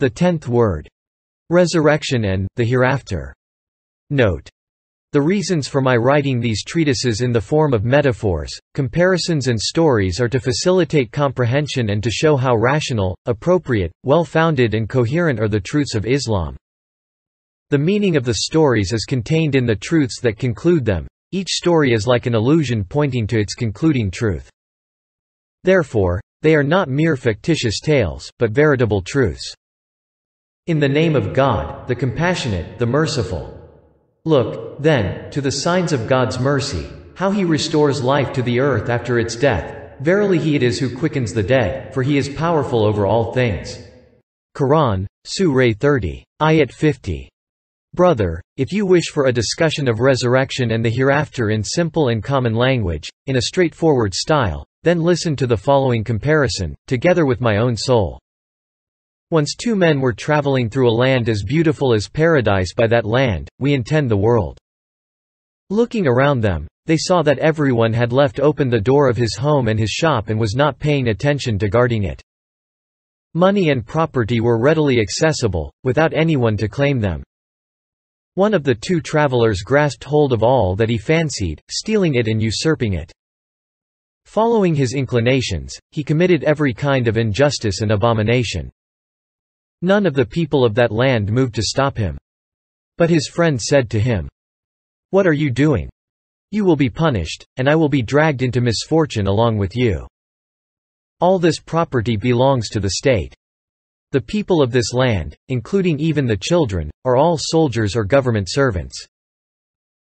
The tenth word. Resurrection and the hereafter. Note. The reasons for my writing these treatises in the form of metaphors, comparisons and stories are to facilitate comprehension and to show how rational, appropriate, well-founded and coherent are the truths of Islam. The meaning of the stories is contained in the truths that conclude them. Each story is like an illusion pointing to its concluding truth. Therefore, they are not mere fictitious tales, but veritable truths. In the name of God, the compassionate, the merciful. Look, then, to the signs of God's mercy, how he restores life to the earth after its death. Verily he it is who quickens the dead, for he is powerful over all things. Quran, Surah 30. Ayat 50. Brother, if you wish for a discussion of resurrection and the hereafter in simple and common language, in a straightforward style, then listen to the following comparison, together with my own soul. Once two men were traveling through a land as beautiful as paradise by that land, we intend the world. Looking around them, they saw that everyone had left open the door of his home and his shop and was not paying attention to guarding it. Money and property were readily accessible, without anyone to claim them. One of the two travelers grasped hold of all that he fancied, stealing it and usurping it. Following his inclinations, he committed every kind of injustice and abomination. None of the people of that land moved to stop him. But his friend said to him, What are you doing? You will be punished, and I will be dragged into misfortune along with you. All this property belongs to the state. The people of this land, including even the children, are all soldiers or government servants.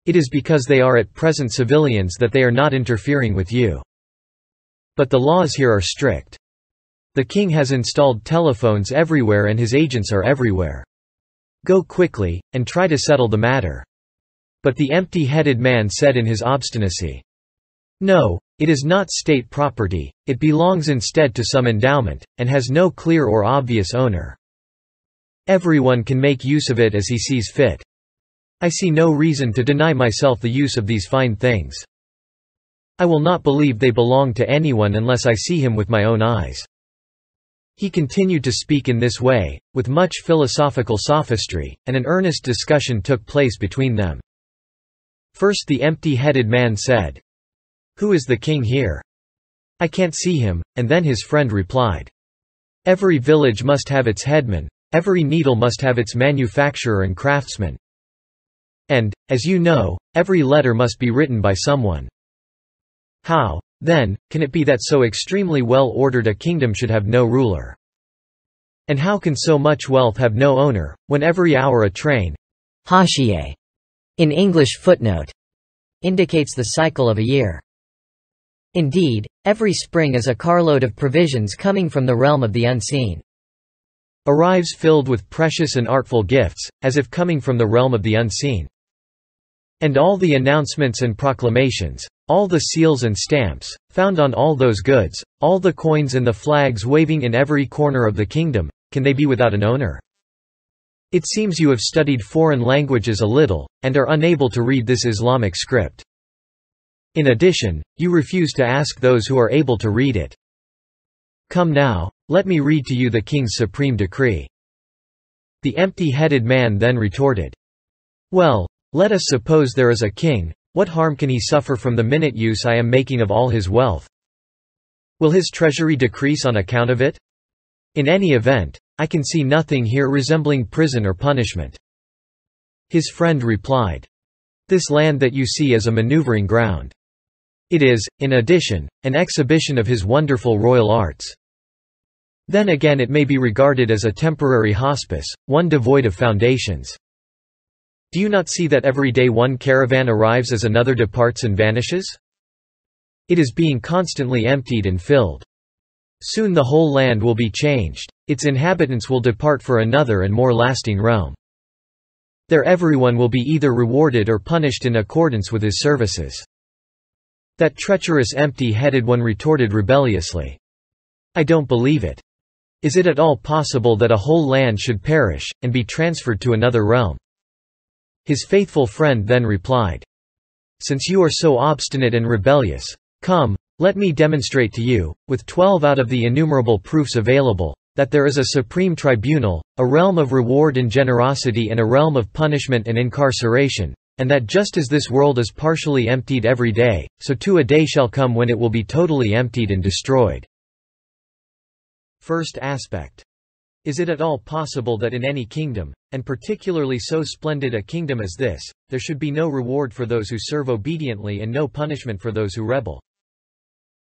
It is because they are at present civilians that they are not interfering with you. But the laws here are strict. The king has installed telephones everywhere and his agents are everywhere. Go quickly, and try to settle the matter. But the empty-headed man said in his obstinacy, No, it is not state property, it belongs instead to some endowment, and has no clear or obvious owner. Everyone can make use of it as he sees fit. I see no reason to deny myself the use of these fine things. I will not believe they belong to anyone unless I see him with my own eyes. He continued to speak in this way, with much philosophical sophistry, and an earnest discussion took place between them. First the empty-headed man said, Who is the king here? I can't see him, and then his friend replied. Every village must have its headman, every needle must have its manufacturer and craftsman. And, as you know, every letter must be written by someone. How, then, can it be that so extremely well-ordered a kingdom should have no ruler? And how can so much wealth have no owner, when every hour a train Hashiye. In English footnote. Indicates the cycle of a year. Indeed, every spring is a carload of provisions coming from the realm of the unseen. Arrives filled with precious and artful gifts, as if coming from the realm of the unseen. And all the announcements and proclamations, all the seals and stamps, found on all those goods, all the coins and the flags waving in every corner of the kingdom, can they be without an owner? It seems you have studied foreign languages a little, and are unable to read this Islamic script. In addition, you refuse to ask those who are able to read it. Come now, let me read to you the king's supreme decree. The empty-headed man then retorted. Well, let us suppose there is a king, what harm can he suffer from the minute use I am making of all his wealth? Will his treasury decrease on account of it? In any event, I can see nothing here resembling prison or punishment. His friend replied. This land that you see is a maneuvering ground. It is, in addition, an exhibition of his wonderful royal arts. Then again it may be regarded as a temporary hospice, one devoid of foundations. Do you not see that every day one caravan arrives as another departs and vanishes? It is being constantly emptied and filled. Soon the whole land will be changed, its inhabitants will depart for another and more lasting realm. There everyone will be either rewarded or punished in accordance with his services. That treacherous empty-headed one retorted rebelliously. I don't believe it. Is it at all possible that a whole land should perish, and be transferred to another realm? His faithful friend then replied, Since you are so obstinate and rebellious, come, let me demonstrate to you, with twelve out of the innumerable proofs available, that there is a supreme tribunal, a realm of reward and generosity and a realm of punishment and incarceration, and that just as this world is partially emptied every day, so too a day shall come when it will be totally emptied and destroyed. First aspect. Is it at all possible that in any kingdom, and particularly so splendid a kingdom as this, there should be no reward for those who serve obediently and no punishment for those who rebel?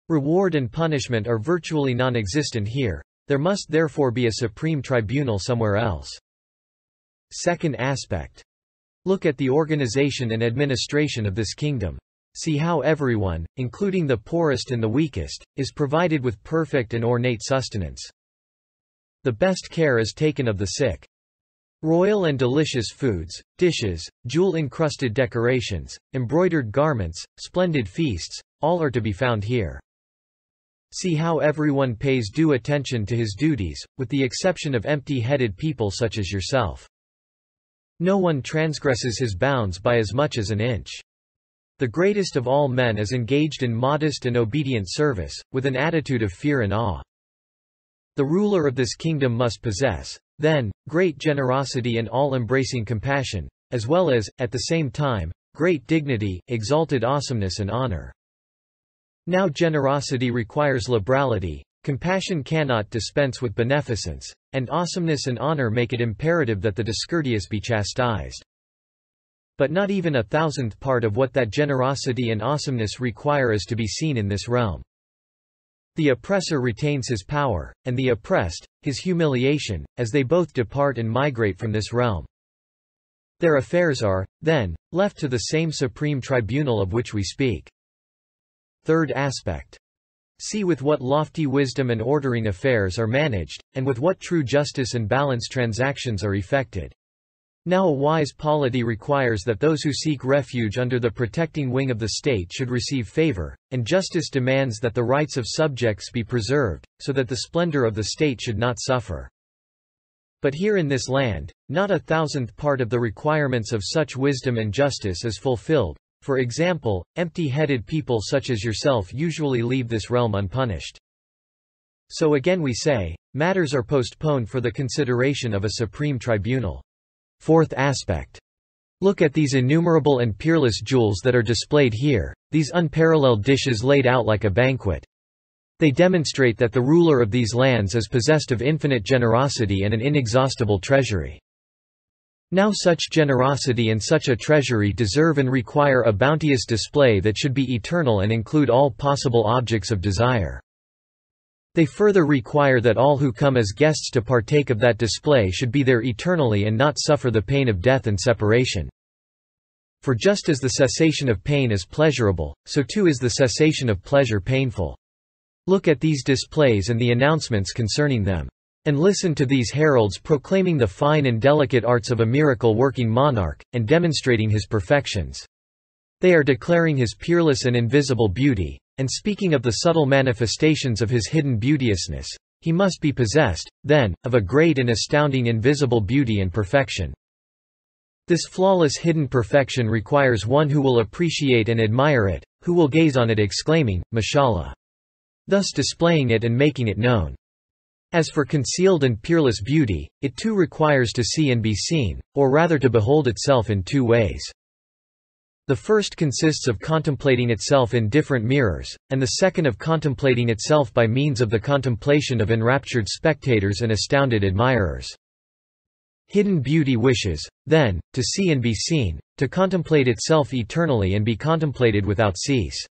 Reward and punishment are virtually non-existent here, there must therefore be a supreme tribunal somewhere else. Second aspect. Look at the organization and administration of this kingdom. See how everyone, including the poorest and the weakest, is provided with perfect and ornate sustenance. The best care is taken of the sick. Royal and delicious foods, dishes, jewel-encrusted decorations, embroidered garments, splendid feasts, all are to be found here. See how everyone pays due attention to his duties, with the exception of empty-headed people such as yourself. No one transgresses his bounds by as much as an inch. The greatest of all men is engaged in modest and obedient service, with an attitude of fear and awe. The ruler of this kingdom must possess, then, great generosity and all-embracing compassion, as well as, at the same time, great dignity, exalted awesomeness and honor. Now generosity requires liberality, compassion cannot dispense with beneficence, and awesomeness and honor make it imperative that the discourteous be chastised. But not even a thousandth part of what that generosity and awesomeness require is to be seen in this realm. The oppressor retains his power, and the oppressed, his humiliation, as they both depart and migrate from this realm. Their affairs are, then, left to the same supreme tribunal of which we speak. Third aspect. See with what lofty wisdom and ordering affairs are managed, and with what true justice and balance transactions are effected. Now a wise polity requires that those who seek refuge under the protecting wing of the state should receive favor, and justice demands that the rights of subjects be preserved, so that the splendor of the state should not suffer. But here in this land, not a thousandth part of the requirements of such wisdom and justice is fulfilled, for example, empty-headed people such as yourself usually leave this realm unpunished. So again we say, matters are postponed for the consideration of a supreme tribunal. Fourth aspect. Look at these innumerable and peerless jewels that are displayed here, these unparalleled dishes laid out like a banquet. They demonstrate that the ruler of these lands is possessed of infinite generosity and an inexhaustible treasury. Now such generosity and such a treasury deserve and require a bounteous display that should be eternal and include all possible objects of desire. They further require that all who come as guests to partake of that display should be there eternally and not suffer the pain of death and separation. For just as the cessation of pain is pleasurable, so too is the cessation of pleasure painful. Look at these displays and the announcements concerning them. And listen to these heralds proclaiming the fine and delicate arts of a miracle-working monarch, and demonstrating his perfections. They are declaring his peerless and invisible beauty, and speaking of the subtle manifestations of his hidden beauteousness. He must be possessed, then, of a great and astounding invisible beauty and perfection. This flawless hidden perfection requires one who will appreciate and admire it, who will gaze on it exclaiming, Mashallah. Thus displaying it and making it known. As for concealed and peerless beauty, it too requires to see and be seen, or rather to behold itself in two ways. The first consists of contemplating itself in different mirrors, and the second of contemplating itself by means of the contemplation of enraptured spectators and astounded admirers. Hidden beauty wishes, then, to see and be seen, to contemplate itself eternally and be contemplated without cease.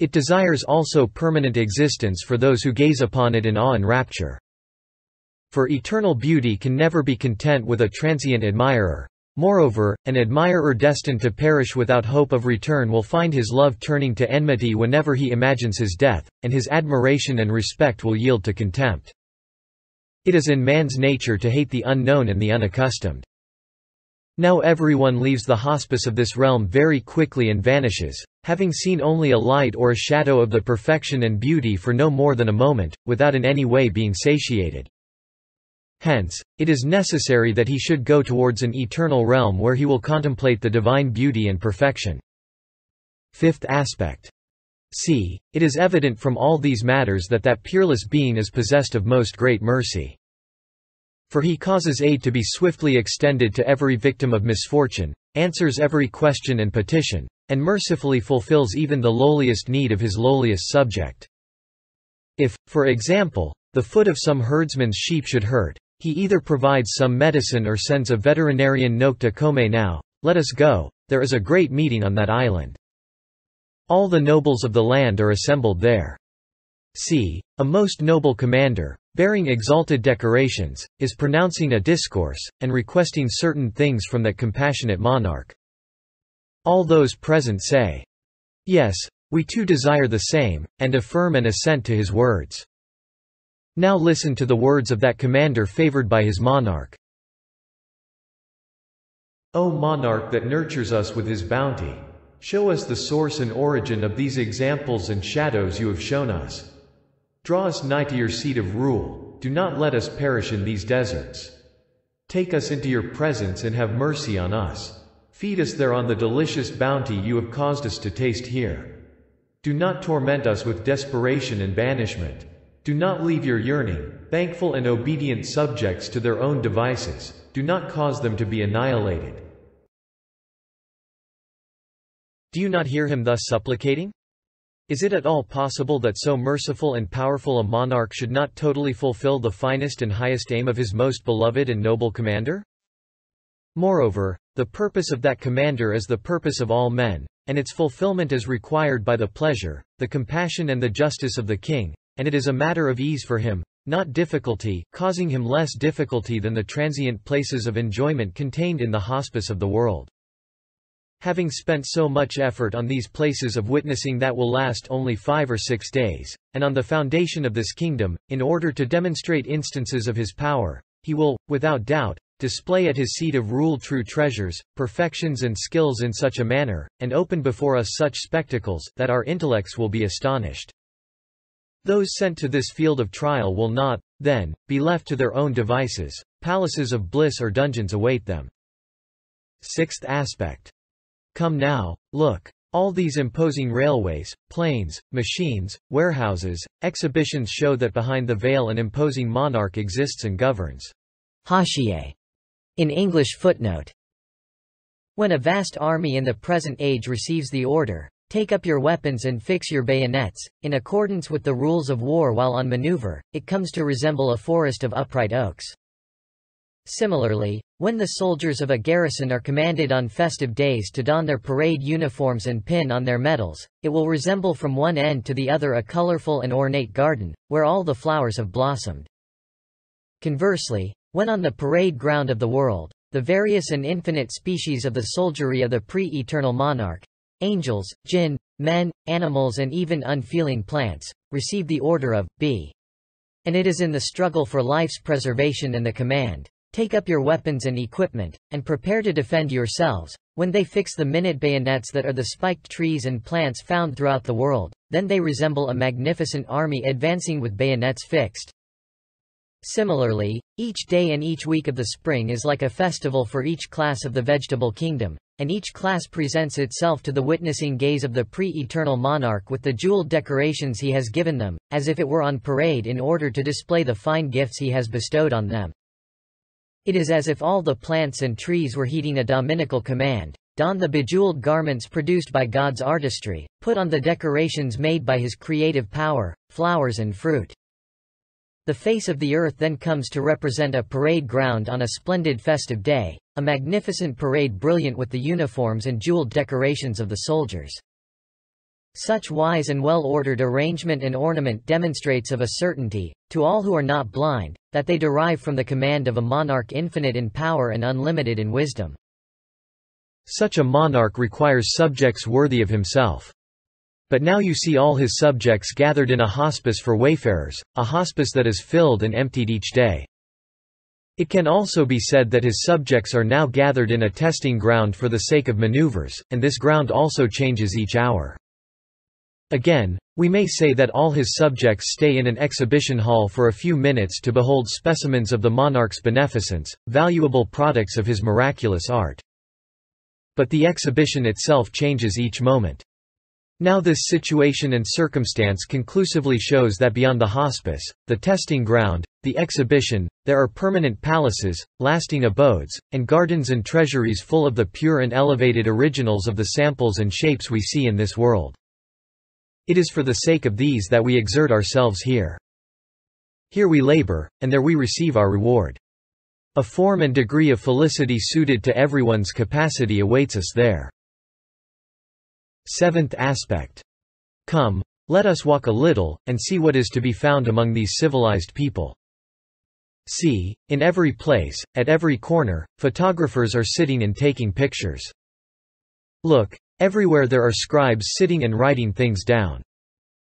It desires also permanent existence for those who gaze upon it in awe and rapture. For eternal beauty can never be content with a transient admirer. Moreover, an admirer destined to perish without hope of return will find his love turning to enmity whenever he imagines his death, and his admiration and respect will yield to contempt. It is in man's nature to hate the unknown and the unaccustomed. Now everyone leaves the hospice of this realm very quickly and vanishes, having seen only a light or a shadow of the perfection and beauty for no more than a moment, without in any way being satiated. Hence, it is necessary that he should go towards an eternal realm where he will contemplate the divine beauty and perfection. Fifth aspect. c. It is evident from all these matters that that peerless being is possessed of most great mercy. For he causes aid to be swiftly extended to every victim of misfortune, answers every question and petition, and mercifully fulfills even the lowliest need of his lowliest subject. If, for example, the foot of some herdsman's sheep should hurt, he either provides some medicine or sends a veterinarian note to Kome now, let us go, there is a great meeting on that island. All the nobles of the land are assembled there. c. A most noble commander, bearing exalted decorations, is pronouncing a discourse, and requesting certain things from that compassionate monarch. All those present say, Yes, we too desire the same, and affirm and assent to his words. Now listen to the words of that commander favored by his monarch. O monarch that nurtures us with his bounty! Show us the source and origin of these examples and shadows you have shown us. Draw us nigh to your seat of rule, do not let us perish in these deserts. Take us into your presence and have mercy on us. Feed us there on the delicious bounty you have caused us to taste here. Do not torment us with desperation and banishment. Do not leave your yearning, thankful and obedient subjects to their own devices. Do not cause them to be annihilated. Do you not hear him thus supplicating? Is it at all possible that so merciful and powerful a monarch should not totally fulfill the finest and highest aim of his most beloved and noble commander? Moreover, the purpose of that commander is the purpose of all men, and its fulfillment is required by the pleasure, the compassion and the justice of the king, and it is a matter of ease for him, not difficulty, causing him less difficulty than the transient places of enjoyment contained in the hospice of the world. Having spent so much effort on these places of witnessing that will last only five or six days, and on the foundation of this kingdom, in order to demonstrate instances of his power, he will, without doubt, display at his seat of rule true treasures, perfections and skills in such a manner, and open before us such spectacles, that our intellects will be astonished. Those sent to this field of trial will not, then, be left to their own devices, palaces of bliss or dungeons await them. Sixth aspect Come now, look. All these imposing railways, planes, machines, warehouses, exhibitions show that behind the veil an imposing monarch exists and governs. Hashiye. In English footnote. When a vast army in the present age receives the order, take up your weapons and fix your bayonets, in accordance with the rules of war while on maneuver, it comes to resemble a forest of upright oaks. Similarly, when the soldiers of a garrison are commanded on festive days to don their parade uniforms and pin on their medals, it will resemble from one end to the other a colorful and ornate garden, where all the flowers have blossomed. Conversely, when on the parade ground of the world, the various and infinite species of the soldiery of the pre-eternal monarch, angels, jinn, men, animals and even unfeeling plants, receive the order of, be. And it is in the struggle for life's preservation and the command, Take up your weapons and equipment, and prepare to defend yourselves. When they fix the minute bayonets that are the spiked trees and plants found throughout the world, then they resemble a magnificent army advancing with bayonets fixed. Similarly, each day and each week of the spring is like a festival for each class of the vegetable kingdom, and each class presents itself to the witnessing gaze of the pre-eternal monarch with the jeweled decorations he has given them, as if it were on parade in order to display the fine gifts he has bestowed on them. It is as if all the plants and trees were heeding a dominical command, don the bejeweled garments produced by God's artistry, put on the decorations made by his creative power, flowers and fruit. The face of the earth then comes to represent a parade ground on a splendid festive day, a magnificent parade brilliant with the uniforms and jeweled decorations of the soldiers. Such wise and well-ordered arrangement and ornament demonstrates of a certainty, to all who are not blind, that they derive from the command of a monarch infinite in power and unlimited in wisdom. Such a monarch requires subjects worthy of himself. But now you see all his subjects gathered in a hospice for wayfarers, a hospice that is filled and emptied each day. It can also be said that his subjects are now gathered in a testing ground for the sake of maneuvers, and this ground also changes each hour. Again, we may say that all his subjects stay in an exhibition hall for a few minutes to behold specimens of the monarch's beneficence, valuable products of his miraculous art. But the exhibition itself changes each moment. Now this situation and circumstance conclusively shows that beyond the hospice, the testing ground, the exhibition, there are permanent palaces, lasting abodes, and gardens and treasuries full of the pure and elevated originals of the samples and shapes we see in this world. It is for the sake of these that we exert ourselves here. Here we labor, and there we receive our reward. A form and degree of felicity suited to everyone's capacity awaits us there. Seventh aspect. Come, let us walk a little, and see what is to be found among these civilized people. See, in every place, at every corner, photographers are sitting and taking pictures. Look, everywhere there are scribes sitting and writing things down.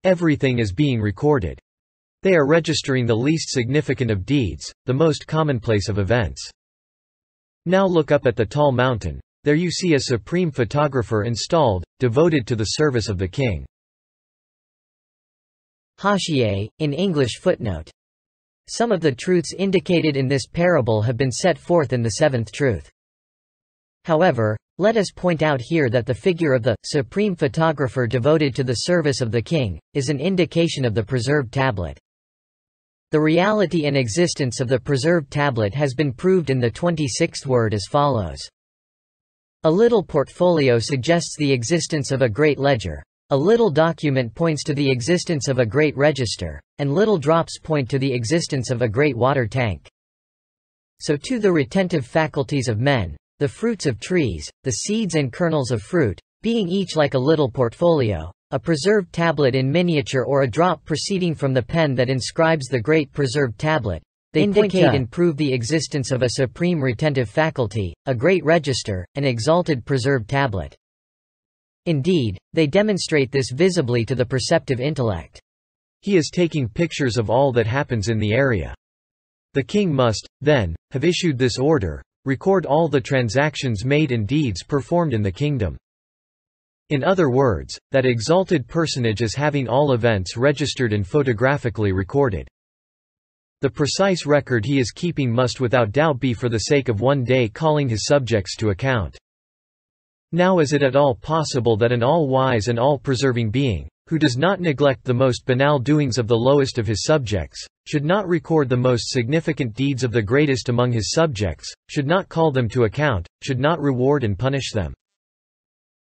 Everything is being recorded. They are registering the least significant of deeds, the most commonplace of events. Now look up at the tall mountain, there you see a supreme photographer installed, devoted to the service of the king. Hashiye, in English footnote. Some of the truths indicated in this parable have been set forth in the seventh truth. However, let us point out here that the figure of the supreme photographer devoted to the service of the king is an indication of the preserved tablet. The reality and existence of the preserved tablet has been proved in the 26th word as follows. A little portfolio suggests the existence of a great ledger. A little document points to the existence of a great register, and little drops point to the existence of a great water tank. So too the retentive faculties of men, the fruits of trees, the seeds and kernels of fruit, being each like a little portfolio, a preserved tablet in miniature or a drop proceeding from the pen that inscribes the great preserved tablet, they indicate and prove the existence of a supreme retentive faculty, a great register, an exalted preserved tablet. Indeed, they demonstrate this visibly to the perceptive intellect. He is taking pictures of all that happens in the area. The king must, then, have issued this order, record all the transactions made and deeds performed in the kingdom. In other words, that exalted personage is having all events registered and photographically recorded. The precise record he is keeping must without doubt be for the sake of one day calling his subjects to account. Now is it at all possible that an all-wise and all-preserving being, who does not neglect the most banal doings of the lowest of his subjects, should not record the most significant deeds of the greatest among his subjects, should not call them to account, should not reward and punish them.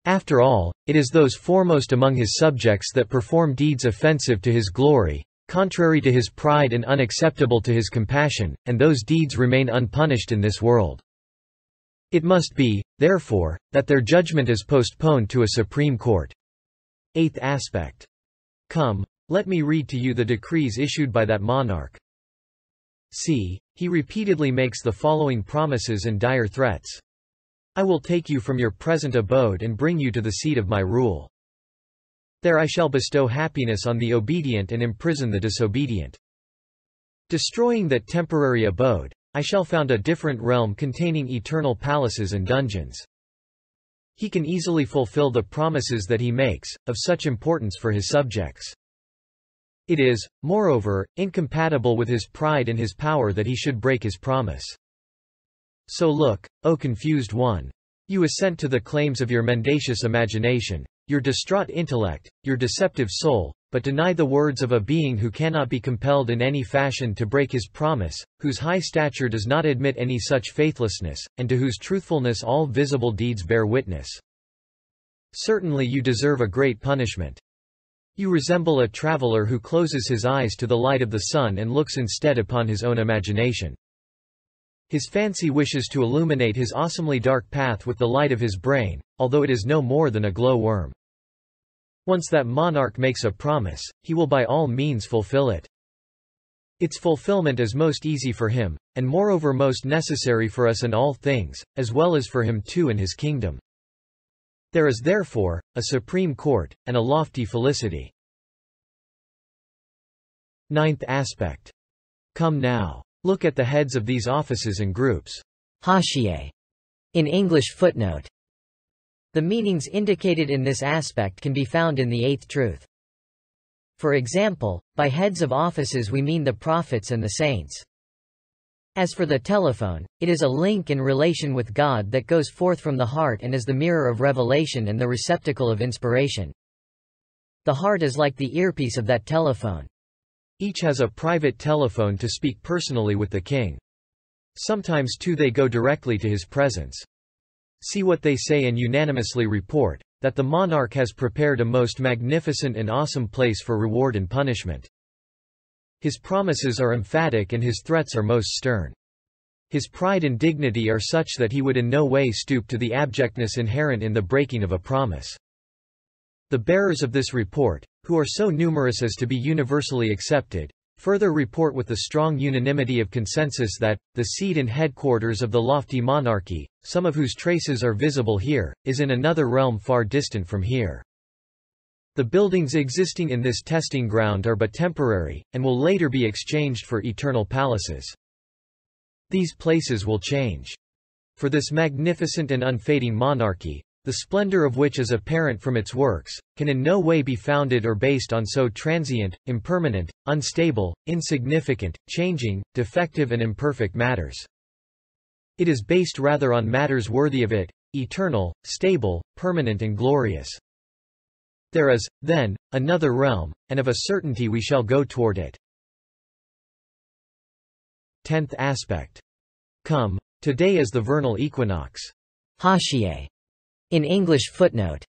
After all, it is those foremost among his subjects that perform deeds offensive to his glory, contrary to his pride and unacceptable to his compassion, and those deeds remain unpunished in this world. It must be, therefore, that their judgment is postponed to a supreme court. Eighth aspect. Come, let me read to you the decrees issued by that monarch. See, he repeatedly makes the following promises and dire threats. I will take you from your present abode and bring you to the seat of my rule. There I shall bestow happiness on the obedient and imprison the disobedient. Destroying that temporary abode, I shall found a different realm containing eternal palaces and dungeons. He can easily fulfill the promises that he makes, of such importance for his subjects. It is, moreover, incompatible with his pride and his power that he should break his promise. So look, O confused one. You assent to the claims of your mendacious imagination, your distraught intellect, your deceptive soul, but deny the words of a being who cannot be compelled in any fashion to break his promise, whose high stature does not admit any such faithlessness, and to whose truthfulness all visible deeds bear witness. Certainly you deserve a great punishment. You resemble a traveler who closes his eyes to the light of the sun and looks instead upon his own imagination. His fancy wishes to illuminate his awesomely dark path with the light of his brain, although it is no more than a glow worm. Once that monarch makes a promise, he will by all means fulfill it. Its fulfillment is most easy for him, and moreover most necessary for us in all things, as well as for him too in his kingdom. There is therefore, a supreme court, and a lofty felicity. Ninth aspect. Come now. Look at the heads of these offices and groups. Hashiye. In English footnote. The meanings indicated in this aspect can be found in the Eighth Truth. For example, by heads of offices we mean the prophets and the saints. As for the telephone, it is a link in relation with God that goes forth from the heart and is the mirror of revelation and the receptacle of inspiration. The heart is like the earpiece of that telephone. Each has a private telephone to speak personally with the king. Sometimes too they go directly to his presence. See what they say and unanimously report, that the monarch has prepared a most magnificent and awesome place for reward and punishment. His promises are emphatic and his threats are most stern. His pride and dignity are such that he would in no way stoop to the abjectness inherent in the breaking of a promise. The bearers of this report, who are so numerous as to be universally accepted, further report with the strong unanimity of consensus that, the seat and headquarters of the lofty monarchy, some of whose traces are visible here, is in another realm far distant from here. The buildings existing in this testing ground are but temporary, and will later be exchanged for eternal palaces. These places will change. For this magnificent and unfading monarchy, the splendor of which is apparent from its works, can in no way be founded or based on so transient, impermanent, unstable, insignificant, changing, defective and imperfect matters. It is based rather on matters worthy of it, eternal, stable, permanent and glorious. There is, then, another realm, and of a certainty we shall go toward it. Tenth aspect. Come. Today is the vernal equinox. Hashiye. In English footnote.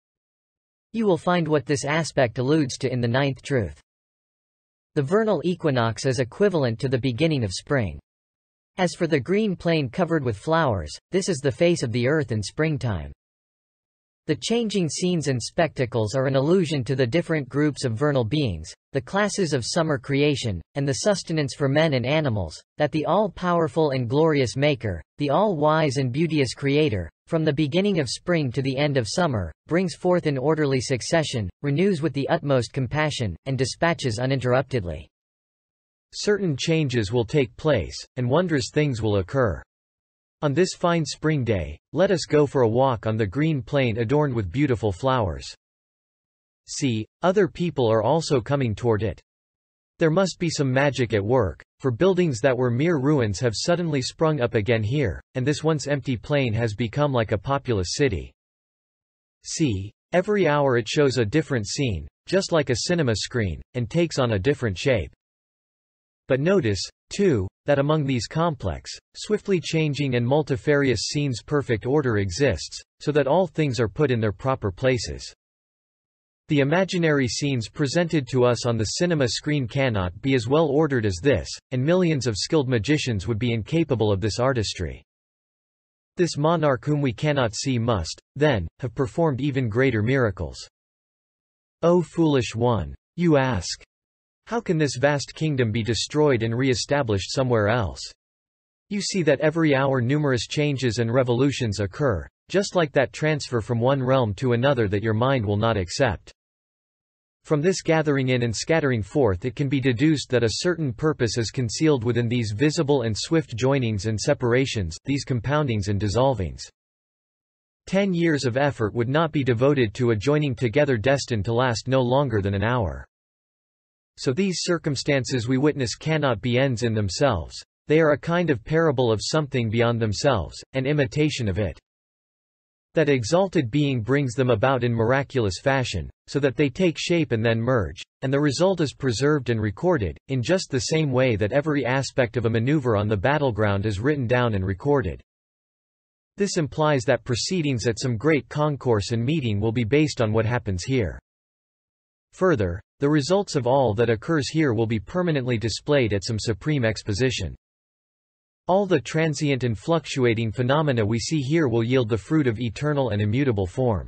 You will find what this aspect alludes to in the ninth truth. The vernal equinox is equivalent to the beginning of spring. As for the green plain covered with flowers, this is the face of the earth in springtime. The changing scenes and spectacles are an allusion to the different groups of vernal beings, the classes of summer creation, and the sustenance for men and animals, that the all-powerful and glorious Maker, the all-wise and beauteous Creator, from the beginning of spring to the end of summer, brings forth in orderly succession, renews with the utmost compassion, and dispatches uninterruptedly. Certain changes will take place, and wondrous things will occur. On this fine spring day, let us go for a walk on the green plain adorned with beautiful flowers. See, other people are also coming toward it. There must be some magic at work, for buildings that were mere ruins have suddenly sprung up again here, and this once empty plain has become like a populous city. See, every hour it shows a different scene, just like a cinema screen, and takes on a different shape. But notice, too, that among these complex, swiftly changing and multifarious scenes perfect order exists, so that all things are put in their proper places. The imaginary scenes presented to us on the cinema screen cannot be as well ordered as this, and millions of skilled magicians would be incapable of this artistry. This monarch whom we cannot see must, then, have performed even greater miracles. O foolish one! You ask. How can this vast kingdom be destroyed and re-established somewhere else? You see that every hour numerous changes and revolutions occur, just like that transfer from one realm to another that your mind will not accept. From this gathering in and scattering forth it can be deduced that a certain purpose is concealed within these visible and swift joinings and separations, these compoundings and dissolvings. Ten years of effort would not be devoted to a joining together destined to last no longer than an hour. So these circumstances we witness cannot be ends in themselves. They are a kind of parable of something beyond themselves, an imitation of it. That exalted being brings them about in miraculous fashion, so that they take shape and then merge, and the result is preserved and recorded, in just the same way that every aspect of a maneuver on the battleground is written down and recorded. This implies that proceedings at some great concourse and meeting will be based on what happens here. Further, the results of all that occurs here will be permanently displayed at some supreme exposition. All the transient and fluctuating phenomena we see here will yield the fruit of eternal and immutable form.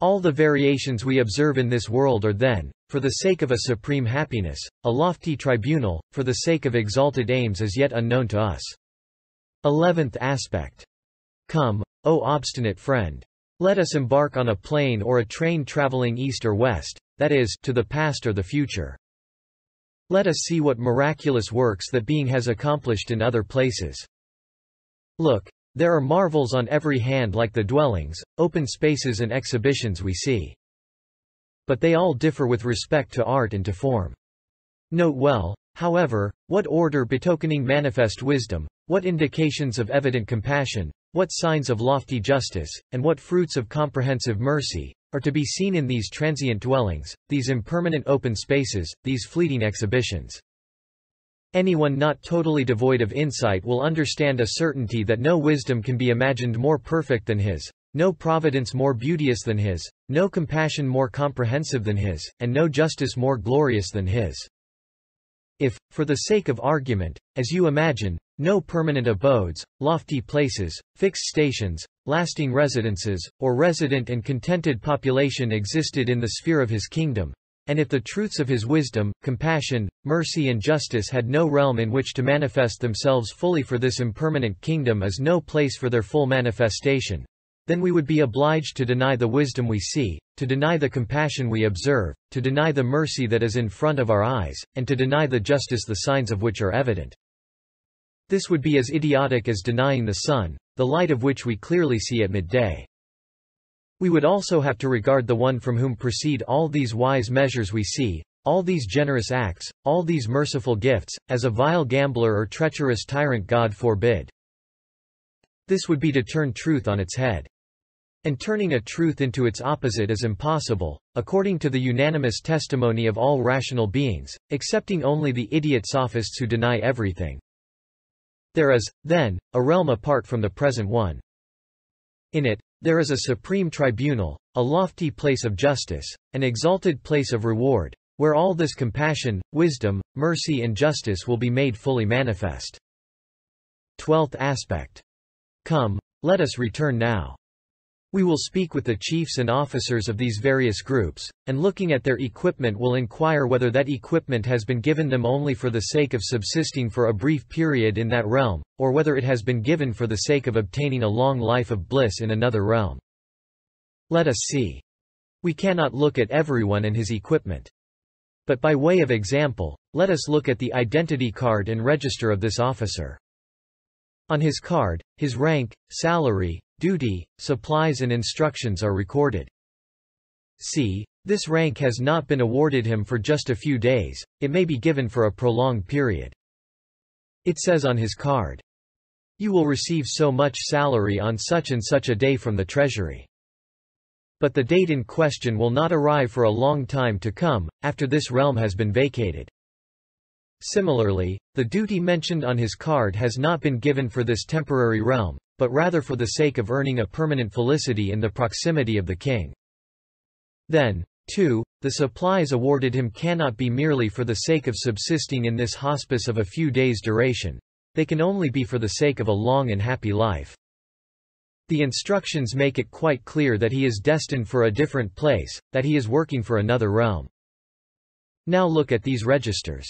All the variations we observe in this world are then, for the sake of a supreme happiness, a lofty tribunal, for the sake of exalted aims as yet unknown to us. Eleventh aspect. Come, O obstinate friend. Let us embark on a plane or a train traveling east or west, that is, to the past or the future. Let us see what miraculous works that being has accomplished in other places. Look, there are marvels on every hand like the dwellings, open spaces and exhibitions we see. But they all differ with respect to art and to form. Note well, however, what order betokening manifest wisdom, what indications of evident compassion, what signs of lofty justice, and what fruits of comprehensive mercy, are to be seen in these transient dwellings, these impermanent open spaces, these fleeting exhibitions. Anyone not totally devoid of insight will understand a certainty that no wisdom can be imagined more perfect than his, no providence more beauteous than his, no compassion more comprehensive than his, and no justice more glorious than his. If, for the sake of argument, as you imagine, no permanent abodes, lofty places, fixed stations, lasting residences, or resident and contented population existed in the sphere of his kingdom, and if the truths of his wisdom, compassion, mercy and justice had no realm in which to manifest themselves fully for this impermanent kingdom is no place for their full manifestation, then we would be obliged to deny the wisdom we see, to deny the compassion we observe, to deny the mercy that is in front of our eyes, and to deny the justice the signs of which are evident. This would be as idiotic as denying the sun, the light of which we clearly see at midday. We would also have to regard the one from whom proceed all these wise measures we see, all these generous acts, all these merciful gifts, as a vile gambler or treacherous tyrant God forbid. This would be to turn truth on its head. And turning a truth into its opposite is impossible, according to the unanimous testimony of all rational beings, excepting only the idiot sophists who deny everything. There is, then, a realm apart from the present one. In it, there is a supreme tribunal, a lofty place of justice, an exalted place of reward, where all this compassion, wisdom, mercy and justice will be made fully manifest. Twelfth aspect. Come, let us return now. We will speak with the chiefs and officers of these various groups, and looking at their equipment will inquire whether that equipment has been given them only for the sake of subsisting for a brief period in that realm, or whether it has been given for the sake of obtaining a long life of bliss in another realm. Let us see. We cannot look at everyone and his equipment. But by way of example, let us look at the identity card and register of this officer. On his card, his rank, salary, duty, supplies and instructions are recorded. C. This rank has not been awarded him for just a few days, it may be given for a prolonged period. It says on his card. You will receive so much salary on such and such a day from the treasury. But the date in question will not arrive for a long time to come, after this realm has been vacated. Similarly, the duty mentioned on his card has not been given for this temporary realm, but rather for the sake of earning a permanent felicity in the proximity of the king. Then, too, the supplies awarded him cannot be merely for the sake of subsisting in this hospice of a few days' duration. They can only be for the sake of a long and happy life. The instructions make it quite clear that he is destined for a different place, that he is working for another realm. Now look at these registers.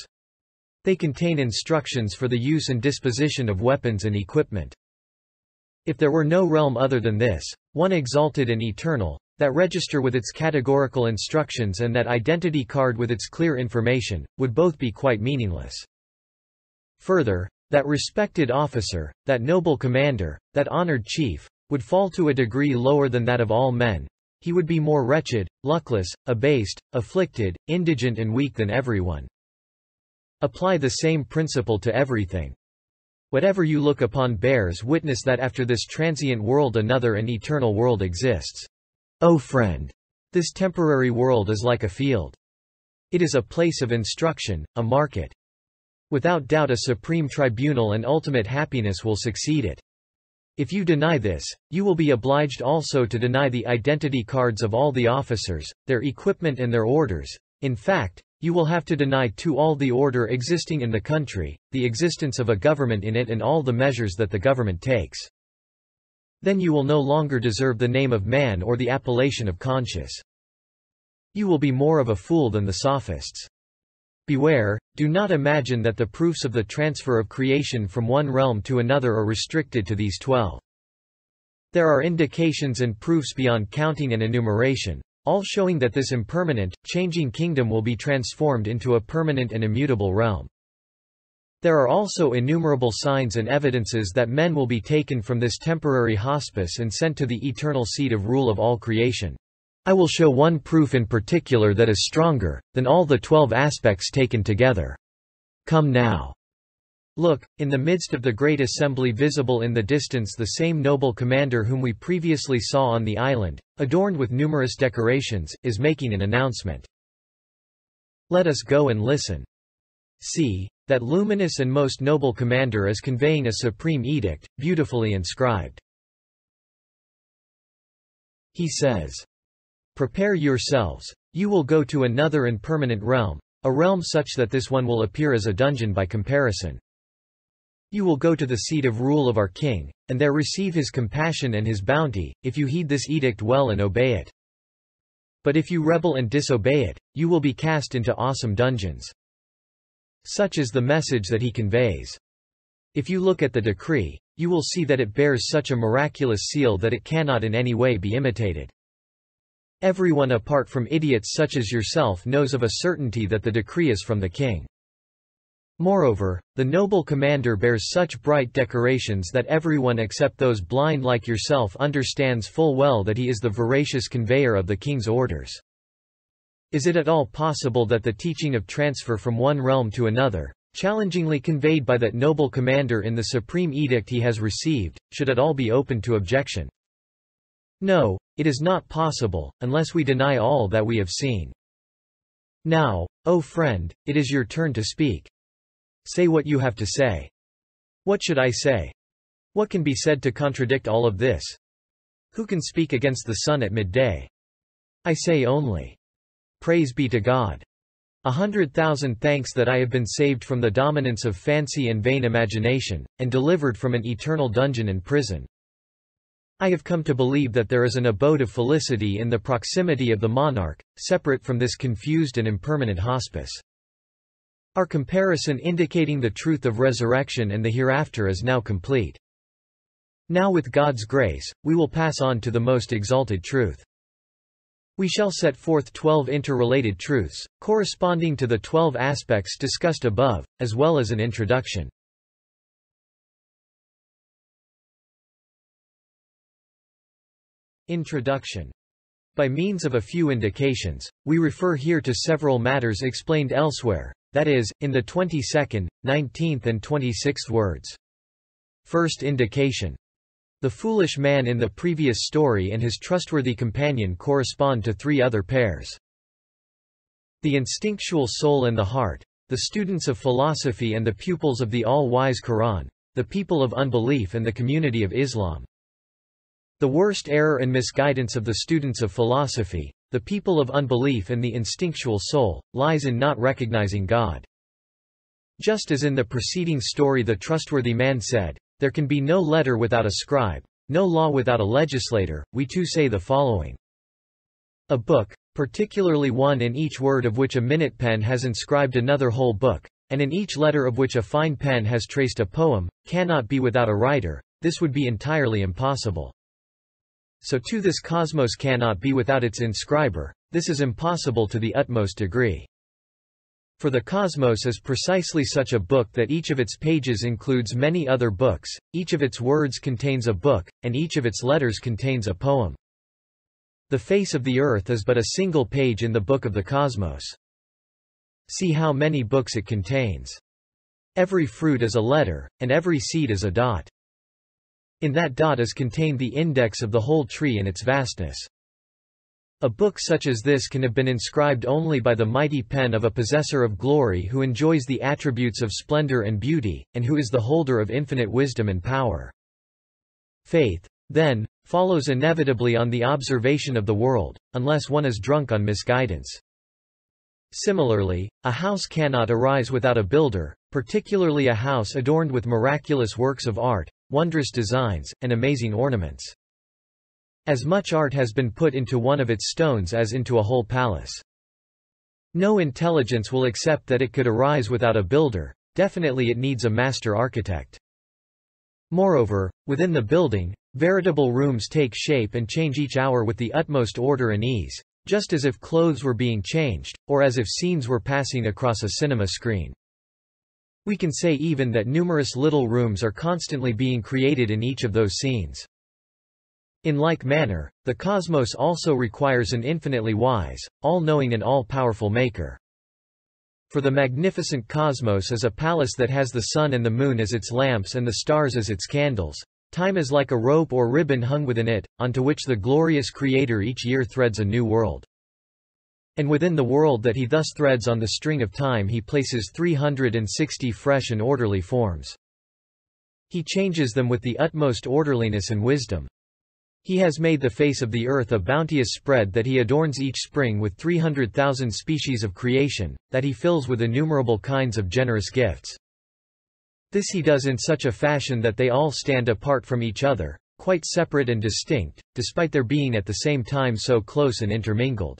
They contain instructions for the use and disposition of weapons and equipment. If there were no realm other than this, one exalted and eternal, that register with its categorical instructions and that identity card with its clear information, would both be quite meaningless. Further, that respected officer, that noble commander, that honored chief, would fall to a degree lower than that of all men. He would be more wretched, luckless, abased, afflicted, indigent and weak than everyone. Apply the same principle to everything. Whatever you look upon bears witness that after this transient world another and eternal world exists. O friend! This temporary world is like a field. It is a place of instruction, a market. Without doubt a supreme tribunal and ultimate happiness will succeed it. If you deny this, you will be obliged also to deny the identity cards of all the officers, their equipment and their orders. In fact, you will have to deny to all the order existing in the country, the existence of a government in it and all the measures that the government takes. Then you will no longer deserve the name of man or the appellation of conscious. You will be more of a fool than the sophists. Beware, do not imagine that the proofs of the transfer of creation from one realm to another are restricted to these twelve. There are indications and proofs beyond counting and enumeration, all showing that this impermanent, changing kingdom will be transformed into a permanent and immutable realm. There are also innumerable signs and evidences that men will be taken from this temporary hospice and sent to the eternal seat of rule of all creation. I will show one proof in particular that is stronger, than all the twelve aspects taken together. Come now. Look, in the midst of the great assembly visible in the distance the same noble commander whom we previously saw on the island, adorned with numerous decorations, is making an announcement. Let us go and listen. See, that luminous and most noble commander is conveying a supreme edict, beautifully inscribed. He says, Prepare yourselves, you will go to another and permanent realm, a realm such that this one will appear as a dungeon by comparison. You will go to the seat of rule of our king, and there receive his compassion and his bounty, if you heed this edict well and obey it. But if you rebel and disobey it, you will be cast into awesome dungeons. Such is the message that he conveys. If you look at the decree, you will see that it bears such a miraculous seal that it cannot in any way be imitated. Everyone apart from idiots such as yourself knows of a certainty that the decree is from the king. Moreover, the noble commander bears such bright decorations that everyone except those blind like yourself understands full well that he is the voracious conveyor of the king's orders. Is it at all possible that the teaching of transfer from one realm to another, challengingly conveyed by that noble commander in the supreme edict he has received, should at all be open to objection? No, it is not possible, unless we deny all that we have seen. Now, O friend, it is your turn to speak. Say what you have to say. What should I say? What can be said to contradict all of this? Who can speak against the sun at midday? I say only. Praise be to God. A hundred thousand thanks that I have been saved from the dominance of fancy and vain imagination, and delivered from an eternal dungeon and prison. I have come to believe that there is an abode of felicity in the proximity of the monarch, separate from this confused and impermanent hospice. Our comparison indicating the truth of resurrection and the hereafter is now complete. Now with God's grace, we will pass on to the most exalted truth. We shall set forth twelve interrelated truths, corresponding to the twelve aspects discussed above, as well as an introduction. Introduction by means of a few indications, we refer here to several matters explained elsewhere, that is, in the 22nd, 19th and 26th words. First indication. The foolish man in the previous story and his trustworthy companion correspond to three other pairs. The instinctual soul and the heart, the students of philosophy and the pupils of the all-wise Quran, the people of unbelief and the community of Islam. The worst error and misguidance of the students of philosophy, the people of unbelief and the instinctual soul, lies in not recognizing God. Just as in the preceding story the trustworthy man said, there can be no letter without a scribe, no law without a legislator, we too say the following. A book, particularly one in each word of which a minute pen has inscribed another whole book, and in each letter of which a fine pen has traced a poem, cannot be without a writer, this would be entirely impossible. So too this cosmos cannot be without its inscriber, this is impossible to the utmost degree. For the cosmos is precisely such a book that each of its pages includes many other books, each of its words contains a book, and each of its letters contains a poem. The face of the earth is but a single page in the book of the cosmos. See how many books it contains. Every fruit is a letter, and every seed is a dot. In that dot is contained the index of the whole tree in its vastness. A book such as this can have been inscribed only by the mighty pen of a possessor of glory who enjoys the attributes of splendor and beauty, and who is the holder of infinite wisdom and power. Faith, then, follows inevitably on the observation of the world, unless one is drunk on misguidance. Similarly, a house cannot arise without a builder, particularly a house adorned with miraculous works of art, wondrous designs, and amazing ornaments. As much art has been put into one of its stones as into a whole palace. No intelligence will accept that it could arise without a builder, definitely it needs a master architect. Moreover, within the building, veritable rooms take shape and change each hour with the utmost order and ease, just as if clothes were being changed, or as if scenes were passing across a cinema screen. We can say even that numerous little rooms are constantly being created in each of those scenes. In like manner, the cosmos also requires an infinitely wise, all-knowing and all-powerful maker. For the magnificent cosmos is a palace that has the sun and the moon as its lamps and the stars as its candles. Time is like a rope or ribbon hung within it, onto which the glorious Creator each year threads a new world. And within the world that he thus threads on the string of time he places 360 fresh and orderly forms. He changes them with the utmost orderliness and wisdom. He has made the face of the earth a bounteous spread that he adorns each spring with 300,000 species of creation, that he fills with innumerable kinds of generous gifts. This he does in such a fashion that they all stand apart from each other, quite separate and distinct, despite their being at the same time so close and intermingled.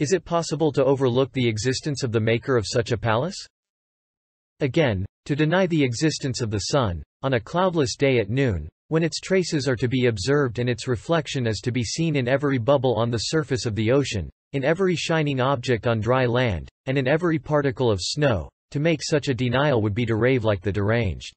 Is it possible to overlook the existence of the maker of such a palace? Again, to deny the existence of the sun, on a cloudless day at noon, when its traces are to be observed and its reflection is to be seen in every bubble on the surface of the ocean, in every shining object on dry land, and in every particle of snow, to make such a denial would be to rave like the deranged.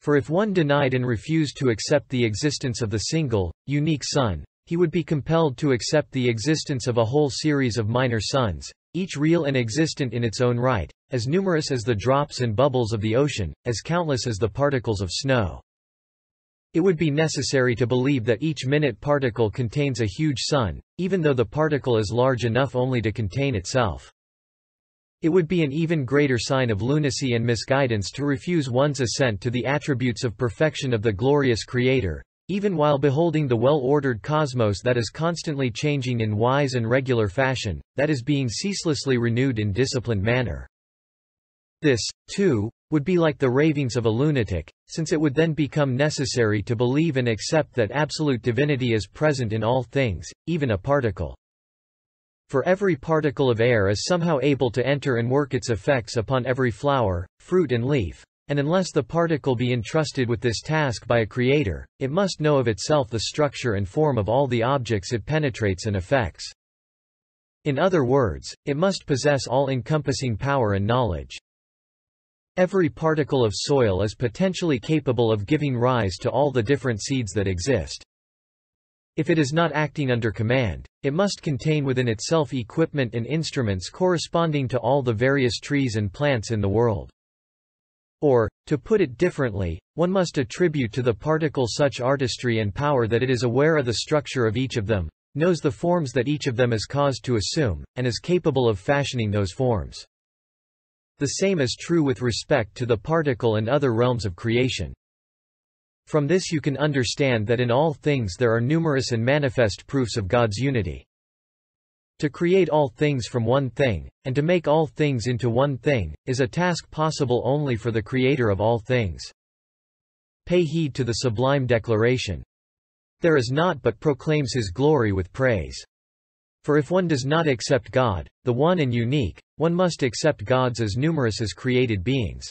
For if one denied and refused to accept the existence of the single, unique sun, he would be compelled to accept the existence of a whole series of minor suns, each real and existent in its own right, as numerous as the drops and bubbles of the ocean, as countless as the particles of snow. It would be necessary to believe that each minute particle contains a huge sun, even though the particle is large enough only to contain itself. It would be an even greater sign of lunacy and misguidance to refuse one's assent to the attributes of perfection of the glorious Creator, even while beholding the well-ordered cosmos that is constantly changing in wise and regular fashion, that is being ceaselessly renewed in disciplined manner. This, too, would be like the ravings of a lunatic, since it would then become necessary to believe and accept that absolute divinity is present in all things, even a particle. For every particle of air is somehow able to enter and work its effects upon every flower, fruit and leaf, and unless the particle be entrusted with this task by a creator, it must know of itself the structure and form of all the objects it penetrates and affects. In other words, it must possess all-encompassing power and knowledge. Every particle of soil is potentially capable of giving rise to all the different seeds that exist. If it is not acting under command, it must contain within itself equipment and instruments corresponding to all the various trees and plants in the world. Or, to put it differently, one must attribute to the particle such artistry and power that it is aware of the structure of each of them, knows the forms that each of them is caused to assume, and is capable of fashioning those forms. The same is true with respect to the particle and other realms of creation. From this you can understand that in all things there are numerous and manifest proofs of God's unity. To create all things from one thing, and to make all things into one thing, is a task possible only for the Creator of all things. Pay heed to the sublime declaration. There is not but proclaims his glory with praise. For if one does not accept God, the one and unique, one must accept gods as numerous as created beings.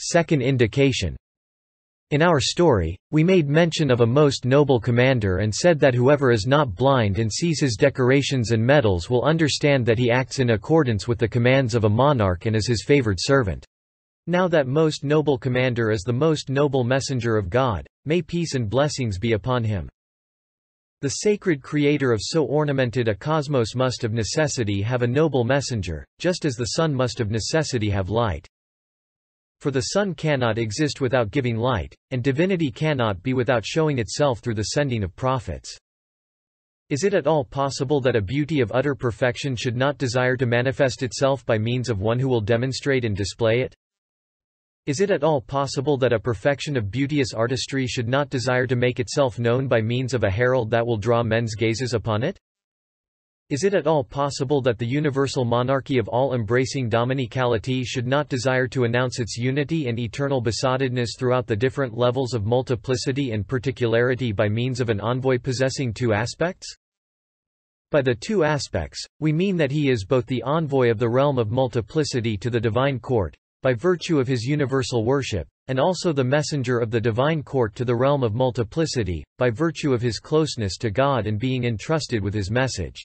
Second indication in our story, we made mention of a most noble commander and said that whoever is not blind and sees his decorations and medals will understand that he acts in accordance with the commands of a monarch and is his favored servant. Now that most noble commander is the most noble messenger of God, may peace and blessings be upon him. The sacred creator of so ornamented a cosmos must of necessity have a noble messenger, just as the sun must of necessity have light. For the sun cannot exist without giving light, and divinity cannot be without showing itself through the sending of prophets. Is it at all possible that a beauty of utter perfection should not desire to manifest itself by means of one who will demonstrate and display it? Is it at all possible that a perfection of beauteous artistry should not desire to make itself known by means of a herald that will draw men's gazes upon it? Is it at all possible that the universal monarchy of all-embracing dominicality should not desire to announce its unity and eternal besoughtedness throughout the different levels of multiplicity and particularity by means of an envoy possessing two aspects? By the two aspects, we mean that he is both the envoy of the realm of multiplicity to the divine court, by virtue of his universal worship, and also the messenger of the divine court to the realm of multiplicity, by virtue of his closeness to God and being entrusted with his message.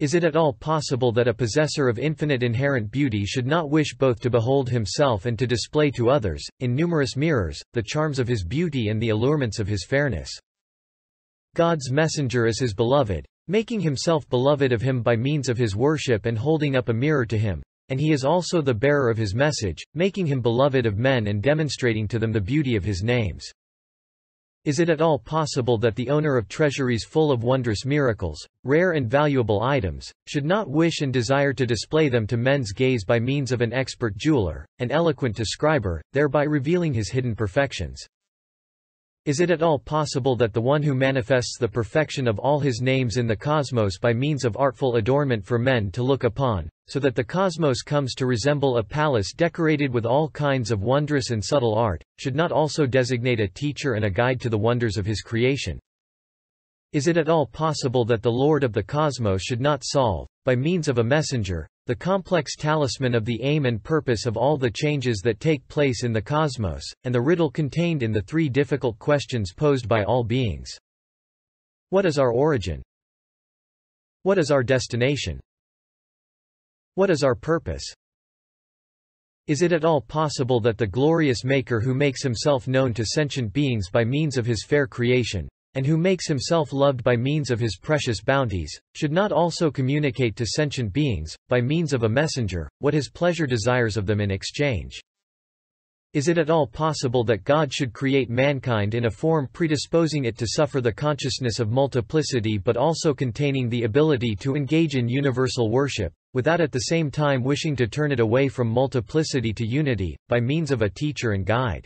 Is it at all possible that a possessor of infinite inherent beauty should not wish both to behold himself and to display to others, in numerous mirrors, the charms of his beauty and the allurements of his fairness? God's messenger is his beloved, making himself beloved of him by means of his worship and holding up a mirror to him, and he is also the bearer of his message, making him beloved of men and demonstrating to them the beauty of his names. Is it at all possible that the owner of treasuries full of wondrous miracles, rare and valuable items, should not wish and desire to display them to men's gaze by means of an expert jeweler, an eloquent describer, thereby revealing his hidden perfections? Is it at all possible that the one who manifests the perfection of all his names in the cosmos by means of artful adornment for men to look upon, so that the cosmos comes to resemble a palace decorated with all kinds of wondrous and subtle art, should not also designate a teacher and a guide to the wonders of his creation? Is it at all possible that the Lord of the cosmos should not solve, by means of a messenger, the complex talisman of the aim and purpose of all the changes that take place in the cosmos, and the riddle contained in the three difficult questions posed by all beings. What is our origin? What is our destination? What is our purpose? Is it at all possible that the glorious Maker who makes himself known to sentient beings by means of his fair creation, and who makes himself loved by means of his precious bounties, should not also communicate to sentient beings, by means of a messenger, what his pleasure desires of them in exchange. Is it at all possible that God should create mankind in a form predisposing it to suffer the consciousness of multiplicity but also containing the ability to engage in universal worship, without at the same time wishing to turn it away from multiplicity to unity, by means of a teacher and guide?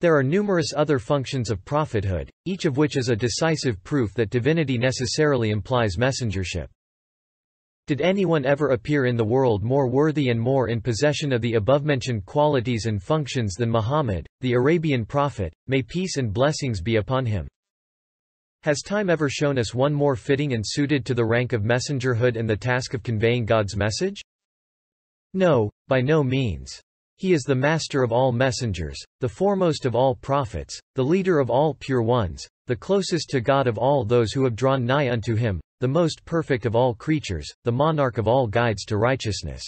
There are numerous other functions of prophethood, each of which is a decisive proof that divinity necessarily implies messengership. Did anyone ever appear in the world more worthy and more in possession of the above-mentioned qualities and functions than Muhammad, the Arabian prophet, may peace and blessings be upon him? Has time ever shown us one more fitting and suited to the rank of messengerhood and the task of conveying God's message? No, by no means. He is the master of all messengers, the foremost of all prophets, the leader of all pure ones, the closest to God of all those who have drawn nigh unto him, the most perfect of all creatures, the monarch of all guides to righteousness.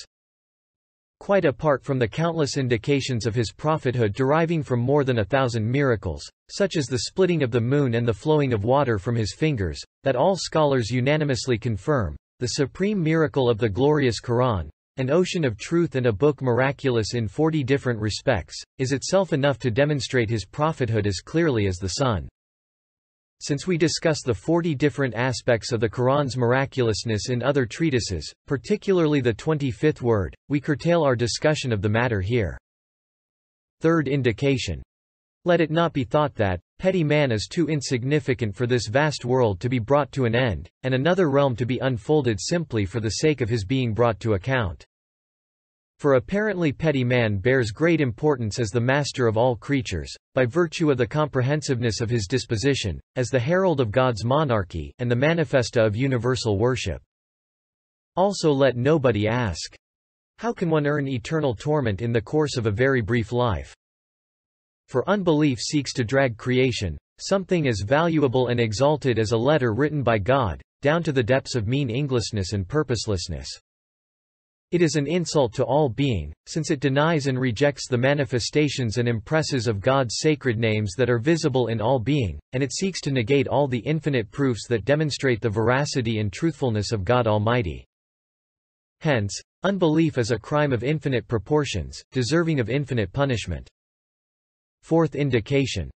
Quite apart from the countless indications of his prophethood deriving from more than a thousand miracles, such as the splitting of the moon and the flowing of water from his fingers, that all scholars unanimously confirm, the supreme miracle of the glorious Quran, an ocean of truth and a book miraculous in forty different respects, is itself enough to demonstrate his prophethood as clearly as the sun. Since we discuss the forty different aspects of the Quran's miraculousness in other treatises, particularly the 25th word, we curtail our discussion of the matter here. Third indication. Let it not be thought that, petty man is too insignificant for this vast world to be brought to an end, and another realm to be unfolded simply for the sake of his being brought to account. For apparently petty man bears great importance as the master of all creatures, by virtue of the comprehensiveness of his disposition, as the herald of God's monarchy, and the manifesta of universal worship. Also let nobody ask, How can one earn eternal torment in the course of a very brief life? For unbelief seeks to drag creation, something as valuable and exalted as a letter written by God, down to the depths of mean Englishness and purposelessness. It is an insult to all being, since it denies and rejects the manifestations and impresses of God's sacred names that are visible in all being, and it seeks to negate all the infinite proofs that demonstrate the veracity and truthfulness of God Almighty. Hence, unbelief is a crime of infinite proportions, deserving of infinite punishment. Fourth indication.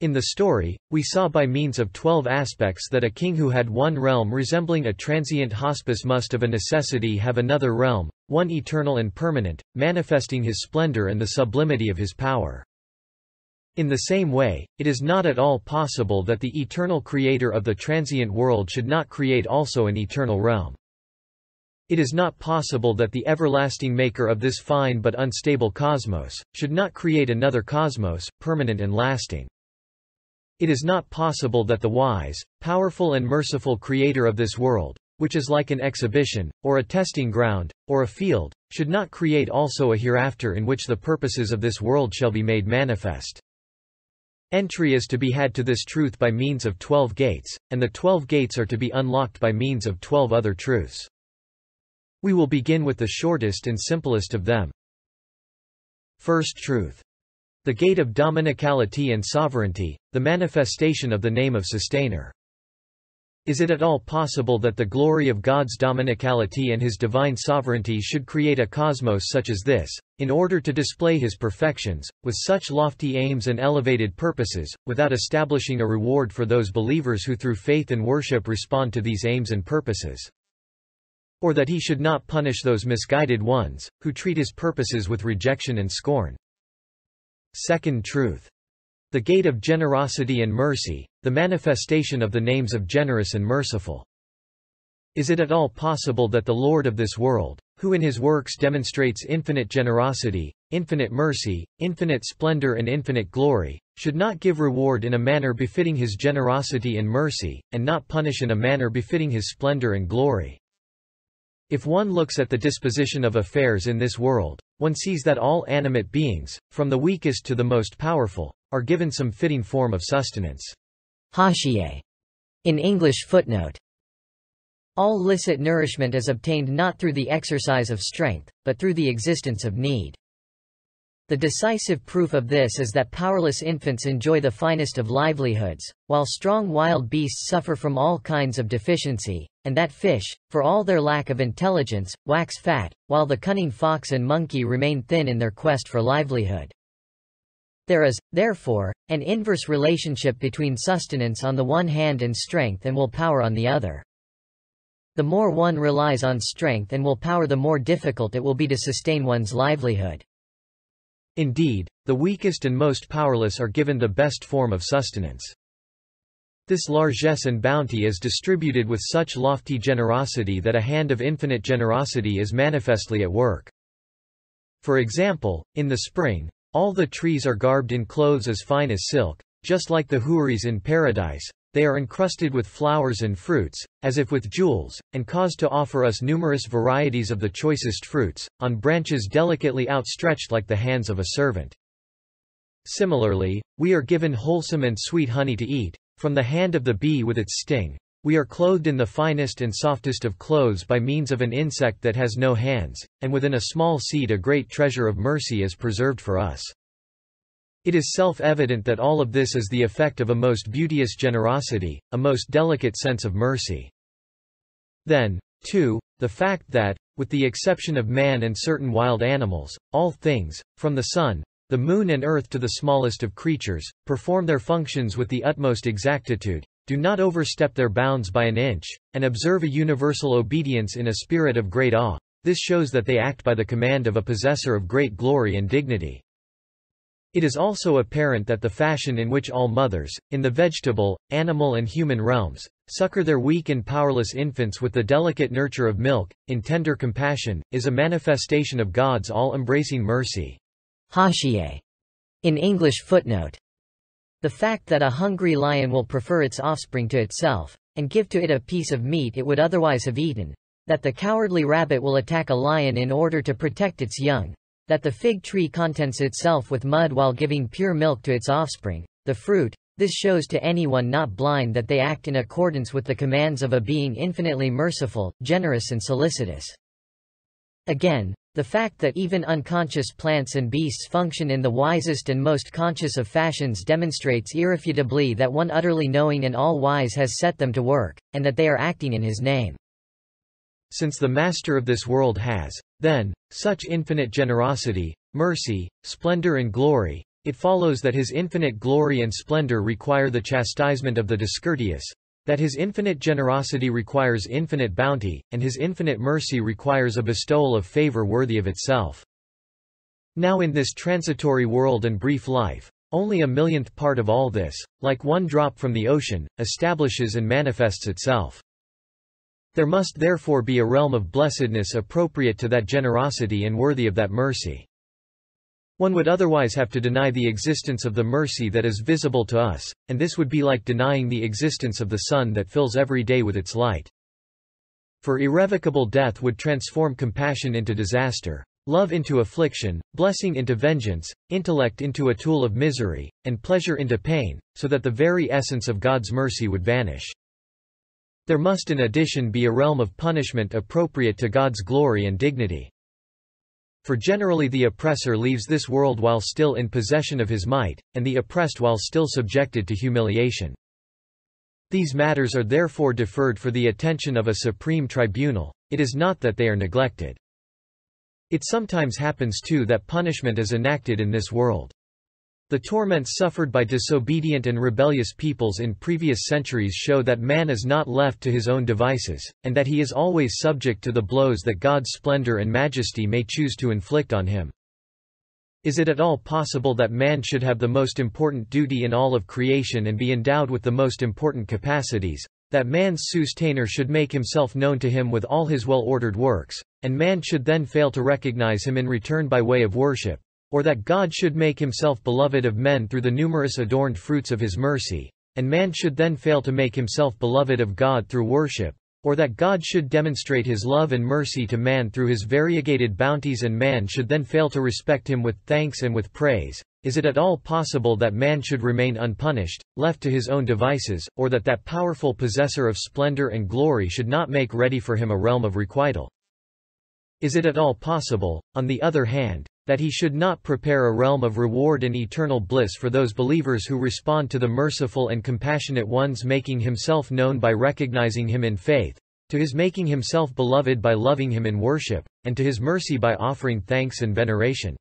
In the story, we saw by means of twelve aspects that a king who had one realm resembling a transient hospice must of a necessity have another realm, one eternal and permanent, manifesting his splendor and the sublimity of his power. In the same way, it is not at all possible that the eternal creator of the transient world should not create also an eternal realm. It is not possible that the everlasting maker of this fine but unstable cosmos, should not create another cosmos, permanent and lasting. It is not possible that the wise, powerful and merciful creator of this world, which is like an exhibition, or a testing ground, or a field, should not create also a hereafter in which the purposes of this world shall be made manifest. Entry is to be had to this truth by means of twelve gates, and the twelve gates are to be unlocked by means of twelve other truths. We will begin with the shortest and simplest of them. First truth. The gate of dominicality and sovereignty, the manifestation of the name of sustainer. Is it at all possible that the glory of God's dominicality and his divine sovereignty should create a cosmos such as this, in order to display his perfections, with such lofty aims and elevated purposes, without establishing a reward for those believers who through faith and worship respond to these aims and purposes? Or that he should not punish those misguided ones, who treat his purposes with rejection and scorn? Second truth. The gate of generosity and mercy, the manifestation of the names of generous and merciful. Is it at all possible that the Lord of this world, who in his works demonstrates infinite generosity, infinite mercy, infinite splendor and infinite glory, should not give reward in a manner befitting his generosity and mercy, and not punish in a manner befitting his splendor and glory? If one looks at the disposition of affairs in this world, one sees that all animate beings, from the weakest to the most powerful, are given some fitting form of sustenance. Hashiye. In English footnote. All licit nourishment is obtained not through the exercise of strength, but through the existence of need. The decisive proof of this is that powerless infants enjoy the finest of livelihoods, while strong wild beasts suffer from all kinds of deficiency, and that fish, for all their lack of intelligence, wax fat, while the cunning fox and monkey remain thin in their quest for livelihood. There is, therefore, an inverse relationship between sustenance on the one hand and strength and willpower on the other. The more one relies on strength and willpower the more difficult it will be to sustain one's livelihood. Indeed, the weakest and most powerless are given the best form of sustenance. This largesse and bounty is distributed with such lofty generosity that a hand of infinite generosity is manifestly at work. For example, in the spring, all the trees are garbed in clothes as fine as silk, just like the houris in paradise, they are encrusted with flowers and fruits, as if with jewels, and cause to offer us numerous varieties of the choicest fruits, on branches delicately outstretched like the hands of a servant. Similarly, we are given wholesome and sweet honey to eat, from the hand of the bee with its sting, we are clothed in the finest and softest of clothes by means of an insect that has no hands, and within a small seed a great treasure of mercy is preserved for us. It is self-evident that all of this is the effect of a most beauteous generosity, a most delicate sense of mercy. Then, too, the fact that, with the exception of man and certain wild animals, all things, from the sun, the moon and earth to the smallest of creatures, perform their functions with the utmost exactitude, do not overstep their bounds by an inch, and observe a universal obedience in a spirit of great awe. This shows that they act by the command of a possessor of great glory and dignity. It is also apparent that the fashion in which all mothers, in the vegetable, animal and human realms, succor their weak and powerless infants with the delicate nurture of milk, in tender compassion, is a manifestation of God's all-embracing mercy. Hashiye. In English footnote. The fact that a hungry lion will prefer its offspring to itself, and give to it a piece of meat it would otherwise have eaten, that the cowardly rabbit will attack a lion in order to protect its young, that the fig tree contents itself with mud while giving pure milk to its offspring, the fruit, this shows to anyone not blind that they act in accordance with the commands of a being infinitely merciful, generous and solicitous. Again, the fact that even unconscious plants and beasts function in the wisest and most conscious of fashions demonstrates irrefutably that one utterly knowing and all-wise has set them to work, and that they are acting in his name. Since the Master of this world has, then, such infinite generosity, mercy, splendor and glory, it follows that his infinite glory and splendor require the chastisement of the discourteous, that his infinite generosity requires infinite bounty, and his infinite mercy requires a bestowal of favor worthy of itself. Now in this transitory world and brief life, only a millionth part of all this, like one drop from the ocean, establishes and manifests itself. There must therefore be a realm of blessedness appropriate to that generosity and worthy of that mercy. One would otherwise have to deny the existence of the mercy that is visible to us, and this would be like denying the existence of the sun that fills every day with its light. For irrevocable death would transform compassion into disaster, love into affliction, blessing into vengeance, intellect into a tool of misery, and pleasure into pain, so that the very essence of God's mercy would vanish. There must in addition be a realm of punishment appropriate to God's glory and dignity. For generally the oppressor leaves this world while still in possession of his might, and the oppressed while still subjected to humiliation. These matters are therefore deferred for the attention of a supreme tribunal, it is not that they are neglected. It sometimes happens too that punishment is enacted in this world. The torments suffered by disobedient and rebellious peoples in previous centuries show that man is not left to his own devices, and that he is always subject to the blows that God's splendor and majesty may choose to inflict on him. Is it at all possible that man should have the most important duty in all of creation and be endowed with the most important capacities, that man's sustainer should make himself known to him with all his well-ordered works, and man should then fail to recognize him in return by way of worship, or that God should make himself beloved of men through the numerous adorned fruits of his mercy, and man should then fail to make himself beloved of God through worship, or that God should demonstrate his love and mercy to man through his variegated bounties and man should then fail to respect him with thanks and with praise, is it at all possible that man should remain unpunished, left to his own devices, or that that powerful possessor of splendor and glory should not make ready for him a realm of requital? Is it at all possible, on the other hand, that he should not prepare a realm of reward and eternal bliss for those believers who respond to the merciful and compassionate ones making himself known by recognizing him in faith, to his making himself beloved by loving him in worship, and to his mercy by offering thanks and veneration.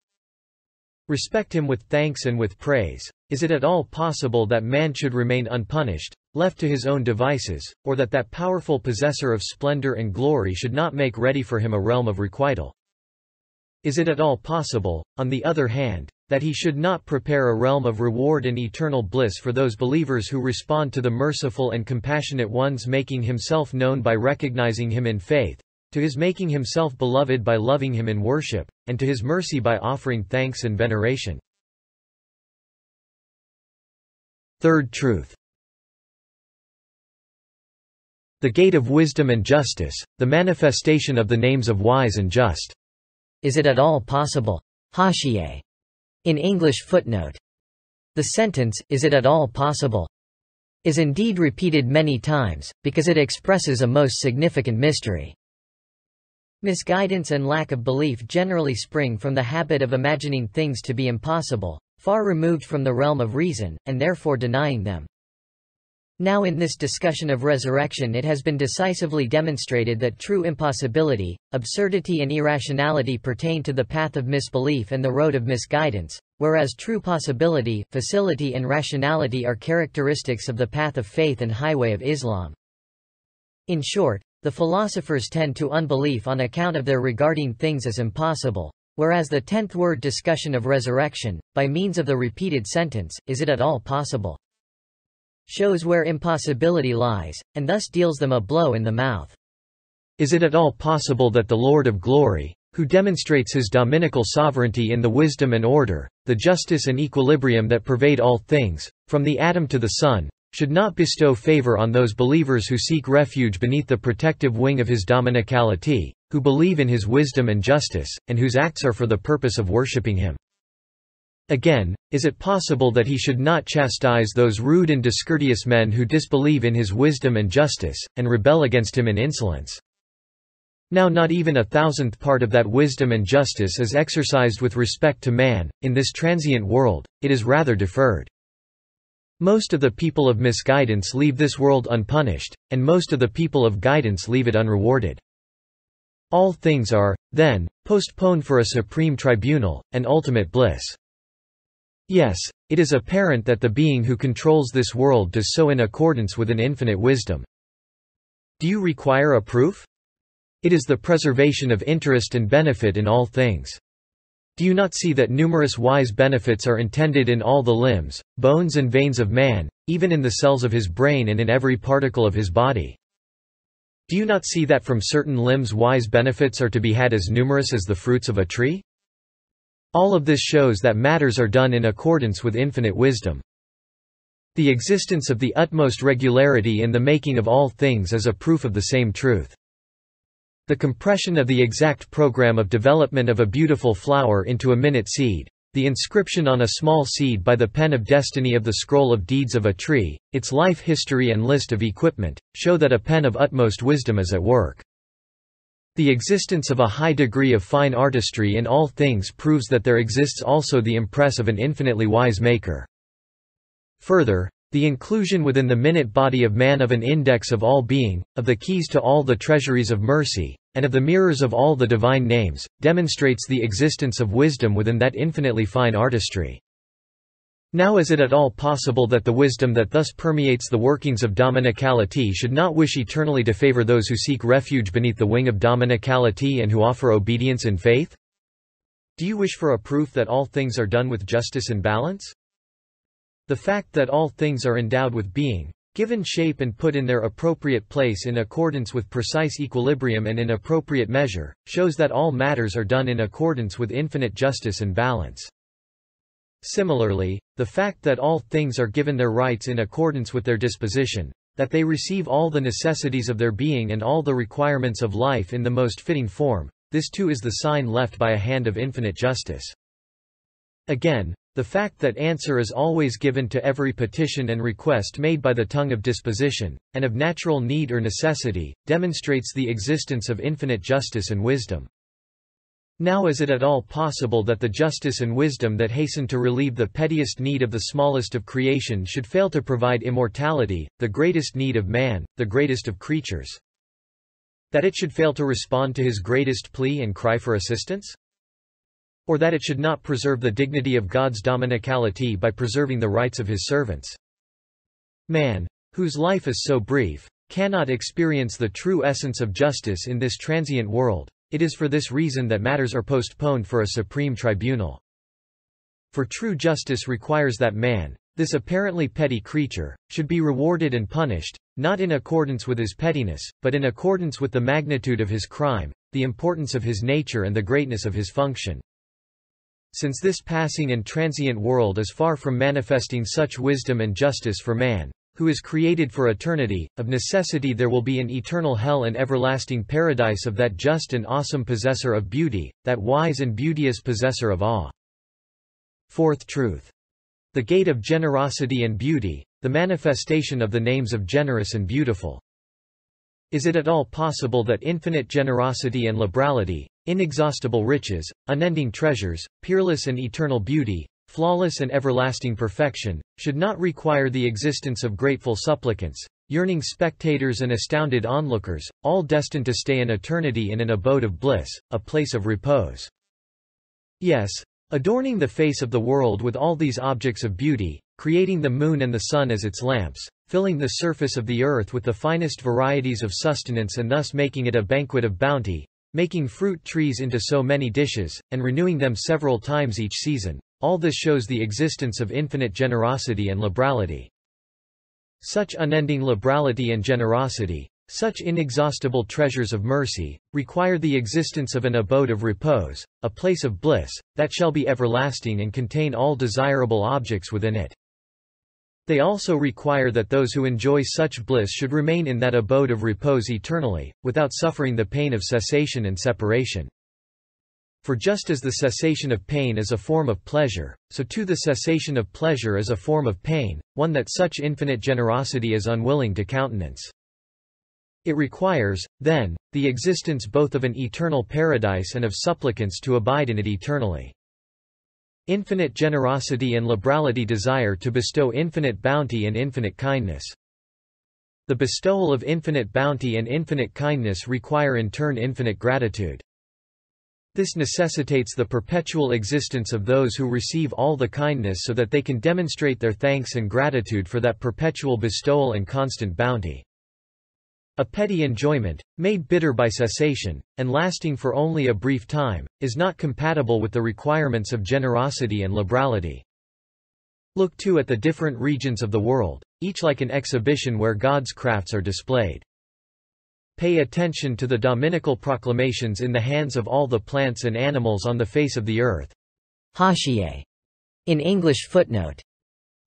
Respect him with thanks and with praise. Is it at all possible that man should remain unpunished, left to his own devices, or that that powerful possessor of splendor and glory should not make ready for him a realm of requital? Is it at all possible, on the other hand, that he should not prepare a realm of reward and eternal bliss for those believers who respond to the merciful and compassionate ones making himself known by recognizing him in faith, to his making himself beloved by loving him in worship, and to his mercy by offering thanks and veneration? Third truth The gate of wisdom and justice, the manifestation of the names of wise and just. Is it at all possible? Hashiye. In English footnote. The sentence, is it at all possible? is indeed repeated many times, because it expresses a most significant mystery. Misguidance and lack of belief generally spring from the habit of imagining things to be impossible, far removed from the realm of reason, and therefore denying them. Now in this discussion of resurrection it has been decisively demonstrated that true impossibility, absurdity and irrationality pertain to the path of misbelief and the road of misguidance, whereas true possibility, facility and rationality are characteristics of the path of faith and highway of Islam. In short, the philosophers tend to unbelief on account of their regarding things as impossible, whereas the tenth word discussion of resurrection, by means of the repeated sentence, is it at all possible? Shows where impossibility lies, and thus deals them a blow in the mouth. Is it at all possible that the Lord of glory, who demonstrates his dominical sovereignty in the wisdom and order, the justice and equilibrium that pervade all things, from the atom to the sun, should not bestow favor on those believers who seek refuge beneath the protective wing of his dominicality, who believe in his wisdom and justice, and whose acts are for the purpose of worshipping him. Again, is it possible that he should not chastise those rude and discourteous men who disbelieve in his wisdom and justice, and rebel against him in insolence? Now not even a thousandth part of that wisdom and justice is exercised with respect to man, in this transient world, it is rather deferred. Most of the people of misguidance leave this world unpunished, and most of the people of guidance leave it unrewarded. All things are, then, postponed for a supreme tribunal, and ultimate bliss. Yes, it is apparent that the being who controls this world does so in accordance with an infinite wisdom. Do you require a proof? It is the preservation of interest and benefit in all things. Do you not see that numerous wise benefits are intended in all the limbs, bones and veins of man, even in the cells of his brain and in every particle of his body? Do you not see that from certain limbs wise benefits are to be had as numerous as the fruits of a tree? All of this shows that matters are done in accordance with infinite wisdom. The existence of the utmost regularity in the making of all things is a proof of the same truth. The compression of the exact program of development of a beautiful flower into a minute seed, the inscription on a small seed by the pen of destiny of the scroll of deeds of a tree, its life history and list of equipment, show that a pen of utmost wisdom is at work. The existence of a high degree of fine artistry in all things proves that there exists also the impress of an infinitely wise maker. Further, The inclusion within the minute body of man of an index of all being, of the keys to all the treasuries of mercy, and of the mirrors of all the divine names, demonstrates the existence of wisdom within that infinitely fine artistry. Now is it at all possible that the wisdom that thus permeates the workings of Dominicality should not wish eternally to favor those who seek refuge beneath the wing of Dominicality and who offer obedience in faith? Do you wish for a proof that all things are done with justice and balance? The fact that all things are endowed with being, given shape and put in their appropriate place in accordance with precise equilibrium and in appropriate measure, shows that all matters are done in accordance with infinite justice and balance. Similarly, the fact that all things are given their rights in accordance with their disposition, that they receive all the necessities of their being and all the requirements of life in the most fitting form, this too is the sign left by a hand of infinite justice. Again, the fact that answer is always given to every petition and request made by the tongue of disposition, and of natural need or necessity, demonstrates the existence of infinite justice and wisdom. Now is it at all possible that the justice and wisdom that hasten to relieve the pettiest need of the smallest of creation should fail to provide immortality, the greatest need of man, the greatest of creatures? That it should fail to respond to his greatest plea and cry for assistance? or that it should not preserve the dignity of God's dominicality by preserving the rights of his servants. Man, whose life is so brief, cannot experience the true essence of justice in this transient world. It is for this reason that matters are postponed for a supreme tribunal. For true justice requires that man, this apparently petty creature, should be rewarded and punished, not in accordance with his pettiness, but in accordance with the magnitude of his crime, the importance of his nature and the greatness of his function. Since this passing and transient world is far from manifesting such wisdom and justice for man, who is created for eternity, of necessity there will be an eternal hell and everlasting paradise of that just and awesome possessor of beauty, that wise and beauteous possessor of awe. Fourth truth. The gate of generosity and beauty, the manifestation of the names of generous and beautiful. Is it at all possible that infinite generosity and liberality, inexhaustible riches, unending treasures, peerless and eternal beauty, flawless and everlasting perfection, should not require the existence of grateful supplicants, yearning spectators and astounded onlookers, all destined to stay an eternity in an abode of bliss, a place of repose. Yes, adorning the face of the world with all these objects of beauty, creating the moon and the sun as its lamps, filling the surface of the earth with the finest varieties of sustenance and thus making it a banquet of bounty, making fruit trees into so many dishes, and renewing them several times each season. All this shows the existence of infinite generosity and liberality. Such unending liberality and generosity, such inexhaustible treasures of mercy, require the existence of an abode of repose, a place of bliss, that shall be everlasting and contain all desirable objects within it. They also require that those who enjoy such bliss should remain in that abode of repose eternally, without suffering the pain of cessation and separation. For just as the cessation of pain is a form of pleasure, so too the cessation of pleasure is a form of pain, one that such infinite generosity is unwilling to countenance. It requires, then, the existence both of an eternal paradise and of supplicants to abide in it eternally. Infinite generosity and liberality desire to bestow infinite bounty and infinite kindness. The bestowal of infinite bounty and infinite kindness require in turn infinite gratitude. This necessitates the perpetual existence of those who receive all the kindness so that they can demonstrate their thanks and gratitude for that perpetual bestowal and constant bounty. A petty enjoyment, made bitter by cessation, and lasting for only a brief time, is not compatible with the requirements of generosity and liberality. Look too at the different regions of the world, each like an exhibition where God's crafts are displayed. Pay attention to the dominical proclamations in the hands of all the plants and animals on the face of the earth. Hashiye. In English footnote.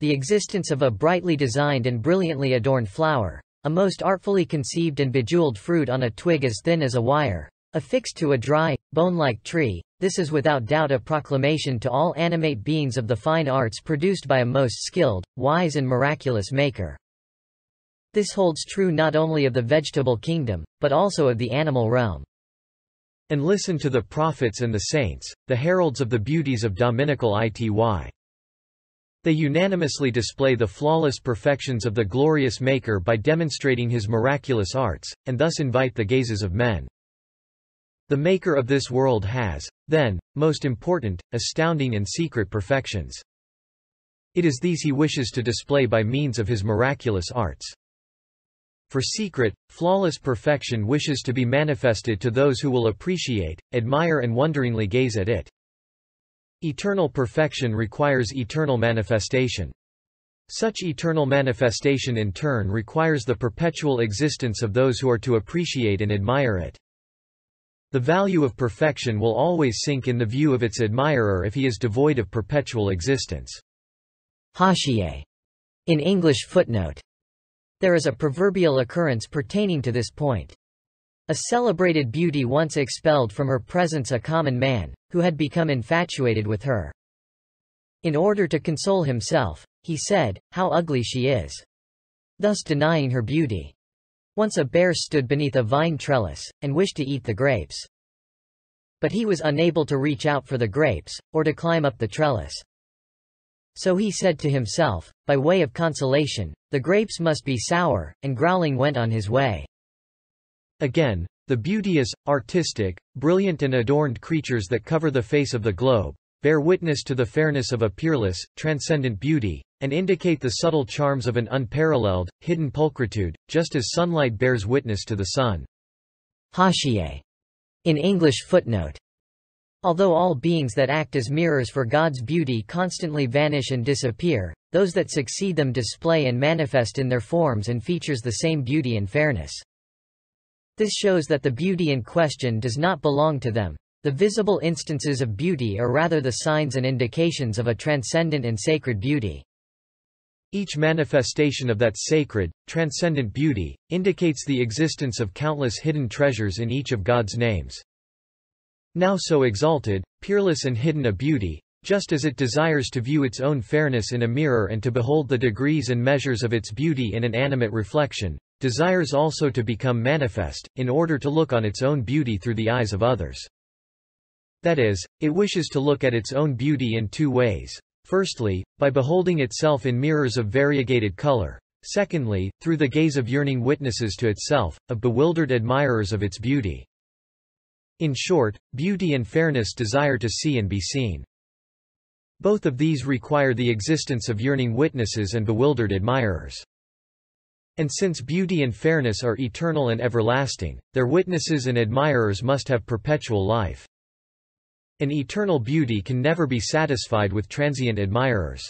The existence of a brightly designed and brilliantly adorned flower, a most artfully conceived and bejeweled fruit on a twig as thin as a wire, affixed to a dry, bone-like tree, this is without doubt a proclamation to all animate beings of the fine arts produced by a most skilled, wise and miraculous maker. This holds true not only of the vegetable kingdom, but also of the animal realm. And listen to the prophets and the saints, the heralds of the beauties of Dominicality. They unanimously display the flawless perfections of the glorious Maker by demonstrating his miraculous arts, and thus invite the gazes of men. The Maker of this world has, then, most important, astounding and secret perfections. It is these he wishes to display by means of his miraculous arts. For secret, flawless perfection wishes to be manifested to those who will appreciate, admire and wonderingly gaze at it. Eternal perfection requires eternal manifestation. Such eternal manifestation in turn requires the perpetual existence of those who are to appreciate and admire it. The value of perfection will always sink in the view of its admirer if he is devoid of perpetual existence. Hashiye. In English footnote. There is a proverbial occurrence pertaining to this point. A celebrated beauty once expelled from her presence a common man, who had become infatuated with her. In order to console himself, he said, how ugly she is. Thus denying her beauty. Once a bear stood beneath a vine trellis, and wished to eat the grapes. But he was unable to reach out for the grapes, or to climb up the trellis. So he said to himself, by way of consolation, the grapes must be sour, and growling went on his way. Again, the beauteous, artistic, brilliant and adorned creatures that cover the face of the globe, bear witness to the fairness of a peerless, transcendent beauty, and indicate the subtle charms of an unparalleled, hidden pulchritude, just as sunlight bears witness to the sun. Hashiye. In English footnote. Although all beings that act as mirrors for God's beauty constantly vanish and disappear, those that succeed them display and manifest in their forms and features the same beauty and fairness. This shows that the beauty in question does not belong to them. The visible instances of beauty are rather the signs and indications of a transcendent and sacred beauty. Each manifestation of that sacred, transcendent beauty, indicates the existence of countless hidden treasures in each of God's names. Now so exalted, peerless and hidden a beauty, just as it desires to view its own fairness in a mirror and to behold the degrees and measures of its beauty in an animate reflection, desires also to become manifest, in order to look on its own beauty through the eyes of others. That is, it wishes to look at its own beauty in two ways. Firstly, by beholding itself in mirrors of variegated color. Secondly, through the gaze of yearning witnesses to itself, of bewildered admirers of its beauty. In short, beauty and fairness desire to see and be seen. Both of these require the existence of yearning witnesses and bewildered admirers. And since beauty and fairness are eternal and everlasting, their witnesses and admirers must have perpetual life. An eternal beauty can never be satisfied with transient admirers.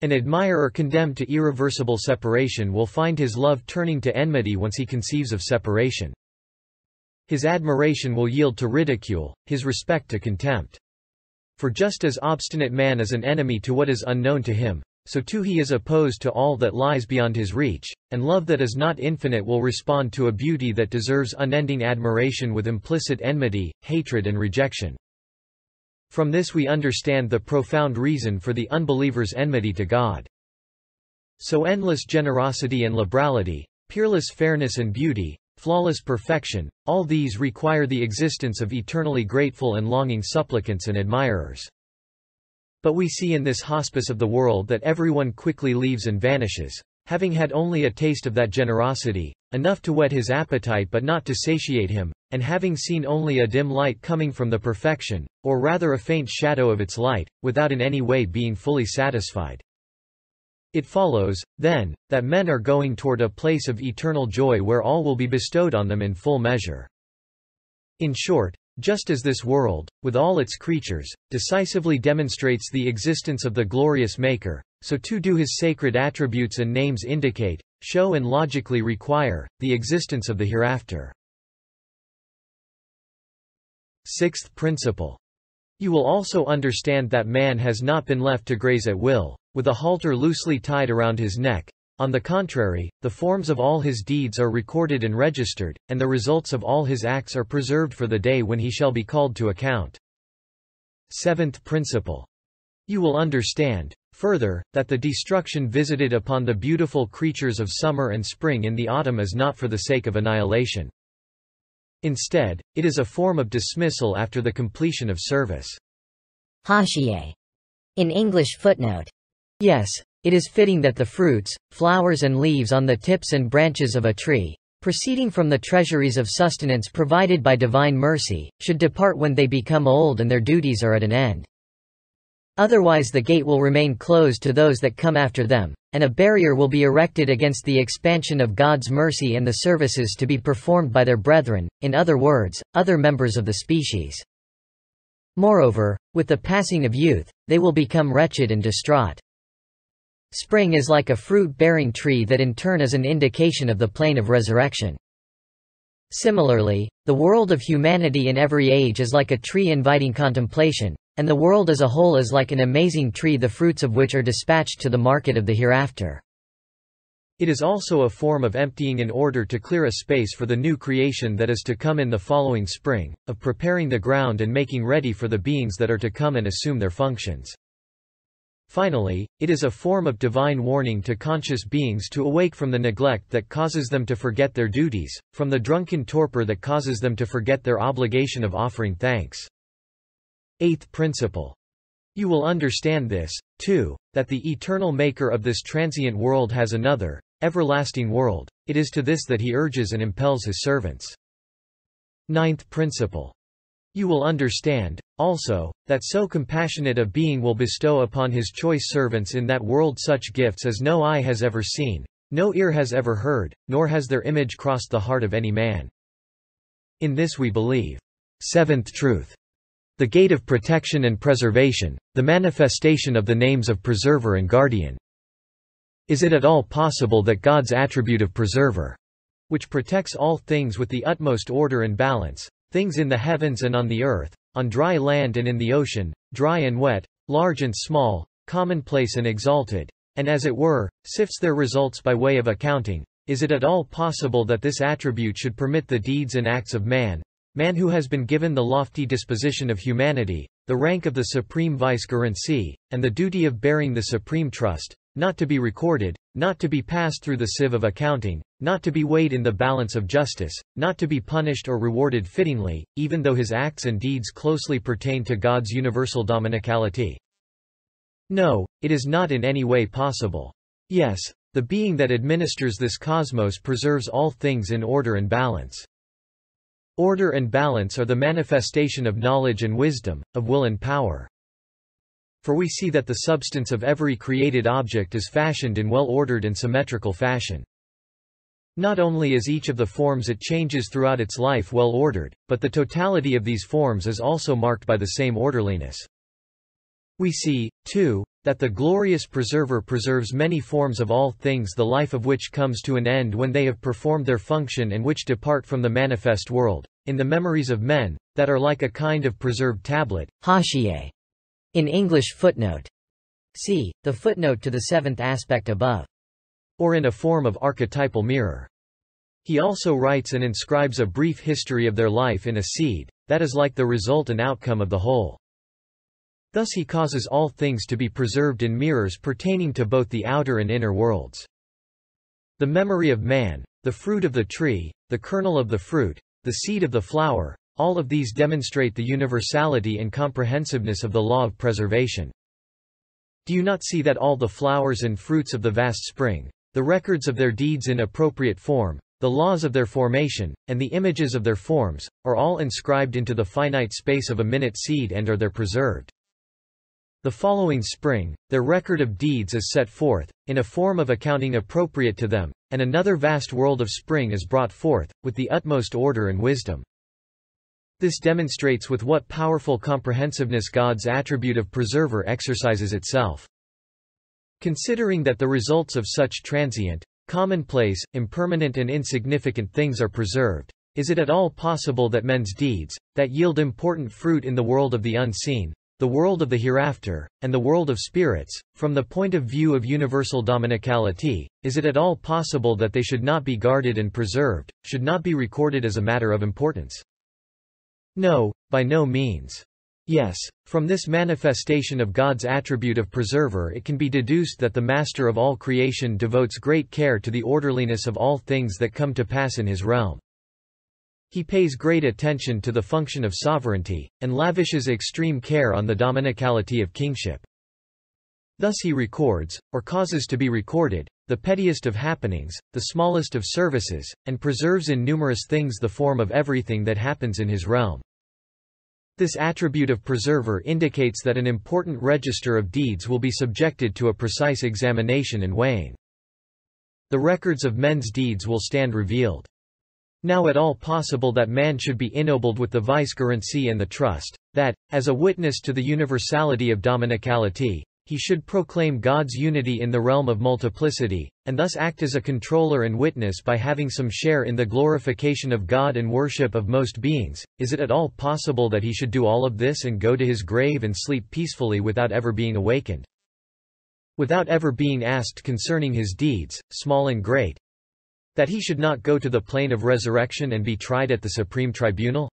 An admirer condemned to irreversible separation will find his love turning to enmity once he conceives of separation. His admiration will yield to ridicule, his respect to contempt. For just as obstinate man is an enemy to what is unknown to him, so too he is opposed to all that lies beyond his reach, and love that is not infinite will respond to a beauty that deserves unending admiration with implicit enmity, hatred and rejection. From this we understand the profound reason for the unbeliever's enmity to God. So endless generosity and liberality, peerless fairness and beauty, flawless perfection, all these require the existence of eternally grateful and longing supplicants and admirers. But we see in this hospice of the world that everyone quickly leaves and vanishes, having had only a taste of that generosity, enough to whet his appetite but not to satiate him, and having seen only a dim light coming from the perfection, or rather a faint shadow of its light, without in any way being fully satisfied. It follows, then, that men are going toward a place of eternal joy where all will be bestowed on them in full measure. In short, just as this world, with all its creatures, decisively demonstrates the existence of the glorious Maker, so too do his sacred attributes and names indicate, show and logically require, the existence of the hereafter. Sixth principle. You will also understand that man has not been left to graze at will, with a halter loosely tied around his neck, on the contrary, the forms of all his deeds are recorded and registered, and the results of all his acts are preserved for the day when he shall be called to account. Seventh principle. You will understand, further, that the destruction visited upon the beautiful creatures of summer and spring in the autumn is not for the sake of annihilation. Instead, it is a form of dismissal after the completion of service. Hashiye. In English footnote. Yes, it is fitting that the fruits, flowers and leaves on the tips and branches of a tree, proceeding from the treasuries of sustenance provided by divine mercy, should depart when they become old and their duties are at an end. Otherwise the gate will remain closed to those that come after them, and a barrier will be erected against the expansion of God's mercy and the services to be performed by their brethren, in other words, other members of the species. Moreover, with the passing of youth, they will become wretched and distraught. Spring is like a fruit-bearing tree that in turn is an indication of the plain of resurrection. Similarly, the world of humanity in every age is like a tree inviting contemplation, and the world as a whole is like an amazing tree the fruits of which are dispatched to the market of the hereafter. It is also a form of emptying in order to clear a space for the new creation that is to come in the following spring, of preparing the ground and making ready for the beings that are to come and assume their functions. Finally, it is a form of divine warning to conscious beings to awake from the neglect that causes them to forget their duties, from the drunken torpor that causes them to forget their obligation of offering thanks. Eighth principle. You will understand this, too, that the eternal maker of this transient world has another, everlasting world, it is to this that he urges and impels his servants. Ninth principle. You will understand, also, that so compassionate a being will bestow upon his choice servants in that world such gifts as no eye has ever seen, no ear has ever heard, nor has their image crossed the heart of any man. In this we believe. Seventh truth. The gate of protection and preservation, the manifestation of the names of preserver and guardian. Is it at all possible that God's attribute of preserver, which protects all things with the utmost order and balance, things in the heavens and on the earth, on dry land and in the ocean, dry and wet, large and small, commonplace and exalted, and as it were, sifts their results by way of accounting, is it at all possible that this attribute should permit the deeds and acts of man, Man who has been given the lofty disposition of humanity, the rank of the supreme vicegerency, and the duty of bearing the supreme trust, not to be recorded, not to be passed through the sieve of accounting, not to be weighed in the balance of justice, not to be punished or rewarded fittingly, even though his acts and deeds closely pertain to God's universal dominicality. No, it is not in any way possible. Yes, the being that administers this cosmos preserves all things in order and balance. Order and balance are the manifestation of knowledge and wisdom, of will and power. For we see that the substance of every created object is fashioned in well-ordered and symmetrical fashion. Not only is each of the forms it changes throughout its life well ordered, but the totality of these forms is also marked by the same orderliness. We see, too, that the glorious preserver preserves many forms of all things the life of which comes to an end when they have performed their function and which depart from the manifest world, in the memories of men, that are like a kind of preserved tablet. Hashiye. In English footnote. See, the footnote to the seventh aspect above. Or in a form of archetypal mirror. He also writes and inscribes a brief history of their life in a seed, that is like the result and outcome of the whole. Thus he causes all things to be preserved in mirrors pertaining to both the outer and inner worlds. The memory of man, the fruit of the tree, the kernel of the fruit, the seed of the flower, all of these demonstrate the universality and comprehensiveness of the law of preservation. Do you not see that all the flowers and fruits of the vast spring, the records of their deeds in appropriate form, the laws of their formation, and the images of their forms, are all inscribed into the finite space of a minute seed and are there preserved? The following spring, their record of deeds is set forth, in a form of accounting appropriate to them, and another vast world of spring is brought forth, with the utmost order and wisdom. This demonstrates with what powerful comprehensiveness God's attribute of preserver exercises itself. Considering that the results of such transient, commonplace, impermanent and insignificant things are preserved, is it at all possible that men's deeds, that yield important fruit in the world of the unseen, the world of the hereafter, and the world of spirits, from the point of view of universal dominicality, is it at all possible that they should not be guarded and preserved, should not be recorded as a matter of importance? No, by no means. Yes, from this manifestation of God's attribute of preserver it can be deduced that the Master of all creation devotes great care to the orderliness of all things that come to pass in his realm. He pays great attention to the function of sovereignty, and lavishes extreme care on the dominicality of kingship. Thus he records, or causes to be recorded, the pettiest of happenings, the smallest of services, and preserves in numerous things the form of everything that happens in his realm. This attribute of preserver indicates that an important register of deeds will be subjected to a precise examination and weighing. The records of men's deeds will stand revealed. Now at all possible that man should be ennobled with the vicegerency and the trust, that, as a witness to the universality of dominicality, he should proclaim God's unity in the realm of multiplicity, and thus act as a controller and witness by having some share in the glorification of God and worship of most beings. Is it at all possible that he should do all of this and go to his grave and sleep peacefully without ever being awakened? Without ever being asked concerning his deeds, small and great? That he should not go to the plain of resurrection and be tried at the supreme tribunal?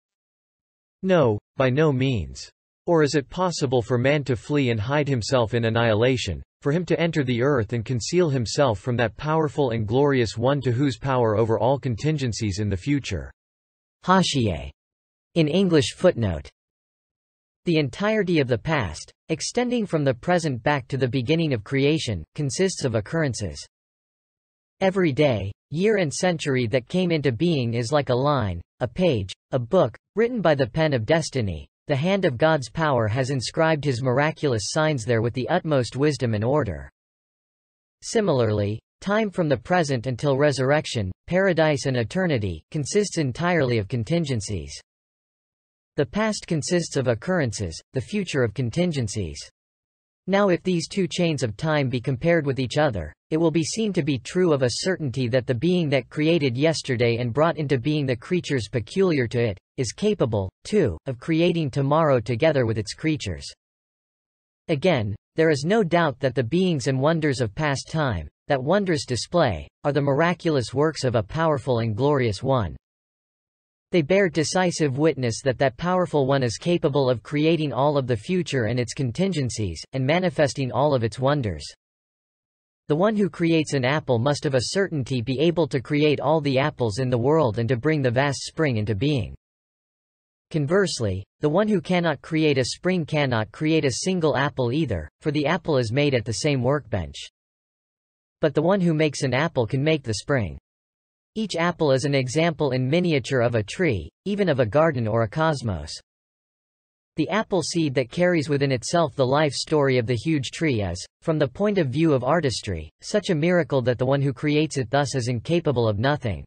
No, by no means. Or is it possible for man to flee and hide himself in annihilation, for him to enter the earth and conceal himself from that powerful and glorious one to whose power over all contingencies in the future? Hashiye. In English footnote. The entirety of the past, extending from the present back to the beginning of creation, consists of occurrences. Every day, year and century that came into being is like a line, a page, a book, written by the pen of destiny, the hand of God's power has inscribed his miraculous signs there with the utmost wisdom and order. Similarly, time from the present until resurrection, paradise and eternity, consists entirely of contingencies. The past consists of occurrences, the future of contingencies. Now if these two chains of time be compared with each other, it will be seen to be true of a certainty that the being that created yesterday and brought into being the creatures peculiar to it, is capable, too, of creating tomorrow together with its creatures. Again, there is no doubt that the beings and wonders of past time, that wondrous display, are the miraculous works of a powerful and glorious one. They bear decisive witness that that powerful one is capable of creating all of the future and its contingencies, and manifesting all of its wonders. The one who creates an apple must of a certainty be able to create all the apples in the world and to bring the vast spring into being. Conversely, the one who cannot create a spring cannot create a single apple either, for the apple is made at the same workbench. But the one who makes an apple can make the spring. Each apple is an example in miniature of a tree, even of a garden or a cosmos. The apple seed that carries within itself the life story of the huge tree is, from the point of view of artistry, such a miracle that the one who creates it thus is incapable of nothing.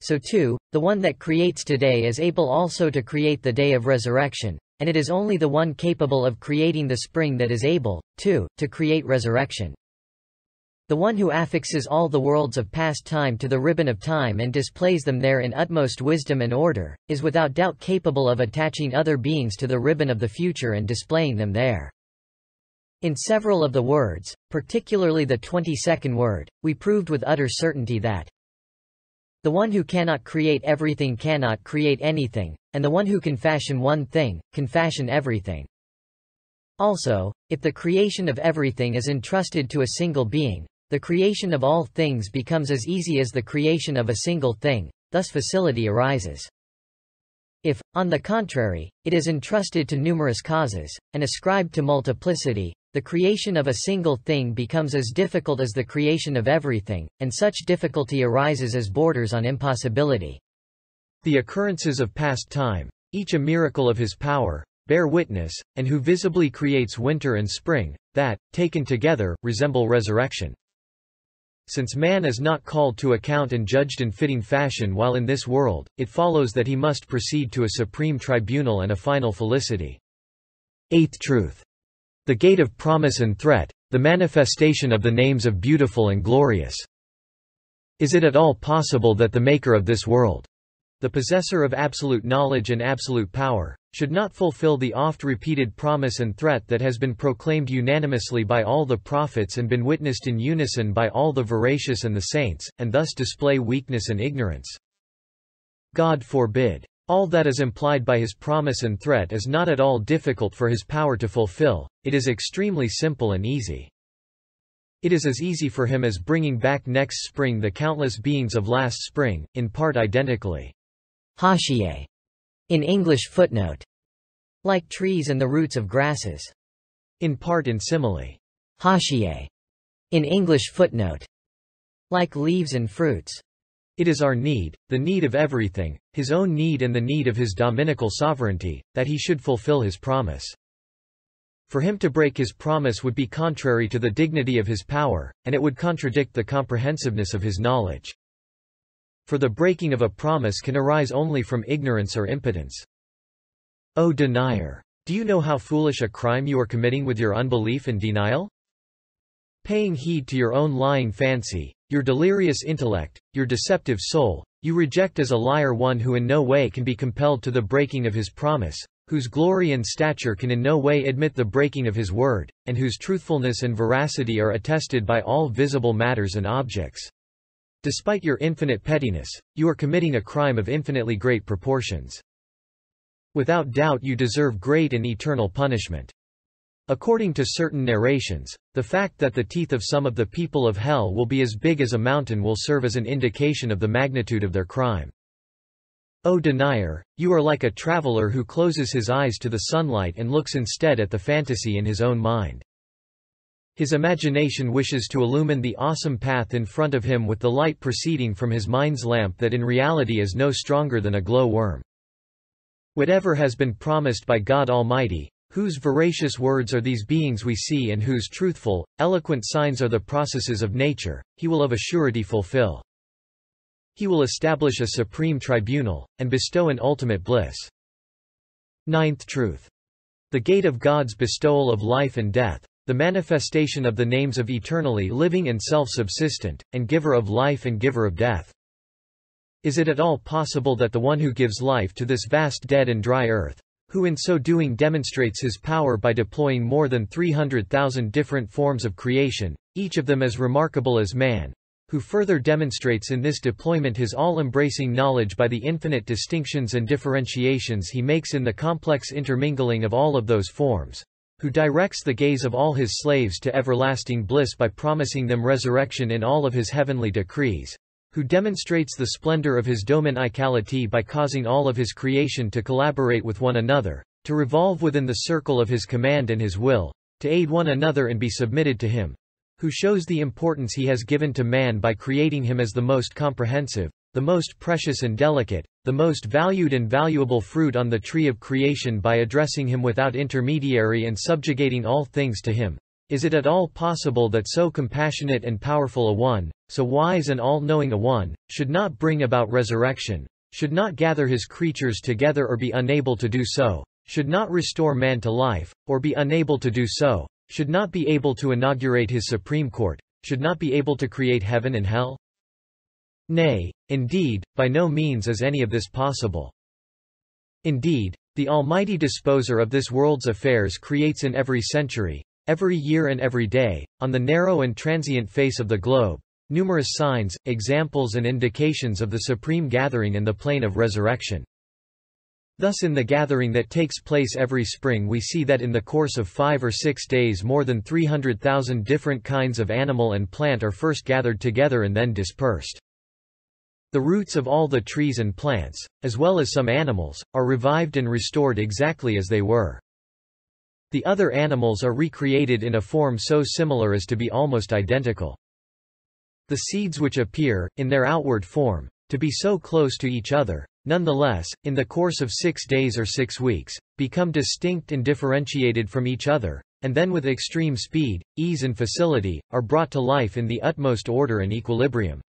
So too, the one that creates today is able also to create the day of resurrection, and it is only the one capable of creating the spring that is able, too, to create resurrection. The one who affixes all the worlds of past time to the ribbon of time and displays them there in utmost wisdom and order, is without doubt capable of attaching other beings to the ribbon of the future and displaying them there. In several of the words, particularly the twenty-second word, we proved with utter certainty that the one who cannot create everything cannot create anything, and the one who can fashion one thing, can fashion everything. Also, if the creation of everything is entrusted to a single being, the creation of all things becomes as easy as the creation of a single thing, thus facility arises. If, on the contrary, it is entrusted to numerous causes, and ascribed to multiplicity, the creation of a single thing becomes as difficult as the creation of everything, and such difficulty arises as borders on impossibility. The occurrences of past time, each a miracle of his power, bear witness, and who visibly creates winter and spring, that, taken together, resemble resurrection. Since man is not called to account and judged in fitting fashion while in this world, it follows that he must proceed to a supreme tribunal and a final felicity. Eighth truth. The gate of promise and threat, the manifestation of the names of beautiful and glorious. Is it at all possible that the maker of this world, the possessor of absolute knowledge and absolute power, should not fulfill the oft-repeated promise and threat that has been proclaimed unanimously by all the prophets and been witnessed in unison by all the veracious and the saints, and thus display weakness and ignorance. God forbid. All that is implied by his promise and threat is not at all difficult for his power to fulfill, it is extremely simple and easy. It is as easy for him as bringing back next spring the countless beings of last spring, in part identically. Hashiye. In English footnote. Like trees and the roots of grasses. In part in simile. Hashiye. In English footnote. Like leaves and fruits. It is our need, the need of everything, his own need and the need of his dominical sovereignty, that he should fulfill his promise. For him to break his promise would be contrary to the dignity of his power, and it would contradict the comprehensiveness of his knowledge. For the breaking of a promise can arise only from ignorance or impotence. O denier! Do you know how foolish a crime you are committing with your unbelief and denial? Paying heed to your own lying fancy, your delirious intellect, your deceptive soul, you reject as a liar one who in no way can be compelled to the breaking of his promise, whose glory and stature can in no way admit the breaking of his word, and whose truthfulness and veracity are attested by all visible matters and objects. Despite your infinite pettiness, you are committing a crime of infinitely great proportions. Without doubt you deserve great and eternal punishment. According to certain narrations, the fact that the teeth of some of the people of hell will be as big as a mountain will serve as an indication of the magnitude of their crime. O denier, you are like a traveler who closes his eyes to the sunlight and looks instead at the fantasy in his own mind. His imagination wishes to illumine the awesome path in front of him with the light proceeding from his mind's lamp that in reality is no stronger than a glow worm. Whatever has been promised by God Almighty, whose veracious words are these beings we see and whose truthful, eloquent signs are the processes of nature, he will of a surety fulfill. He will establish a supreme tribunal, and bestow an ultimate bliss. Ninth Truth. The gate of God's bestowal of life and death, the manifestation of the names of eternally living and self-subsistent, and giver of life and giver of death. Is it at all possible that the one who gives life to this vast dead and dry earth, who in so doing demonstrates his power by deploying more than 300,000 different forms of creation, each of them as remarkable as man, who further demonstrates in this deployment his all-embracing knowledge by the infinite distinctions and differentiations he makes in the complex intermingling of all of those forms, who directs the gaze of all his slaves to everlasting bliss by promising them resurrection in all of his heavenly decrees, who demonstrates the splendor of his dominicality by causing all of his creation to collaborate with one another, to revolve within the circle of his command and his will, to aid one another and be submitted to him, who shows the importance he has given to man by creating him as the most comprehensive, the most precious and delicate, the most valued and valuable fruit on the tree of creation by addressing him without intermediary and subjugating all things to him. Is it at all possible that so compassionate and powerful a one, so wise and all-knowing a one, should not bring about resurrection, should not gather his creatures together or be unable to do so, should not restore man to life, or be unable to do so, should not be able to inaugurate his Supreme Court, should not be able to create heaven and hell? Nay, indeed, by no means is any of this possible. Indeed, the Almighty Disposer of this world's affairs creates in every century, every year and every day, on the narrow and transient face of the globe, numerous signs, examples and indications of the supreme gathering in the plain of resurrection. Thus in the gathering that takes place every spring we see that in the course of five or six days more than 300,000 different kinds of animal and plant are first gathered together and then dispersed. The roots of all the trees and plants, as well as some animals, are revived and restored exactly as they were. The other animals are recreated in a form so similar as to be almost identical. The seeds which appear, in their outward form, to be so close to each other, Nonetheless, in the course of six days or six weeks, become distinct and differentiated from each other, and then with extreme speed, ease and facility, are brought to life in the utmost order and equilibrium.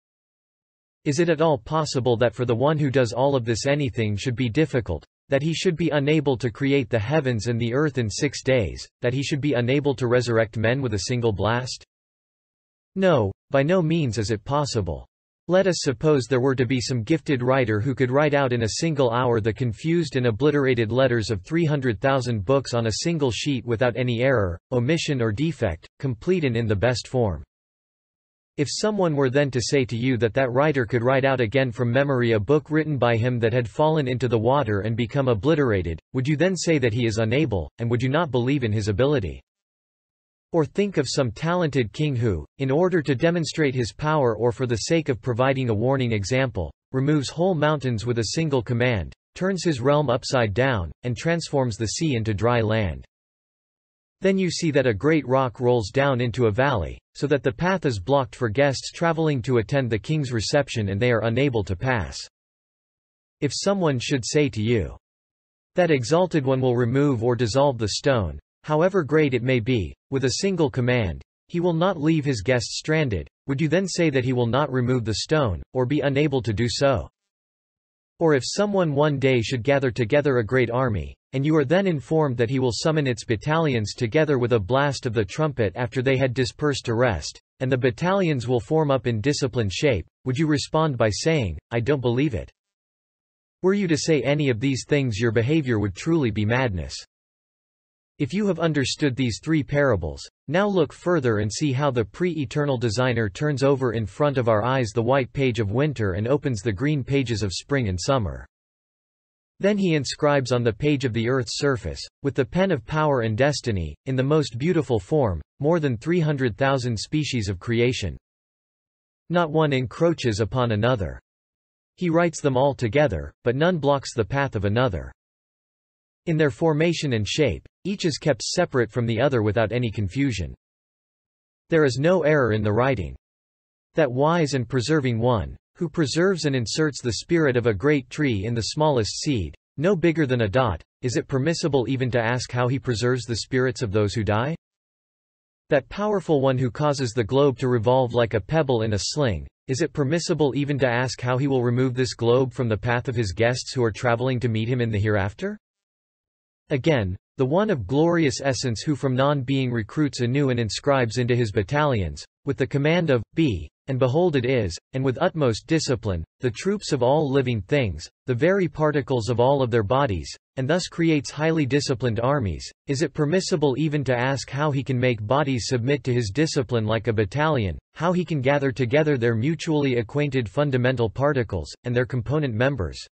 Is it at all possible that for the one who does all of this anything should be difficult, that he should be unable to create the heavens and the earth in six days, that he should be unable to resurrect men with a single blast? No, by no means is it possible. Let us suppose there were to be some gifted writer who could write out in a single hour the confused and obliterated letters of 300,000 books on a single sheet without any error, omission or defect, complete and in the best form. If someone were then to say to you that that writer could write out again from memory a book written by him that had fallen into the water and become obliterated, would you then say that he is unable, and would you not believe in his ability? Or think of some talented king who, in order to demonstrate his power or for the sake of providing a warning example, removes whole mountains with a single command, turns his realm upside down, and transforms the sea into dry land. Then you see that a great rock rolls down into a valley, so that the path is blocked for guests traveling to attend the king's reception and they are unable to pass. If someone should say to you, that exalted one will remove or dissolve the stone, however great it may be, with a single command, he will not leave his guests stranded, would you then say that he will not remove the stone, or be unable to do so? Or if someone one day should gather together a great army, and you are then informed that he will summon its battalions together with a blast of the trumpet after they had dispersed to rest, and the battalions will form up in disciplined shape, would you respond by saying, I don't believe it? Were you to say any of these things your behavior would truly be madness. If you have understood these three parables, now look further and see how the pre-eternal designer turns over in front of our eyes the white page of winter and opens the green pages of spring and summer. Then he inscribes on the page of the earth's surface, with the pen of power and destiny, in the most beautiful form, more than 300,000 species of creation. Not one encroaches upon another. He writes them all together, but none blocks the path of another. In their formation and shape, each is kept separate from the other without any confusion. There is no error in the writing. That wise and preserving one, who preserves and inserts the spirit of a great tree in the smallest seed, no bigger than a dot, is it permissible even to ask how he preserves the spirits of those who die? That powerful one who causes the globe to revolve like a pebble in a sling, is it permissible even to ask how he will remove this globe from the path of his guests who are traveling to meet him in the hereafter? Again, the one of glorious essence who from non-being recruits anew and inscribes into his battalions, with the command of, be, and behold it is, and with utmost discipline, the troops of all living things, the very particles of all of their bodies, and thus creates highly disciplined armies, is it permissible even to ask how he can make bodies submit to his discipline like a battalion, how he can gather together their mutually acquainted fundamental particles, and their component members?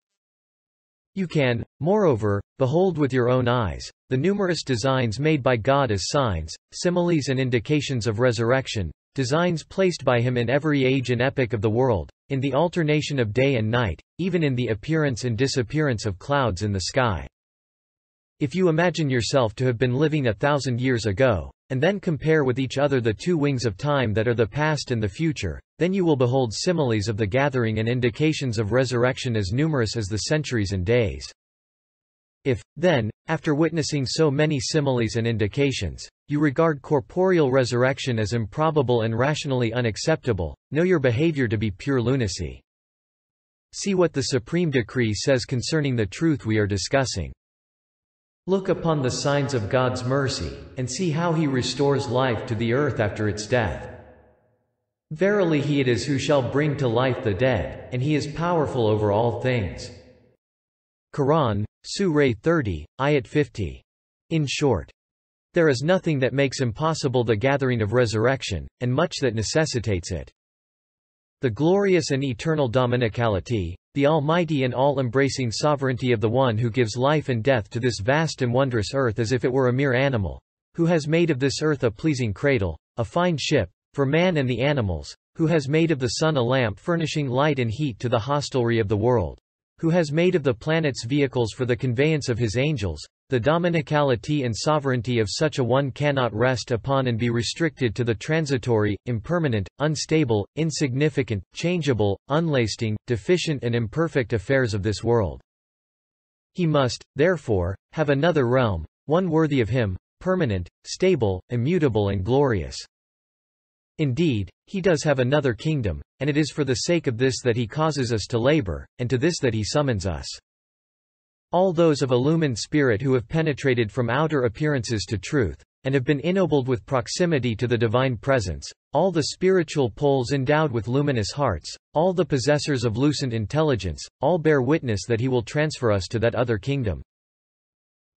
You can, moreover, behold with your own eyes, the numerous designs made by God as signs, similes and indications of resurrection, designs placed by him in every age and epoch of the world, in the alternation of day and night, even in the appearance and disappearance of clouds in the sky. If you imagine yourself to have been living a thousand years ago, and then compare with each other the two wings of time that are the past and the future, then you will behold similes of the gathering and indications of resurrection as numerous as the centuries and days. If, then, after witnessing so many similes and indications, you regard corporeal resurrection as improbable and rationally unacceptable, know your behavior to be pure lunacy. See what the Supreme Decree says concerning the truth we are discussing. Look upon the signs of God's mercy, and see how he restores life to the earth after its death. Verily he it is who shall bring to life the dead, and he is powerful over all things. Quran, Surah 30, Ayat 50. In short, there is nothing that makes impossible the gathering of resurrection, and much that necessitates it. The glorious and eternal Dominicality, the almighty and all-embracing sovereignty of the one who gives life and death to this vast and wondrous earth as if it were a mere animal, who has made of this earth a pleasing cradle, a fine ship, for man and the animals, who has made of the sun a lamp furnishing light and heat to the hostelry of the world, who has made of the planets vehicles for the conveyance of his angels, the dominicality and sovereignty of such a one cannot rest upon and be restricted to the transitory, impermanent, unstable, insignificant, changeable, unlasting, deficient and imperfect affairs of this world. He must, therefore, have another realm, one worthy of him, permanent, stable, immutable and glorious. Indeed, he does have another kingdom, and it is for the sake of this that he causes us to labor, and to this that he summons us. All those of illumined spirit who have penetrated from outer appearances to truth, and have been ennobled with proximity to the divine presence, all the spiritual poles endowed with luminous hearts, all the possessors of lucent intelligence, all bear witness that he will transfer us to that other kingdom.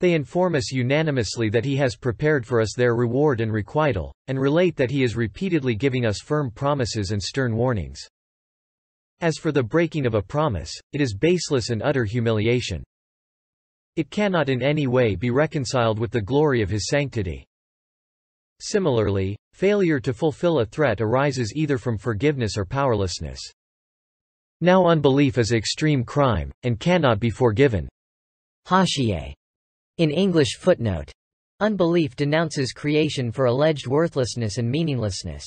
They inform us unanimously that he has prepared for us their reward and requital, and relate that he is repeatedly giving us firm promises and stern warnings. As for the breaking of a promise, it is baseless and utter humiliation. It cannot in any way be reconciled with the glory of his sanctity. Similarly, failure to fulfill a threat arises either from forgiveness or powerlessness. Now unbelief is extreme crime, and cannot be forgiven. Hashiye. In English footnote. Unbelief denounces creation for alleged worthlessness and meaninglessness.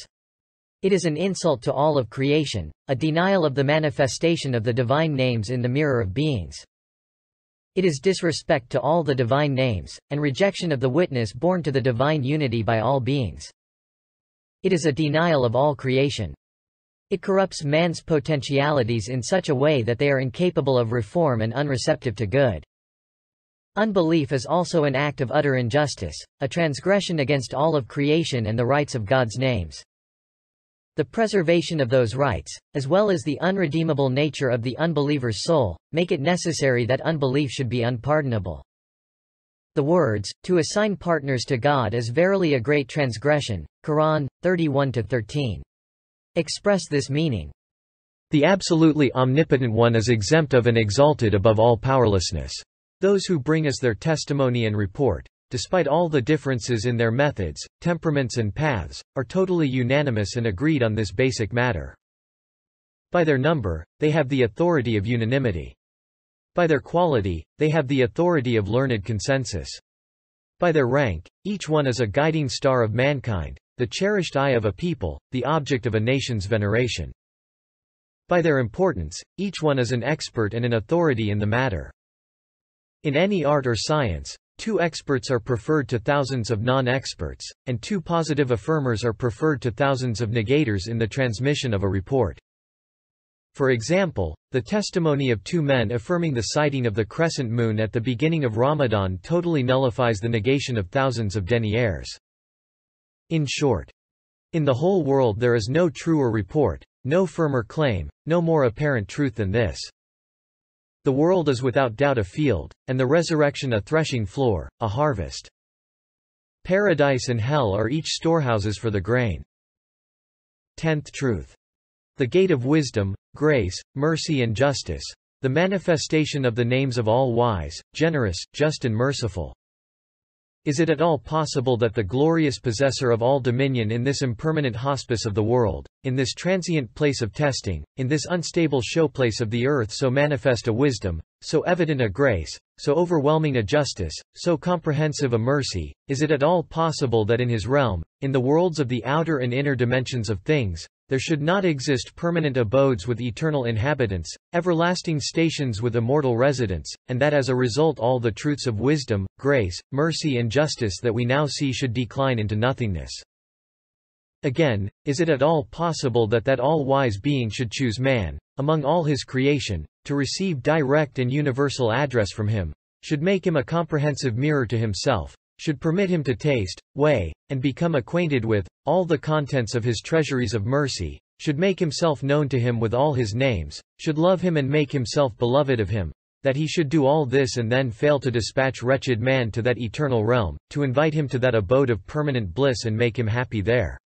It is an insult to all of creation, a denial of the manifestation of the divine names in the mirror of beings. It is disrespect to all the divine names, and rejection of the witness borne to the divine unity by all beings. It is a denial of all creation. It corrupts man's potentialities in such a way that they are incapable of reform and unreceptive to good. Unbelief is also an act of utter injustice, a transgression against all of creation and the rights of God's names. The preservation of those rights, as well as the unredeemable nature of the unbeliever's soul, make it necessary that unbelief should be unpardonable. The words, to assign partners to God is verily a great transgression, Quran, 31-13. Express this meaning. The absolutely omnipotent one is exempt of and exalted above all powerlessness. Those who bring us their testimony and report, despite all the differences in their methods, temperaments and paths, are totally unanimous and agreed on this basic matter. By their number, they have the authority of unanimity. By their quality, they have the authority of learned consensus. By their rank, each one is a guiding star of mankind, the cherished eye of a people, the object of a nation's veneration. By their importance, each one is an expert and an authority in the matter. In any art or science, two experts are preferred to thousands of non-experts, and two positive affirmers are preferred to thousands of negators in the transmission of a report. For example, the testimony of two men affirming the sighting of the crescent moon at the beginning of Ramadan totally nullifies the negation of thousands of deniers. In short, in the whole world there is no truer report, no firmer claim, no more apparent truth than this. The world is without doubt a field, and the resurrection a threshing floor, a harvest. Paradise and hell are each storehouses for the grain. Tenth truth. The gate of wisdom, grace, mercy and justice, the manifestation of the names of all wise, generous, just and merciful. Is it at all possible that the glorious possessor of all dominion in this impermanent hospice of the world, in this transient place of testing, in this unstable showplace of the earth so manifest a wisdom, so evident a grace, so overwhelming a justice, so comprehensive a mercy, is it at all possible that in his realm, in the worlds of the outer and inner dimensions of things, there should not exist permanent abodes with eternal inhabitants, everlasting stations with immortal residents, and that as a result all the truths of wisdom, grace, mercy and justice that we now see should decline into nothingness. Again, is it at all possible that that all-wise being should choose man, among all his creation, to receive direct and universal address from him, should make him a comprehensive mirror to himself, should permit him to taste, weigh, and become acquainted with, all the contents of his treasuries of mercy, should make himself known to him with all his names, should love him and make himself beloved of him, that he should do all this and then fail to dispatch wretched man to that eternal realm, to invite him to that abode of permanent bliss and make him happy there.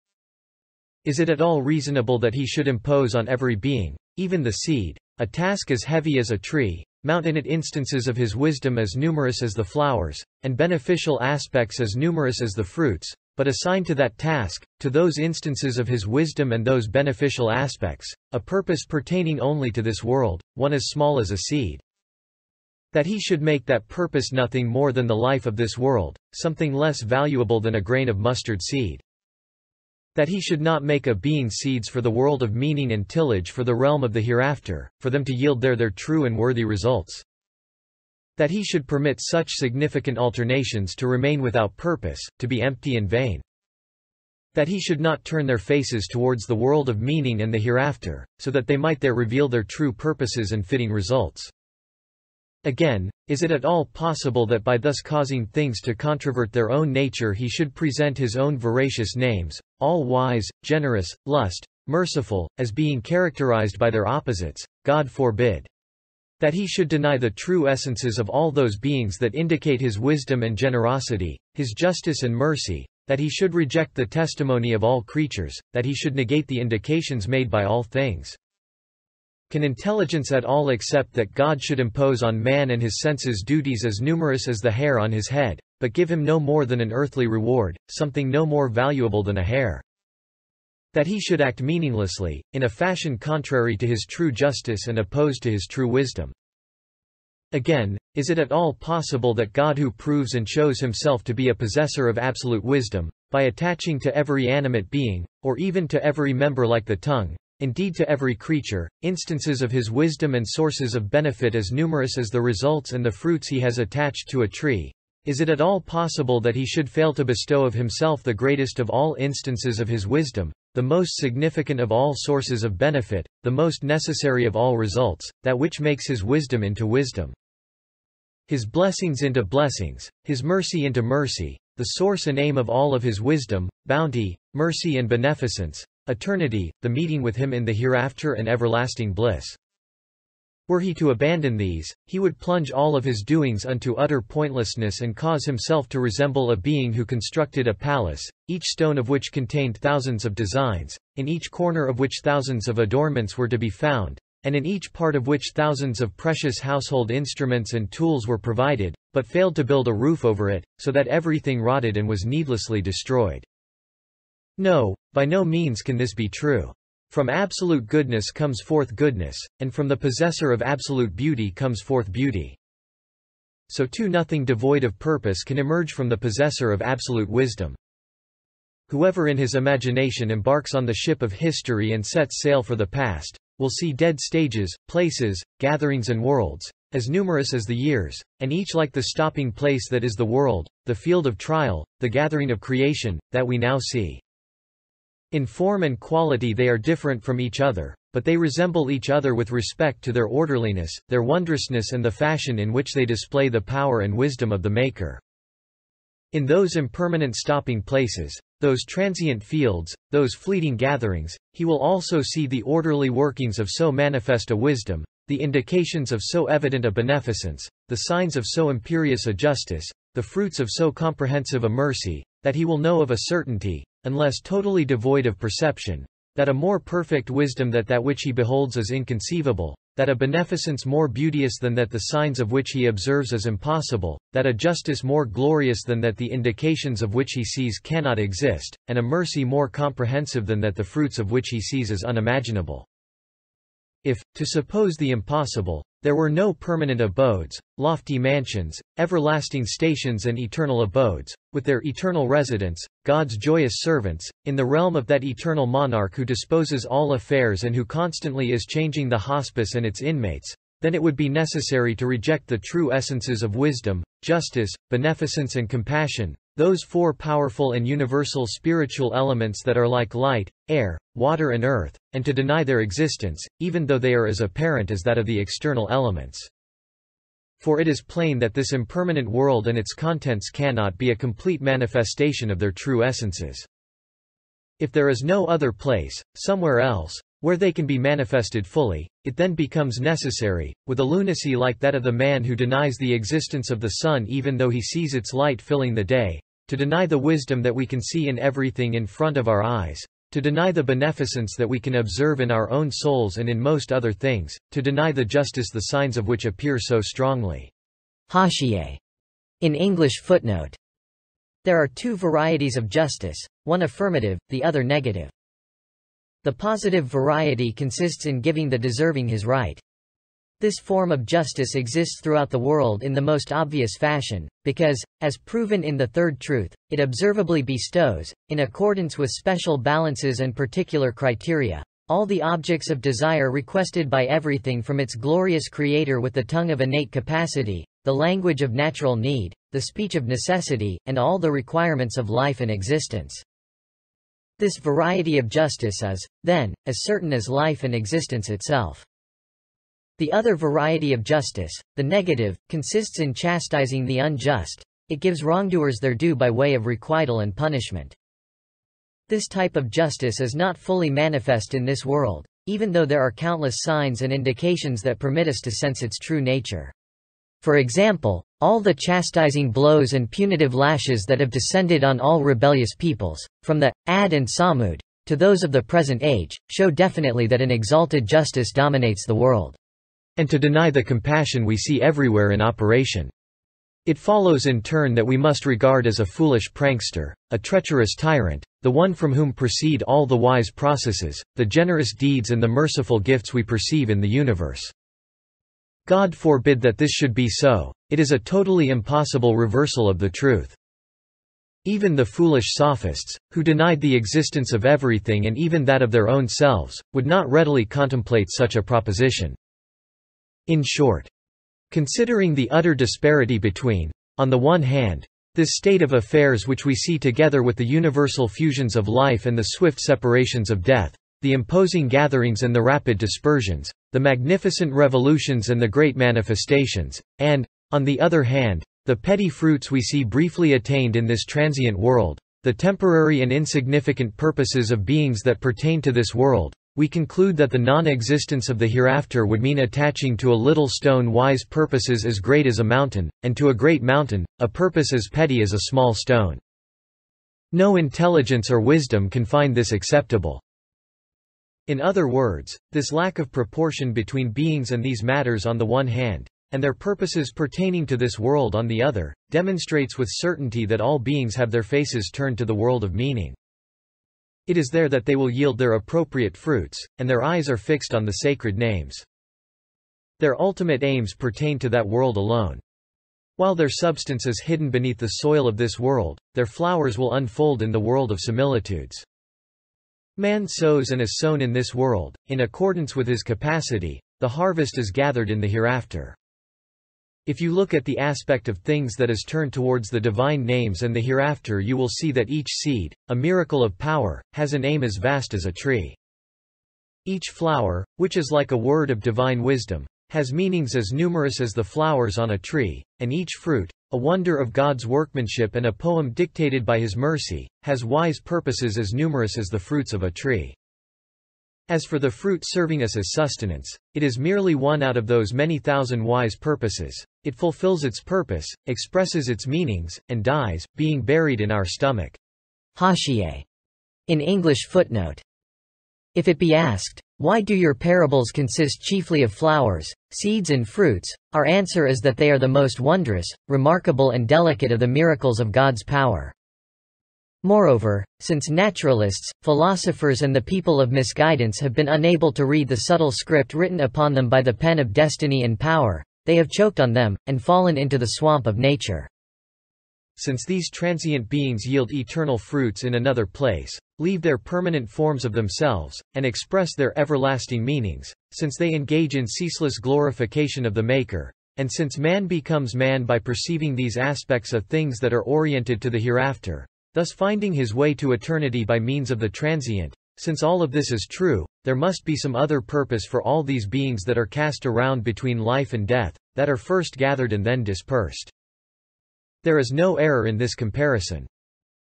Is it at all reasonable that he should impose on every being, even the seed, a task as heavy as a tree, mount in it instances of his wisdom as numerous as the flowers, and beneficial aspects as numerous as the fruits, but assign to that task, to those instances of his wisdom and those beneficial aspects, a purpose pertaining only to this world, one as small as a seed. That he should make that purpose nothing more than the life of this world, something less valuable than a grain of mustard seed. That he should not make a being seeds for the world of meaning and tillage for the realm of the hereafter, for them to yield there their true and worthy results. That he should permit such significant alternations to remain without purpose, to be empty and vain. That he should not turn their faces towards the world of meaning and the hereafter, so that they might there reveal their true purposes and fitting results. Again, is it at all possible that by thus causing things to controvert their own nature he should present his own veracious names, all-wise, generous, just, merciful, as being characterized by their opposites, God forbid. That he should deny the true essences of all those beings that indicate his wisdom and generosity, his justice and mercy, that he should reject the testimony of all creatures, that he should negate the indications made by all things. Can intelligence at all accept that God should impose on man and his senses duties as numerous as the hair on his head, but give him no more than an earthly reward, something no more valuable than a hair? That he should act meaninglessly, in a fashion contrary to his true justice and opposed to his true wisdom. Again, is it at all possible that God who proves and shows himself to be a possessor of absolute wisdom, by attaching to every animate being, or even to every member like the tongue, indeed to every creature, instances of his wisdom and sources of benefit as numerous as the results and the fruits he has attached to a tree, is it at all possible that he should fail to bestow of himself the greatest of all instances of his wisdom, the most significant of all sources of benefit, the most necessary of all results, that which makes his wisdom into wisdom? His blessings into blessings, his mercy into mercy, the source and aim of all of his wisdom, bounty, mercy and beneficence, eternity, the meeting with him in the hereafter and everlasting bliss. Were he to abandon these, he would plunge all of his doings unto utter pointlessness and cause himself to resemble a being who constructed a palace, each stone of which contained thousands of designs, in each corner of which thousands of adornments were to be found, and in each part of which thousands of precious household instruments and tools were provided, but failed to build a roof over it, so that everything rotted and was needlessly destroyed. No, by no means can this be true. From absolute goodness comes forth goodness, and from the possessor of absolute beauty comes forth beauty. So too nothing devoid of purpose can emerge from the possessor of absolute wisdom. Whoever in his imagination embarks on the ship of history and sets sail for the past, will see dead stages, places, gatherings and worlds, as numerous as the years, and each like the stopping place that is the world, the field of trial, the gathering of creation, that we now see. In form and quality they are different from each other, but they resemble each other with respect to their orderliness, their wondrousness and the fashion in which they display the power and wisdom of the Maker. In those impermanent stopping places, those transient fields, those fleeting gatherings, he will also see the orderly workings of so manifest a wisdom, the indications of so evident a beneficence, the signs of so imperious a justice, the fruits of so comprehensive a mercy, that he will know of a certainty, unless totally devoid of perception, that a more perfect wisdom that that which he beholds is inconceivable, that a beneficence more beauteous than that the signs of which he observes is impossible, that a justice more glorious than that the indications of which he sees cannot exist, and a mercy more comprehensive than that the fruits of which he sees is unimaginable. If, to suppose the impossible, there were no permanent abodes, lofty mansions, everlasting stations and eternal abodes, with their eternal residents, God's joyous servants, in the realm of that eternal monarch who disposes all affairs and who constantly is changing the hospice and its inmates, then it would be necessary to reject the true essences of wisdom, justice, beneficence and compassion, those four powerful and universal spiritual elements that are like light, air, water and earth, and to deny their existence, even though they are as apparent as that of the external elements. For it is plain that this impermanent world and its contents cannot be a complete manifestation of their true essences. If there is no other place, somewhere else, where they can be manifested fully, it then becomes necessary, with a lunacy like that of the man who denies the existence of the sun even though he sees its light filling the day, to deny the wisdom that we can see in everything in front of our eyes, to deny the beneficence that we can observe in our own souls and in most other things, to deny the justice the signs of which appear so strongly. Hashiye. In English footnote. There are two varieties of justice, one affirmative, the other negative. The positive variety consists in giving the deserving his right. This form of justice exists throughout the world in the most obvious fashion, because, as proven in the third truth, it observably bestows, in accordance with special balances and particular criteria, all the objects of desire requested by everything from its glorious creator with the tongue of innate capacity, the language of natural need, the speech of necessity, and all the requirements of life and existence. This variety of justice is, then, as certain as life and existence itself. The other variety of justice, the negative, consists in chastising the unjust. It gives wrongdoers their due by way of requital and punishment. This type of justice is not fully manifest in this world, even though there are countless signs and indications that permit us to sense its true nature. For example, all the chastising blows and punitive lashes that have descended on all rebellious peoples, from the Ad and Samud, to those of the present age, show definitely that an exalted justice dominates the world and to deny the compassion we see everywhere in operation. It follows in turn that we must regard as a foolish prankster, a treacherous tyrant, the one from whom proceed all the wise processes, the generous deeds and the merciful gifts we perceive in the universe. God forbid that this should be so, it is a totally impossible reversal of the truth. Even the foolish sophists, who denied the existence of everything and even that of their own selves, would not readily contemplate such a proposition. In short, considering the utter disparity between, on the one hand, this state of affairs which we see together with the universal fusions of life and the swift separations of death, the imposing gatherings and the rapid dispersions, the magnificent revolutions and the great manifestations, and, on the other hand, the petty fruits we see briefly attained in this transient world, the temporary and insignificant purposes of beings that pertain to this world, we conclude that the non-existence of the hereafter would mean attaching to a little stone wise purposes as great as a mountain, and to a great mountain, a purpose as petty as a small stone. No intelligence or wisdom can find this acceptable. In other words, this lack of proportion between beings and these matters on the one hand, and their purposes pertaining to this world on the other, demonstrates with certainty that all beings have their faces turned to the world of meaning. It is there that they will yield their appropriate fruits, and their eyes are fixed on the sacred names. Their ultimate aims pertain to that world alone. While their substance is hidden beneath the soil of this world, their flowers will unfold in the world of similitudes. Man sows and is sown in this world, in accordance with his capacity, the harvest is gathered in the hereafter. If you look at the aspect of things that is turned towards the divine names and the hereafter you will see that each seed, a miracle of power, has an aim as vast as a tree. Each flower, which is like a word of divine wisdom, has meanings as numerous as the flowers on a tree, and each fruit, a wonder of God's workmanship and a poem dictated by his mercy, has wise purposes as numerous as the fruits of a tree. As for the fruit serving us as sustenance, it is merely one out of those many thousand wise purposes. It fulfills its purpose, expresses its meanings, and dies, being buried in our stomach. Hashiye. In English footnote. If it be asked, why do your parables consist chiefly of flowers, seeds and fruits, our answer is that they are the most wondrous, remarkable and delicate of the miracles of God's power. Moreover, since naturalists, philosophers and the people of misguidance have been unable to read the subtle script written upon them by the pen of destiny and power, they have choked on them, and fallen into the swamp of nature. Since these transient beings yield eternal fruits in another place, leave their permanent forms of themselves, and express their everlasting meanings, since they engage in ceaseless glorification of the Maker, and since man becomes man by perceiving these aspects of things that are oriented to the hereafter, thus finding his way to eternity by means of the transient. Since all of this is true, there must be some other purpose for all these beings that are cast around between life and death, that are first gathered and then dispersed. There is no error in this comparison.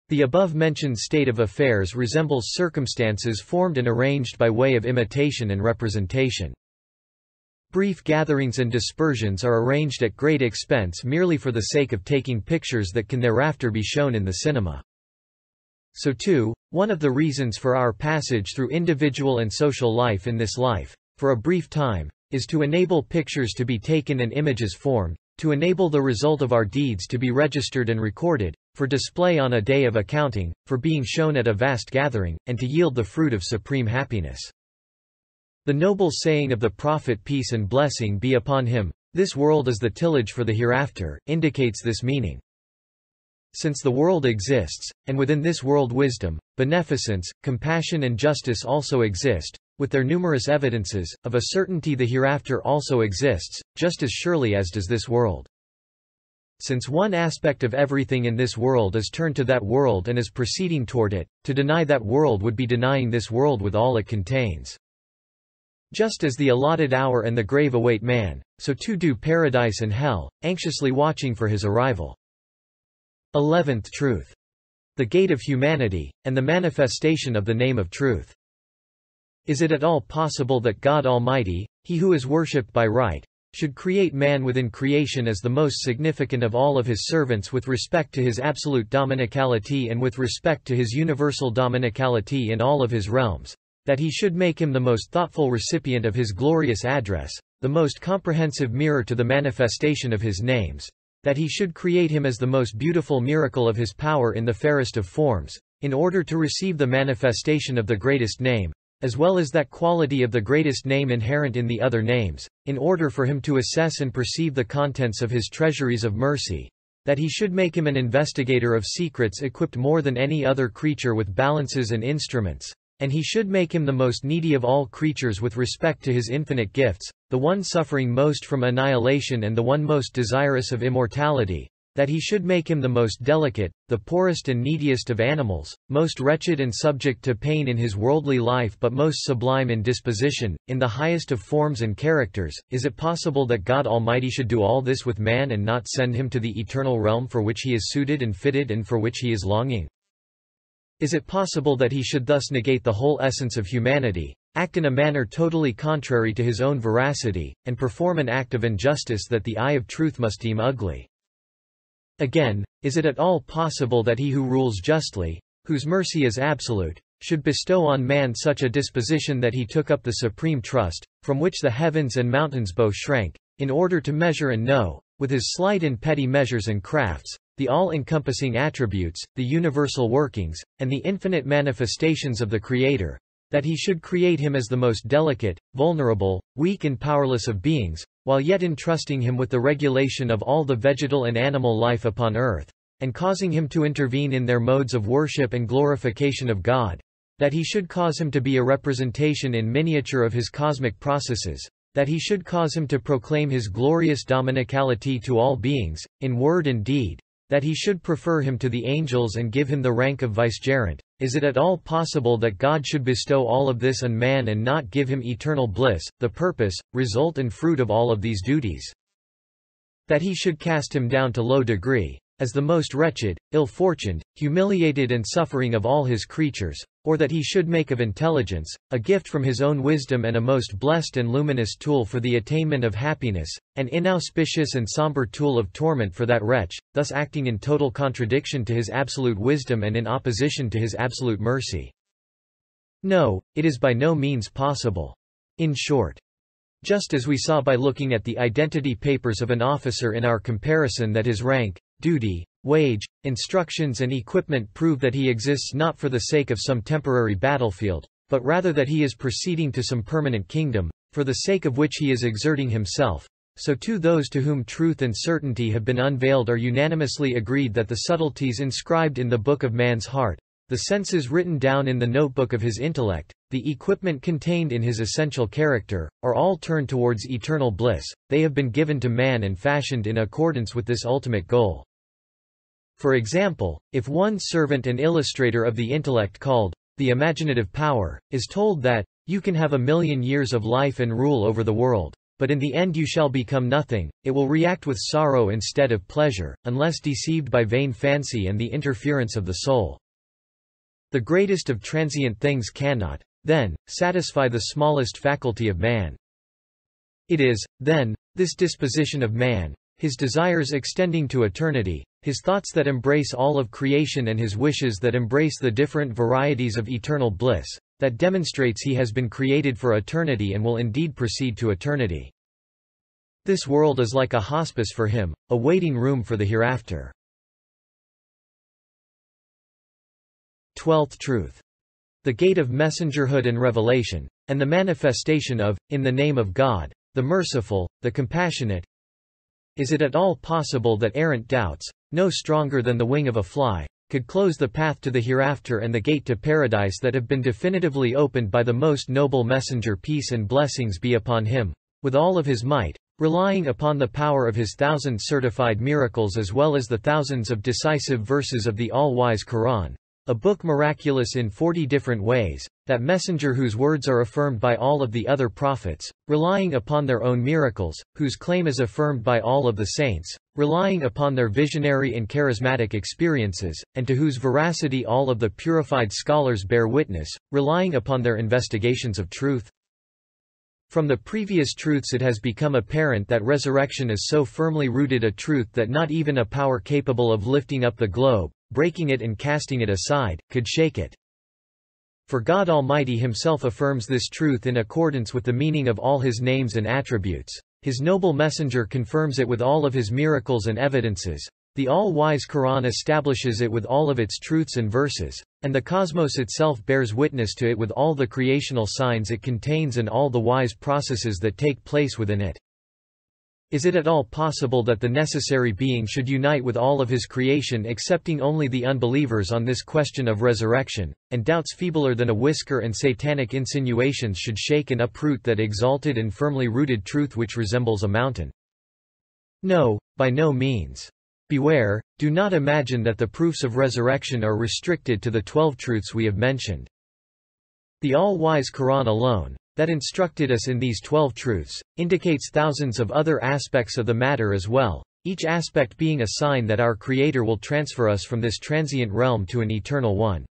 The above-mentioned state of affairs resembles circumstances formed and arranged by way of imitation and representation. Brief gatherings and dispersions are arranged at great expense merely for the sake of taking pictures that can thereafter be shown in the cinema. So too, one of the reasons for our passage through individual and social life in this life, for a brief time, is to enable pictures to be taken and images formed, to enable the result of our deeds to be registered and recorded, for display on a day of accounting, for being shown at a vast gathering, and to yield the fruit of supreme happiness. The noble saying of the prophet peace and blessing be upon him, this world is the tillage for the hereafter, indicates this meaning. Since the world exists, and within this world wisdom, beneficence, compassion and justice also exist, with their numerous evidences, of a certainty the hereafter also exists, just as surely as does this world. Since one aspect of everything in this world is turned to that world and is proceeding toward it, to deny that world would be denying this world with all it contains. Just as the allotted hour and the grave await man, so too do paradise and hell, anxiously watching for his arrival. Eleventh truth. The gate of humanity, and the manifestation of the name of truth. Is it at all possible that God Almighty, He who is worshipped by right, should create man within creation as the most significant of all of his servants with respect to his absolute dominicality and with respect to his universal dominicality in all of his realms, that he should make him the most thoughtful recipient of his glorious address, the most comprehensive mirror to the manifestation of his names, that he should create him as the most beautiful miracle of his power in the fairest of forms, in order to receive the manifestation of the greatest name, as well as that quality of the greatest name inherent in the other names, in order for him to assess and perceive the contents of his treasuries of mercy, that he should make him an investigator of secrets equipped more than any other creature with balances and instruments, and he should make him the most needy of all creatures with respect to his infinite gifts, the one suffering most from annihilation and the one most desirous of immortality, that he should make him the most delicate, the poorest and neediest of animals, most wretched and subject to pain in his worldly life but most sublime in disposition, in the highest of forms and characters, is it possible that God Almighty should do all this with man and not send him to the eternal realm for which he is suited and fitted and for which he is longing? Is it possible that he should thus negate the whole essence of humanity, act in a manner totally contrary to his own veracity, and perform an act of injustice that the eye of truth must deem ugly? Again, is it at all possible that he who rules justly, whose mercy is absolute, should bestow on man such a disposition that he took up the supreme trust, from which the heavens and mountains both shrank, in order to measure and know, with his slight and petty measures and crafts, the all-encompassing attributes, the universal workings, and the infinite manifestations of the Creator, that he should create him as the most delicate, vulnerable, weak and powerless of beings, while yet entrusting him with the regulation of all the vegetal and animal life upon earth, and causing him to intervene in their modes of worship and glorification of God, that he should cause him to be a representation in miniature of his cosmic processes, that he should cause him to proclaim his glorious dominicality to all beings, in word and deed, that he should prefer him to the angels and give him the rank of vicegerent, is it at all possible that God should bestow all of this on man and not give him eternal bliss, the purpose, result and fruit of all of these duties? That he should cast him down to low degree, as the most wretched, ill-fortuned, humiliated and suffering of all his creatures, or that he should make of intelligence, a gift from his own wisdom and a most blessed and luminous tool for the attainment of happiness, an inauspicious and somber tool of torment for that wretch, thus acting in total contradiction to his absolute wisdom and in opposition to his absolute mercy. No, it is by no means possible. In short, just as we saw by looking at the identity papers of an officer in our comparison that his rank, duty, wage, instructions and equipment prove that he exists not for the sake of some temporary battlefield, but rather that he is proceeding to some permanent kingdom, for the sake of which he is exerting himself. So too those to whom truth and certainty have been unveiled are unanimously agreed that the subtleties inscribed in the book of man's heart, the senses written down in the notebook of his intellect, the equipment contained in his essential character, are all turned towards eternal bliss, they have been given to man and fashioned in accordance with this ultimate goal. For example, if one servant and illustrator of the intellect called the imaginative power, is told that, you can have a million years of life and rule over the world, but in the end you shall become nothing, it will react with sorrow instead of pleasure, unless deceived by vain fancy and the interference of the soul. The greatest of transient things cannot, then, satisfy the smallest faculty of man. It is, then, this disposition of man, his desires extending to eternity, his thoughts that embrace all of creation and his wishes that embrace the different varieties of eternal bliss, that demonstrates he has been created for eternity and will indeed proceed to eternity. This world is like a hospice for him, a waiting room for the hereafter. Twelfth truth. The gate of messengerhood and revelation, and the manifestation of, in the name of God, the merciful, the compassionate, is it at all possible that errant doubts, no stronger than the wing of a fly, could close the path to the hereafter and the gate to paradise that have been definitively opened by the most noble messenger peace and blessings be upon him, with all of his might, relying upon the power of his thousand certified miracles as well as the thousands of decisive verses of the all-wise Quran, a book miraculous in forty different ways, that messenger whose words are affirmed by all of the other prophets, relying upon their own miracles, whose claim is affirmed by all of the saints, relying upon their visionary and charismatic experiences, and to whose veracity all of the purified scholars bear witness, relying upon their investigations of truth. From the previous truths it has become apparent that resurrection is so firmly rooted a truth that not even a power capable of lifting up the globe, breaking it and casting it aside, could shake it. For God Almighty himself affirms this truth in accordance with the meaning of all his names and attributes. His noble messenger confirms it with all of his miracles and evidences, The all-wise Quran establishes it with all of its truths and verses, and the cosmos itself bears witness to it with all the creational signs it contains and all the wise processes that take place within it. Is it at all possible that the necessary being should unite with all of his creation excepting only the unbelievers on this question of resurrection, and doubts feebler than a whisker and satanic insinuations should shake and uproot that exalted and firmly rooted truth which resembles a mountain? No, by no means. Beware, do not imagine that the proofs of resurrection are restricted to the twelve truths we have mentioned. The all-wise Quran alone, that instructed us in these twelve truths, indicates thousands of other aspects of the matter as well, each aspect being a sign that our Creator will transfer us from this transient realm to an eternal one.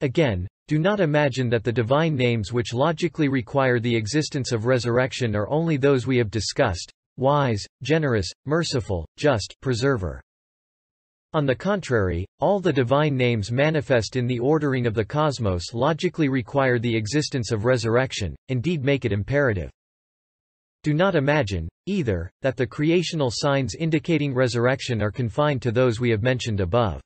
Again, do not imagine that the divine names which logically require the existence of resurrection are only those we have discussed, wise, generous, merciful, just, preserver. On the contrary, all the divine names manifest in the ordering of the cosmos logically require the existence of resurrection, indeed make it imperative. Do not imagine, either, that the creational signs indicating resurrection are confined to those we have mentioned above.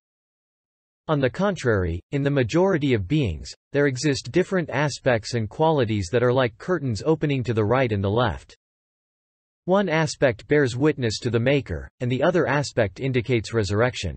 On the contrary, in the majority of beings, there exist different aspects and qualities that are like curtains opening to the right and the left. One aspect bears witness to the Maker, and the other aspect indicates resurrection.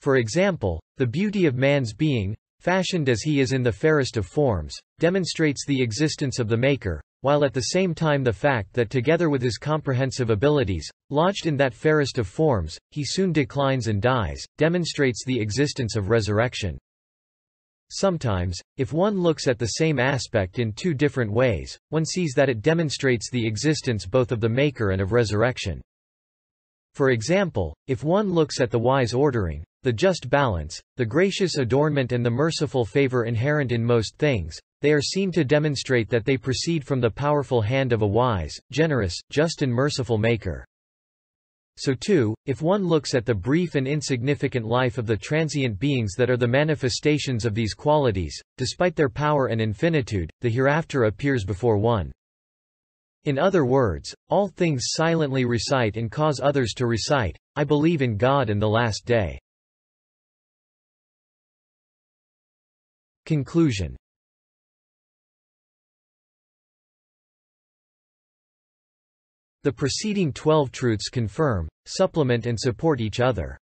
For example, the beauty of man's being, fashioned as he is in the fairest of forms, demonstrates the existence of the Maker, while at the same time the fact that together with his comprehensive abilities, lodged in that fairest of forms, he soon declines and dies, demonstrates the existence of resurrection. Sometimes, if one looks at the same aspect in two different ways, one sees that it demonstrates the existence both of the Maker and of resurrection. For example, if one looks at the wise ordering, the just balance, the gracious adornment and the merciful favor inherent in most things, they are seen to demonstrate that they proceed from the powerful hand of a wise, generous, just and merciful Maker. So too, if one looks at the brief and insignificant life of the transient beings that are the manifestations of these qualities, despite their power and infinitude, the hereafter appears before one. In other words, all things silently recite and cause others to recite, I believe in God and the last day. Conclusion The preceding twelve truths confirm, supplement and support each other.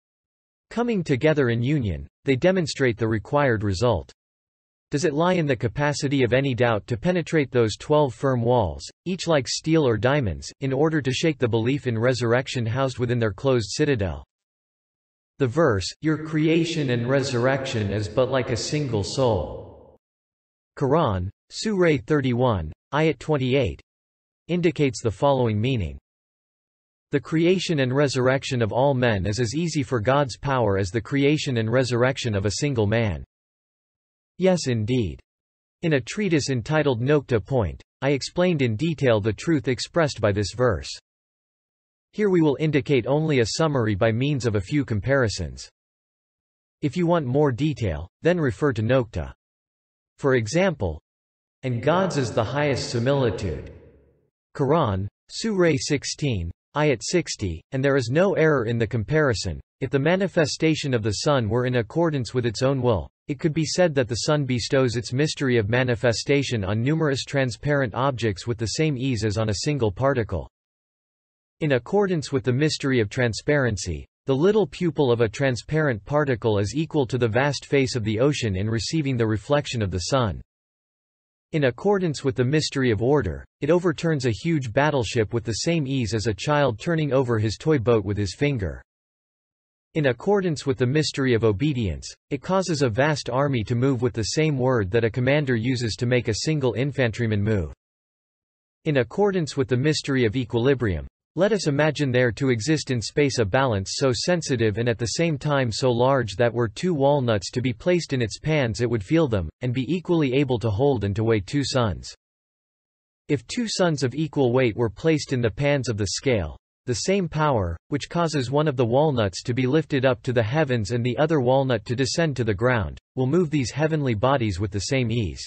Coming together in union, they demonstrate the required result. Does it lie in the capacity of any doubt to penetrate those twelve firm walls, each like steel or diamonds, in order to shake the belief in resurrection housed within their closed citadel? The verse, Your creation and resurrection is but like a single soul. Quran, Surah 31, Ayat 28, indicates the following meaning. The creation and resurrection of all men is as easy for God's power as the creation and resurrection of a single man. Yes indeed. In a treatise entitled Nokta Point, I explained in detail the truth expressed by this verse. Here we will indicate only a summary by means of a few comparisons. If you want more detail, then refer to Nokta. For example, and God's is the highest similitude, Quran, Surah 16, Ayat 60, and there is no error in the comparison. If the manifestation of the sun were in accordance with its own will, it could be said that the sun bestows its mystery of manifestation on numerous transparent objects with the same ease as on a single particle. In accordance with the mystery of transparency, the little pupil of a transparent particle is equal to the vast face of the ocean in receiving the reflection of the sun. In accordance with the mystery of order, it overturns a huge battleship with the same ease as a child turning over his toy boat with his finger. In accordance with the mystery of obedience, it causes a vast army to move with the same word that a commander uses to make a single infantryman move. In accordance with the mystery of equilibrium, let us imagine there to exist in space a balance so sensitive and at the same time so large that were two walnuts to be placed in its pans it would feel them, and be equally able to hold and to weigh two suns. If two suns of equal weight were placed in the pans of the scale, the same power, which causes one of the walnuts to be lifted up to the heavens and the other walnut to descend to the ground, will move these heavenly bodies with the same ease.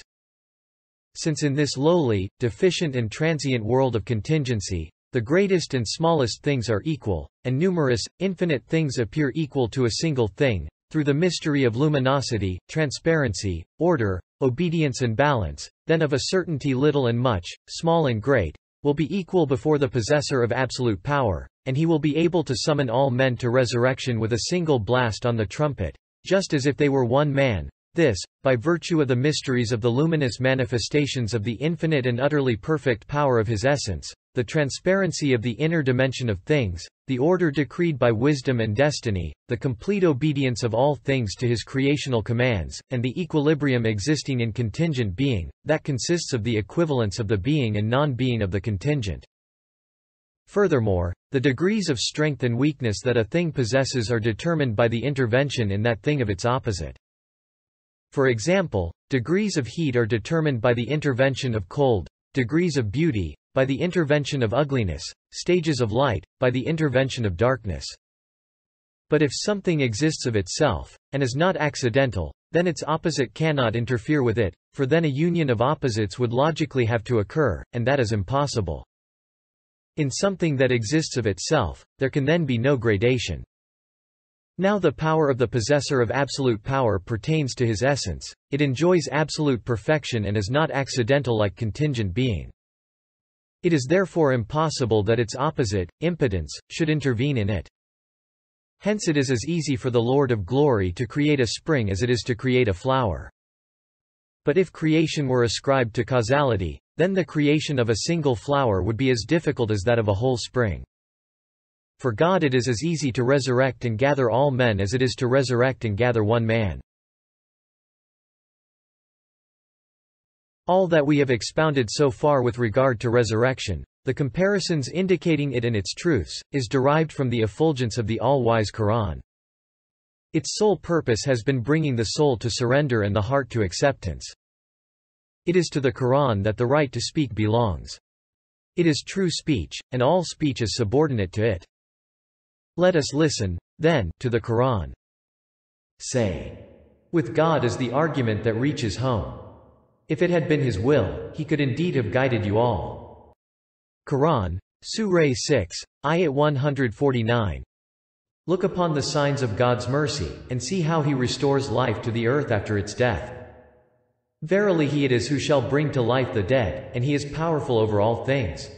Since in this lowly, deficient and transient world of contingency, the greatest and smallest things are equal, and numerous, infinite things appear equal to a single thing, through the mystery of luminosity, transparency, order, obedience and balance, then of a certainty little and much, small and great, will be equal before the possessor of absolute power, and he will be able to summon all men to resurrection with a single blast on the trumpet, just as if they were one man, this, by virtue of the mysteries of the luminous manifestations of the infinite and utterly perfect power of his essence, the transparency of the inner dimension of things, the order decreed by wisdom and destiny, the complete obedience of all things to his creational commands, and the equilibrium existing in contingent being, that consists of the equivalence of the being and non-being of the contingent. Furthermore, the degrees of strength and weakness that a thing possesses are determined by the intervention in that thing of its opposite. For example, degrees of heat are determined by the intervention of cold, degrees of beauty, by the intervention of ugliness, stages of light, by the intervention of darkness. But if something exists of itself, and is not accidental, then its opposite cannot interfere with it, for then a union of opposites would logically have to occur, and that is impossible. In something that exists of itself, there can then be no gradation. Now the power of the possessor of absolute power pertains to his essence, it enjoys absolute perfection and is not accidental like contingent being. It is therefore impossible that its opposite, impotence, should intervene in it. Hence it is as easy for the Lord of glory to create a spring as it is to create a flower. But if creation were ascribed to causality, then the creation of a single flower would be as difficult as that of a whole spring. For God it is as easy to resurrect and gather all men as it is to resurrect and gather one man. All that we have expounded so far with regard to resurrection, the comparisons indicating it and its truths, is derived from the effulgence of the all-wise Quran. Its sole purpose has been bringing the soul to surrender and the heart to acceptance. It is to the Quran that the right to speak belongs. It is true speech, and all speech is subordinate to it. Let us listen, then, to the Quran. Say. With God is the argument that reaches home. If it had been His will, He could indeed have guided you all. Quran, Surah 6, Ayat 149. Look upon the signs of God's mercy, and see how He restores life to the earth after its death. Verily He it is who shall bring to life the dead, and He is powerful over all things.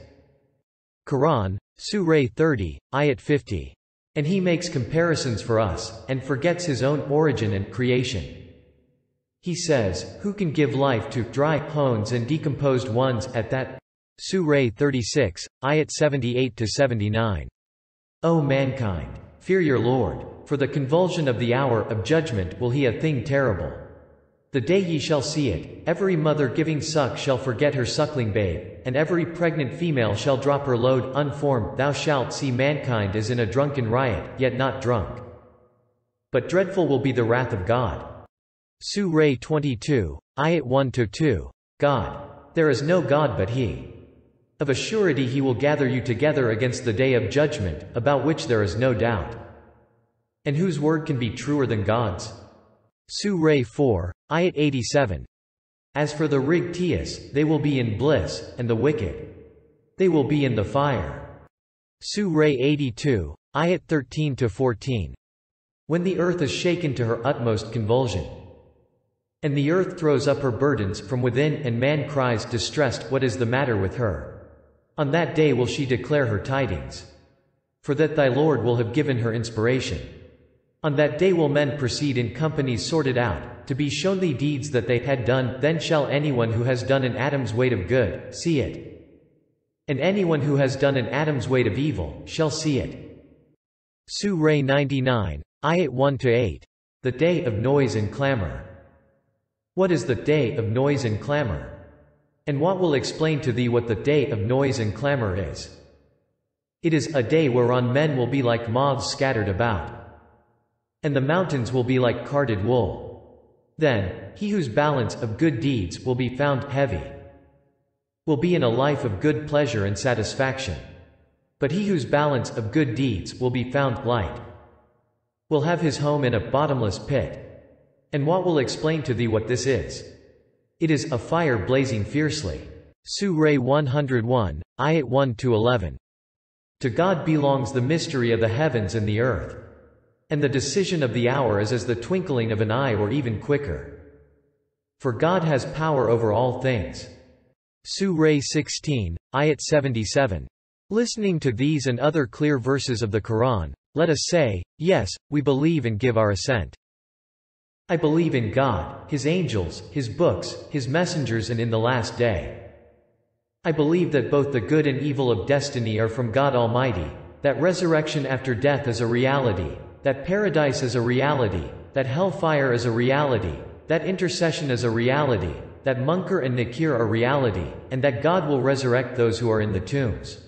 Quran, Surah 30, Ayat 50. And he makes comparisons for us, and forgets his own origin and creation. He says, Who can give life to dry bones and decomposed ones at that? Surah 36, ayat 78 79. O mankind, fear your Lord, for the convulsion of the hour of judgment will he a thing terrible. The day ye shall see it, every mother giving suck shall forget her suckling babe, and every pregnant female shall drop her load unformed. Thou shalt see mankind as in a drunken riot, yet not drunk. But dreadful will be the wrath of God. Surah 22, Ayat 1-2. God. There is no God but He. Of a surety He will gather you together against the day of judgment, about which there is no doubt. And whose word can be truer than God's? Surah 4, Ayat 87. As for the righteous, they will be in bliss, and the wicked. They will be in the fire. Su Surah 82, Ayat 13-14. When the earth is shaken to her utmost convulsion. And the earth throws up her burdens from within and man cries distressed what is the matter with her. On that day will she declare her tidings. For that thy Lord will have given her inspiration. On that day will men proceed in companies sorted out, to be shown the deeds that they had done, then shall anyone who has done an atom's weight of good, see it. And anyone who has done an atom's weight of evil, shall see it. Surah 99, Ayat 1-8. The day of noise and clamor. What is the day of noise and clamor? And what will explain to thee what the day of noise and clamor is? It is a day whereon men will be like moths scattered about. And the mountains will be like carded wool. Then, he whose balance of good deeds will be found heavy will be in a life of good pleasure and satisfaction. But he whose balance of good deeds will be found light will have his home in a bottomless pit. And what will explain to thee what this is? It is a fire blazing fiercely. Surah 101, Ayat 1 11. To God belongs the mystery of the heavens and the earth. And the decision of the hour is as the twinkling of an eye or even quicker. For God has power over all things. Surah 16, Ayat 77. Listening to these and other clear verses of the Quran, let us say, yes, we believe and give our assent. I believe in God, His angels, His books, His messengers and in the last day. I believe that both the good and evil of destiny are from God Almighty, that resurrection after death is a reality, that paradise is a reality, that hellfire is a reality, that intercession is a reality, that Munkar and Nakir are reality, and that God will resurrect those who are in the tombs.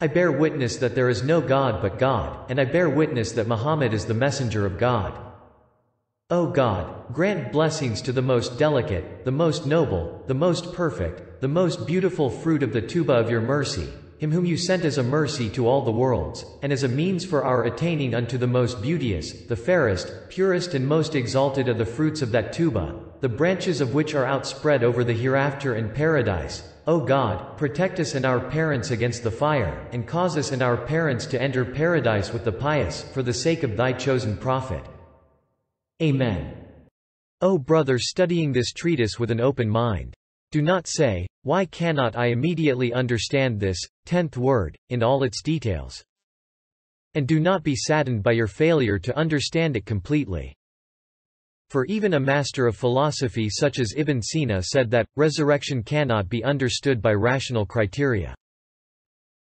I bear witness that there is no God but God, and I bear witness that Muhammad is the messenger of God. O God, grant blessings to the most delicate, the most noble, the most perfect, the most beautiful fruit of the tuba of your mercy, him whom you sent as a mercy to all the worlds, and as a means for our attaining unto the most beauteous, the fairest, purest and most exalted of the fruits of that tuba, the branches of which are outspread over the hereafter and paradise. O God, protect us and our parents against the fire, and cause us and our parents to enter paradise with the pious, for the sake of thy chosen prophet. Amen. O brother studying this treatise with an open mind. Do not say, why cannot I immediately understand this, tenth word, in all its details? And do not be saddened by your failure to understand it completely. For even a master of philosophy such as Ibn Sina said that, resurrection cannot be understood by rational criteria.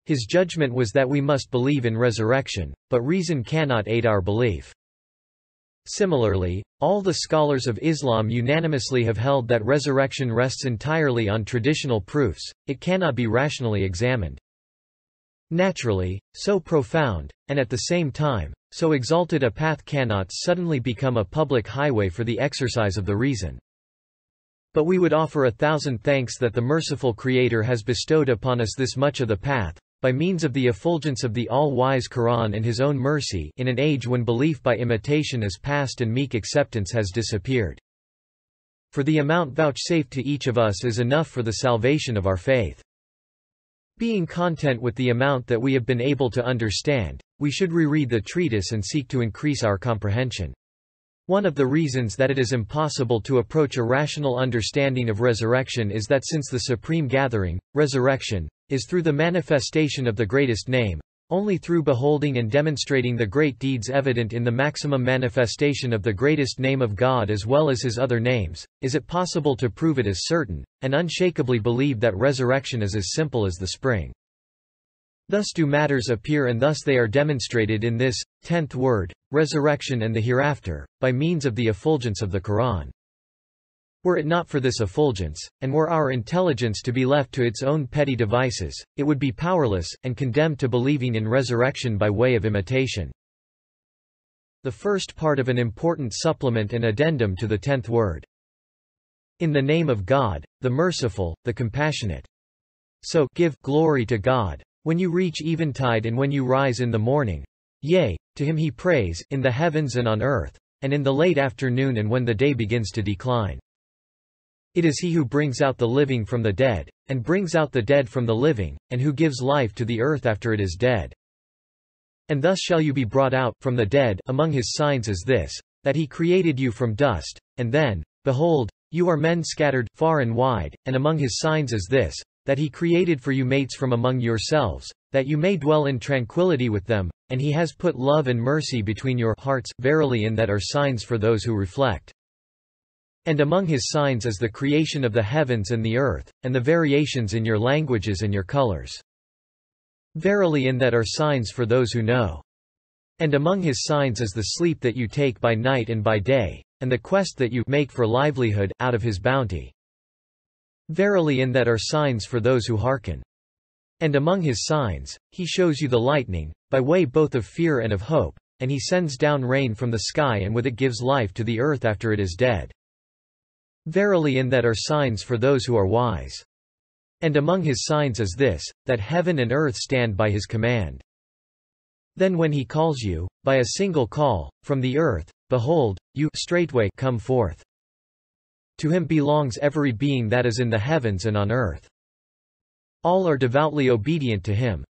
His judgment was that we must believe in resurrection, but reason cannot aid our belief. Similarly, all the scholars of Islam unanimously have held that resurrection rests entirely on traditional proofs, it cannot be rationally examined. Naturally, so profound, and at the same time, so exalted a path cannot suddenly become a public highway for the exercise of the reason. But we would offer a thousand thanks that the merciful Creator has bestowed upon us this much of the path, by means of the effulgence of the all-wise Quran and his own mercy in an age when belief by imitation is past and meek acceptance has disappeared. For the amount vouchsafed to each of us is enough for the salvation of our faith. Being content with the amount that we have been able to understand, we should reread the treatise and seek to increase our comprehension. One of the reasons that it is impossible to approach a rational understanding of resurrection is that since the supreme gathering, resurrection, is through the manifestation of the greatest name, only through beholding and demonstrating the great deeds evident in the maximum manifestation of the greatest name of God as well as his other names, is it possible to prove it as certain, and unshakably believe that resurrection is as simple as the spring. Thus do matters appear and thus they are demonstrated in this, tenth word, resurrection and the hereafter, by means of the effulgence of the Quran. Were it not for this effulgence, and were our intelligence to be left to its own petty devices, it would be powerless, and condemned to believing in resurrection by way of imitation. The first part of an important supplement and addendum to the tenth word. In the name of God, the merciful, the compassionate. So, give glory to God, when you reach eventide and when you rise in the morning. Yea, to him he prays, in the heavens and on earth, and in the late afternoon and when the day begins to decline. It is he who brings out the living from the dead, and brings out the dead from the living, and who gives life to the earth after it is dead. And thus shall you be brought out, from the dead among his signs is this, that he created you from dust, and then, behold, you are men scattered, far and wide, and among his signs is this, that he created for you mates from among yourselves, that you may dwell in tranquility with them, and he has put love and mercy between your hearts, verily in that are signs for those who reflect. And among his signs is the creation of the heavens and the earth, and the variations in your languages and your colors. Verily in that are signs for those who know. And among his signs is the sleep that you take by night and by day, and the quest that you make for livelihood, out of his bounty. Verily in that are signs for those who hearken. And among his signs, he shows you the lightning, by way both of fear and of hope, and he sends down rain from the sky and with it gives life to the earth after it is dead. Verily in that are signs for those who are wise. And among his signs is this, that heaven and earth stand by his command. Then when he calls you, by a single call, from the earth, behold, you straightway come forth. To him belongs every being that is in the heavens and on earth. All are devoutly obedient to him.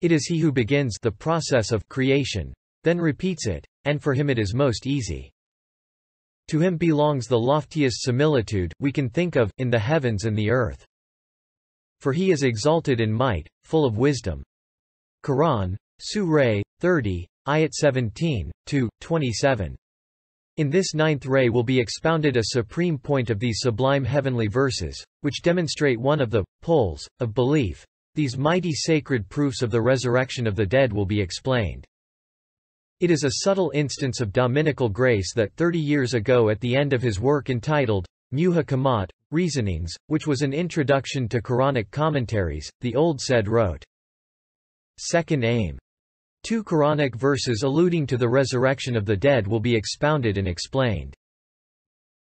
It is he who begins the process of creation, then repeats it, and for him it is most easy. To him belongs the loftiest similitude we can think of, in the heavens and the earth. For he is exalted in might, full of wisdom. Quran, Surah 30, Ayat 17, 2, 27. In this ninth ray will be expounded a supreme point of these sublime heavenly verses, which demonstrate one of the poles of belief. These mighty sacred proofs of the resurrection of the dead will be explained. It is a subtle instance of dominical grace that 30 years ago at the end of his work entitled, Muhakamat, Reasonings, which was an introduction to Quranic commentaries, the Old Said wrote. Second aim. Two Quranic verses alluding to the resurrection of the dead will be expounded and explained.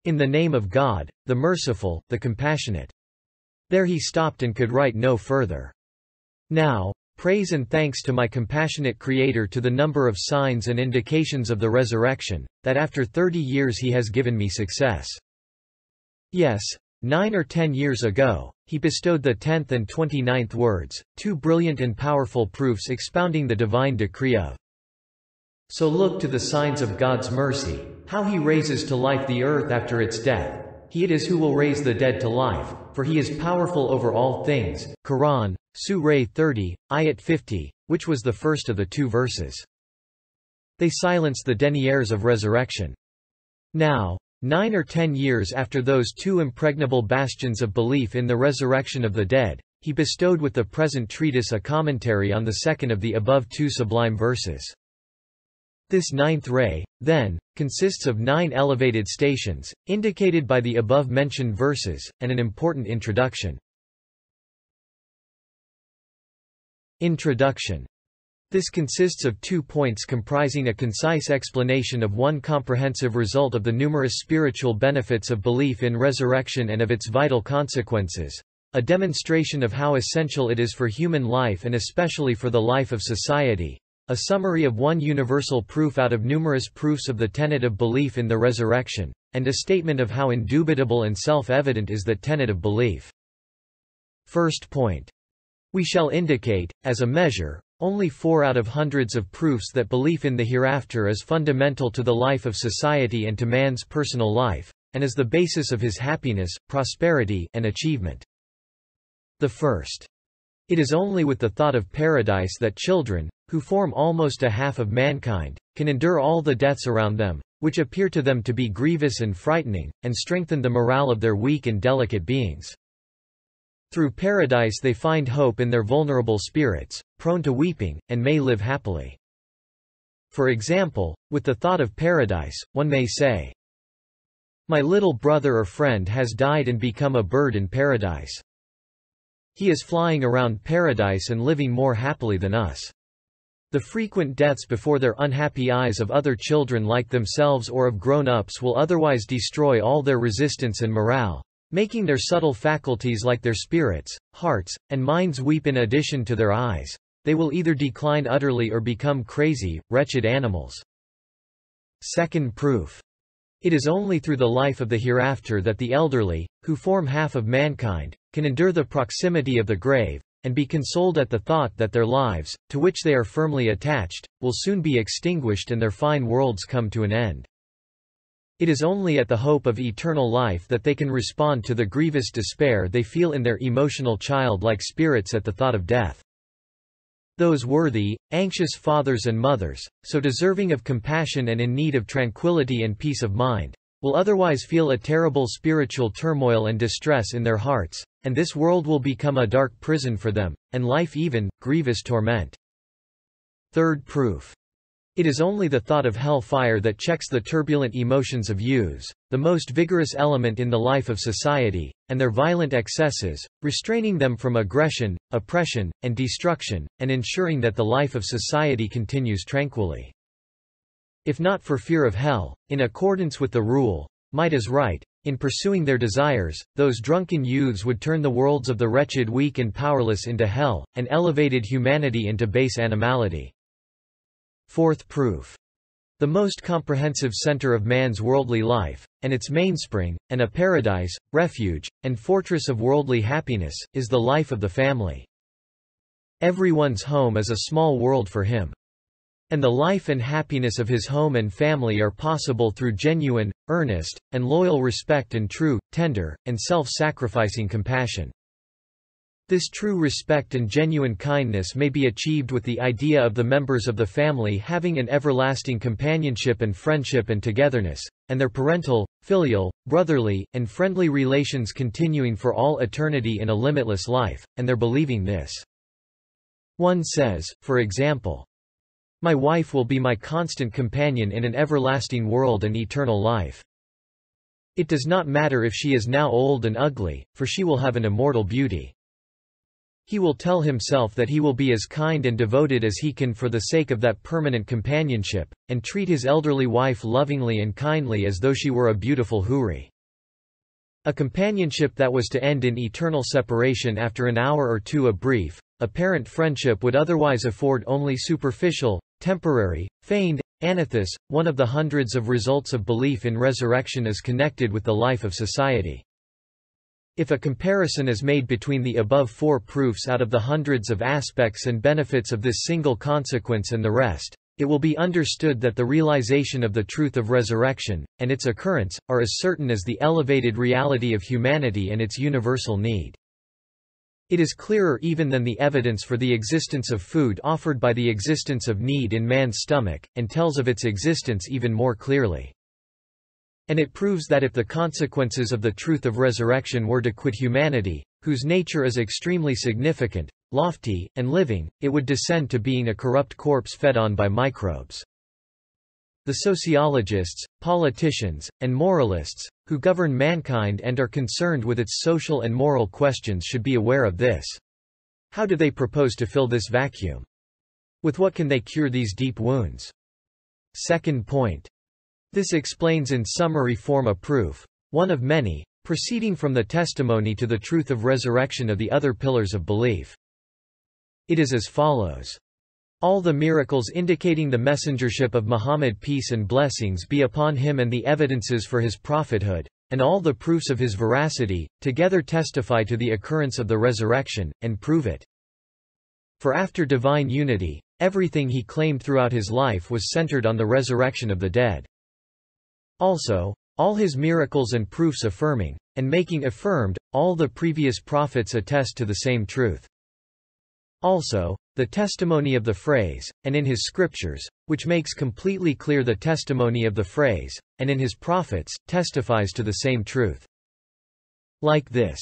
In the name of God, the merciful, the compassionate. There he stopped and could write no further. Now, Praise and thanks to my compassionate Creator to the number of signs and indications of the resurrection, that after thirty years he has given me success. Yes, nine or ten years ago, he bestowed the tenth and twenty-ninth words, two brilliant and powerful proofs expounding the divine decree of. So look to the signs of God's mercy, how he raises to life the earth after its death, he it is who will raise the dead to life, for he is powerful over all things. Quran, Surah 30, Ayat 50, which was the first of the two verses. They silenced the deniers of resurrection. Now, nine or ten years after those two impregnable bastions of belief in the resurrection of the dead, he bestowed with the present treatise a commentary on the second of the above two sublime verses. This ninth ray, then, consists of nine elevated stations, indicated by the above-mentioned verses, and an important introduction. Introduction this consists of two points comprising a concise explanation of one comprehensive result of the numerous spiritual benefits of belief in resurrection and of its vital consequences, a demonstration of how essential it is for human life and especially for the life of society, a summary of one universal proof out of numerous proofs of the tenet of belief in the resurrection, and a statement of how indubitable and self-evident is that tenet of belief. First point. We shall indicate, as a measure, only four out of hundreds of proofs that belief in the hereafter is fundamental to the life of society and to man's personal life, and is the basis of his happiness, prosperity, and achievement. The first. It is only with the thought of paradise that children, who form almost a half of mankind, can endure all the deaths around them, which appear to them to be grievous and frightening, and strengthen the morale of their weak and delicate beings. Through paradise they find hope in their vulnerable spirits, prone to weeping, and may live happily. For example, with the thought of paradise, one may say, My little brother or friend has died and become a bird in paradise. He is flying around paradise and living more happily than us. The frequent deaths before their unhappy eyes of other children like themselves or of grown-ups will otherwise destroy all their resistance and morale, making their subtle faculties like their spirits, hearts, and minds weep in addition to their eyes. They will either decline utterly or become crazy, wretched animals. Second proof. It is only through the life of the hereafter that the elderly, who form half of mankind, can endure the proximity of the grave, and be consoled at the thought that their lives, to which they are firmly attached, will soon be extinguished and their fine worlds come to an end. It is only at the hope of eternal life that they can respond to the grievous despair they feel in their emotional child-like spirits at the thought of death. Those worthy, anxious fathers and mothers, so deserving of compassion and in need of tranquility and peace of mind, will otherwise feel a terrible spiritual turmoil and distress in their hearts, and this world will become a dark prison for them, and life even, grievous torment. Third proof. It is only the thought of hellfire that checks the turbulent emotions of youths, the most vigorous element in the life of society, and their violent excesses, restraining them from aggression, oppression, and destruction, and ensuring that the life of society continues tranquilly. If not for fear of hell, in accordance with the rule, might is right, in pursuing their desires, those drunken youths would turn the worlds of the wretched weak and powerless into hell, and elevated humanity into base animality. Fourth proof. The most comprehensive center of man's worldly life, and its mainspring, and a paradise, refuge, and fortress of worldly happiness, is the life of the family. Everyone's home is a small world for him. And the life and happiness of his home and family are possible through genuine, earnest, and loyal respect and true, tender, and self-sacrificing compassion. This true respect and genuine kindness may be achieved with the idea of the members of the family having an everlasting companionship and friendship and togetherness, and their parental, filial, brotherly, and friendly relations continuing for all eternity in a limitless life, and their believing this. One says, for example, My wife will be my constant companion in an everlasting world and eternal life. It does not matter if she is now old and ugly, for she will have an immortal beauty. He will tell himself that he will be as kind and devoted as he can for the sake of that permanent companionship, and treat his elderly wife lovingly and kindly as though she were a beautiful houri. A companionship that was to end in eternal separation after an hour or two of brief, apparent friendship would otherwise afford only superficial, temporary, feigned, anathis. One of the hundreds of results of belief in resurrection is connected with the life of society. If a comparison is made between the above four proofs out of the hundreds of aspects and benefits of this single consequence and the rest, it will be understood that the realization of the truth of resurrection, and its occurrence, are as certain as the elevated reality of humanity and its universal need. It is clearer even than the evidence for the existence of food offered by the existence of need in man's stomach, and tells of its existence even more clearly. And it proves that if the consequences of the truth of resurrection were to quit humanity, whose nature is extremely significant, lofty, and living, it would descend to being a corrupt corpse fed on by microbes. The sociologists, politicians, and moralists, who govern mankind and are concerned with its social and moral questions should be aware of this. How do they propose to fill this vacuum? With what can they cure these deep wounds? Second point. This explains in summary form a proof, one of many, proceeding from the testimony to the truth of resurrection of the other pillars of belief. It is as follows. All the miracles indicating the messengership of Muhammad peace and blessings be upon him and the evidences for his prophethood, and all the proofs of his veracity, together testify to the occurrence of the resurrection, and prove it. For after divine unity, everything he claimed throughout his life was centered on the resurrection of the dead. Also, all his miracles and proofs affirming, and making affirmed, all the previous prophets attest to the same truth. Also, the testimony of the phrase, and in his scriptures, which makes completely clear the testimony of the phrase, and in his prophets, testifies to the same truth. Like this.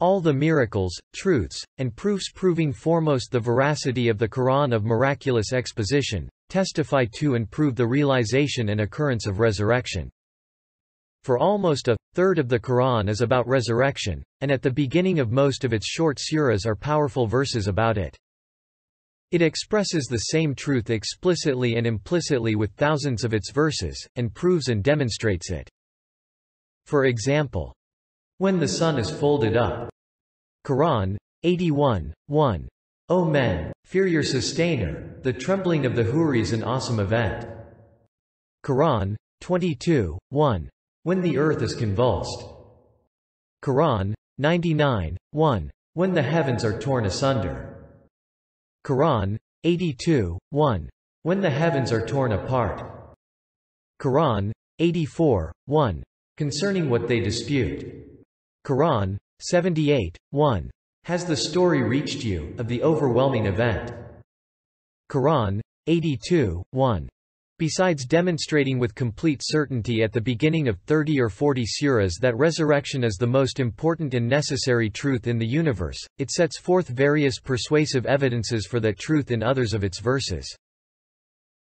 All the miracles, truths, and proofs proving foremost the veracity of the Quran of miraculous exposition, testify to and prove the realization and occurrence of resurrection. For almost a third of the Quran is about resurrection, and at the beginning of most of its short suras are powerful verses about it. It expresses the same truth explicitly and implicitly with thousands of its verses, and proves and demonstrates it. For example, when the sun is folded up. Quran, 81, 1. O men, fear your sustainer, the trembling of the Huri is an awesome event. Quran, 22, 1. When the earth is convulsed. Quran, 99, 1. When the heavens are torn asunder. Quran, 82, 1. When the heavens are torn apart. Quran, 84, 1. Concerning what they dispute. Quran, 78, 1. Has the story reached you, of the overwhelming event? Quran, 82, 1. Besides demonstrating with complete certainty at the beginning of 30 or 40 suras that resurrection is the most important and necessary truth in the universe, it sets forth various persuasive evidences for that truth in others of its verses.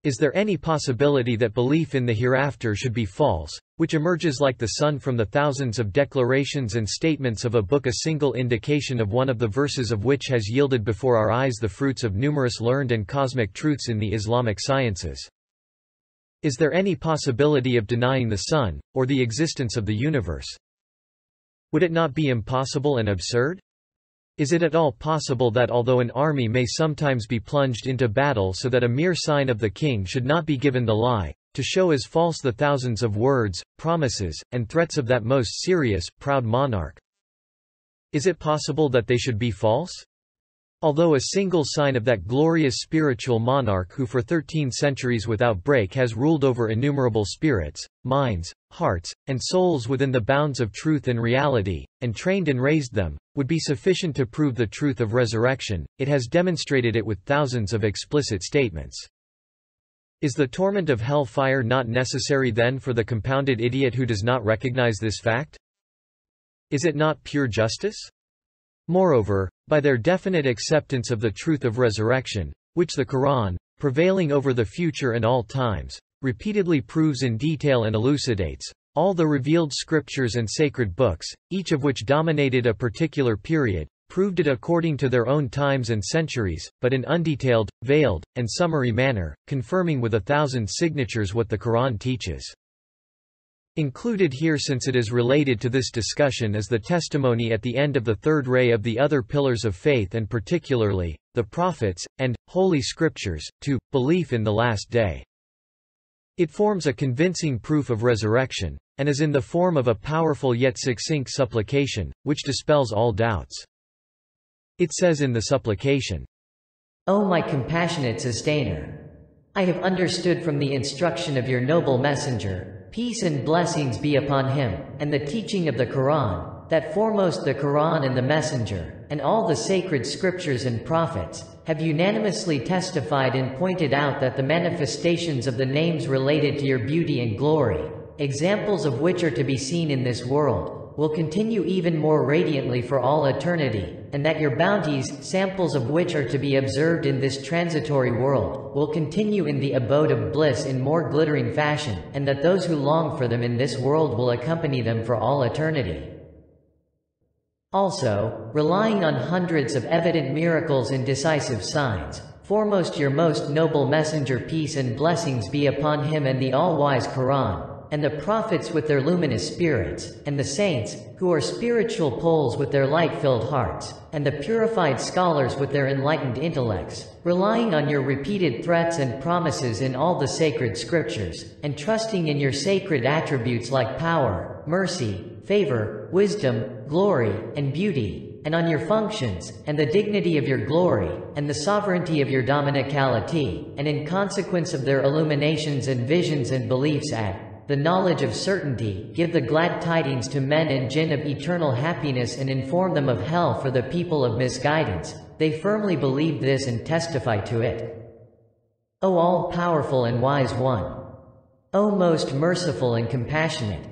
Is there any possibility that belief in the hereafter should be false, which emerges like the sun from the thousands of declarations and statements of a book a single indication of one of the verses of which has yielded before our eyes the fruits of numerous learned and cosmic truths in the Islamic sciences? Is there any possibility of denying the sun, or the existence of the universe? Would it not be impossible and absurd? Is it at all possible that although an army may sometimes be plunged into battle so that a mere sign of the king should not be given the lie, to show as false the thousands of words, promises, and threats of that most serious, proud monarch? Is it possible that they should be false? Although a single sign of that glorious spiritual monarch who for thirteen centuries without break has ruled over innumerable spirits, minds, hearts, and souls within the bounds of truth and reality, and trained and raised them, would be sufficient to prove the truth of resurrection, it has demonstrated it with thousands of explicit statements. Is the torment of hell fire not necessary then for the compounded idiot who does not recognize this fact? Is it not pure justice? Moreover, by their definite acceptance of the truth of resurrection, which the Quran, prevailing over the future and all times, repeatedly proves in detail and elucidates, all the revealed scriptures and sacred books, each of which dominated a particular period, proved it according to their own times and centuries, but in undetailed, veiled, and summary manner, confirming with a thousand signatures what the Quran teaches. Included here since it is related to this discussion is the testimony at the end of the third ray of the other pillars of faith and particularly, the prophets, and, holy scriptures, to, belief in the last day. It forms a convincing proof of resurrection, and is in the form of a powerful yet succinct supplication, which dispels all doubts. It says in the supplication, O my compassionate sustainer! I have understood from the instruction of your noble messenger, Peace and blessings be upon him, and the teaching of the Quran, that foremost the Quran and the Messenger, and all the sacred scriptures and prophets, have unanimously testified and pointed out that the manifestations of the names related to your beauty and glory, examples of which are to be seen in this world, will continue even more radiantly for all eternity, and that your bounties, samples of which are to be observed in this transitory world, will continue in the abode of bliss in more glittering fashion, and that those who long for them in this world will accompany them for all eternity. Also, relying on hundreds of evident miracles and decisive signs, foremost your most noble messenger peace and blessings be upon him and the all-wise Quran, and the prophets with their luminous spirits, and the saints, who are spiritual poles with their light-filled hearts, and the purified scholars with their enlightened intellects, relying on your repeated threats and promises in all the sacred scriptures, and trusting in your sacred attributes like power, mercy, favor, wisdom, glory, and beauty, and on your functions, and the dignity of your glory, and the sovereignty of your dominicality, and in consequence of their illuminations and visions and beliefs at the knowledge of certainty, give the glad tidings to men and jinn of eternal happiness and inform them of hell for the people of misguidance. They firmly believe this and testify to it. O all-powerful and wise one! O most merciful and compassionate!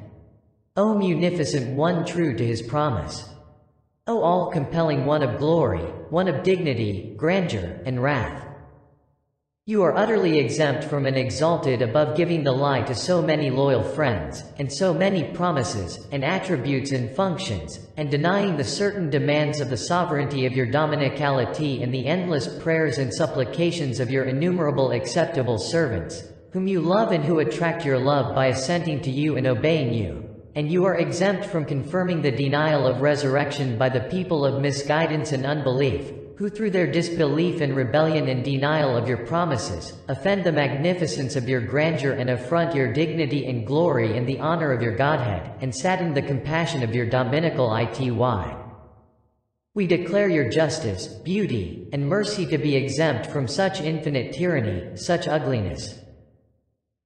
O munificent one true to his promise! O all-compelling one of glory, one of dignity, grandeur, and wrath! You are utterly exempt from an exalted above giving the lie to so many loyal friends, and so many promises, and attributes and functions, and denying the certain demands of the sovereignty of your dominicality and the endless prayers and supplications of your innumerable acceptable servants, whom you love and who attract your love by assenting to you and obeying you. And you are exempt from confirming the denial of resurrection by the people of misguidance and unbelief, who through their disbelief and rebellion and denial of your promises, offend the magnificence of your grandeur and affront your dignity and glory and the honor of your Godhead, and sadden the compassion of your dominicality. We declare your justice, beauty, and mercy to be exempt from such infinite tyranny, such ugliness.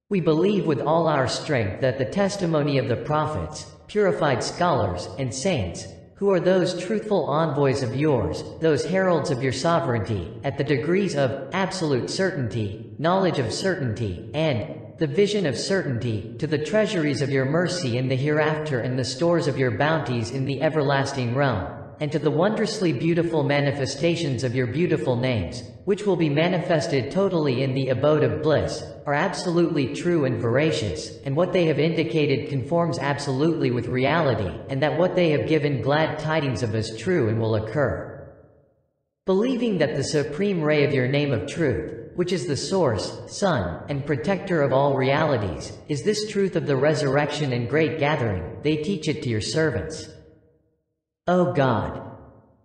We believe with all our strength that the testimony of the prophets, purified scholars, and saints, who are those truthful envoys of yours, those heralds of your sovereignty, at the degrees of absolute certainty, knowledge of certainty, and the vision of certainty, to the treasuries of your mercy in the hereafter and the stores of your bounties in the everlasting realm and to the wondrously beautiful manifestations of your beautiful names, which will be manifested totally in the abode of bliss, are absolutely true and veracious, and what they have indicated conforms absolutely with reality, and that what they have given glad tidings of is true and will occur. Believing that the supreme ray of your name of truth, which is the source, sun, and protector of all realities, is this truth of the resurrection and great gathering, they teach it to your servants. O God!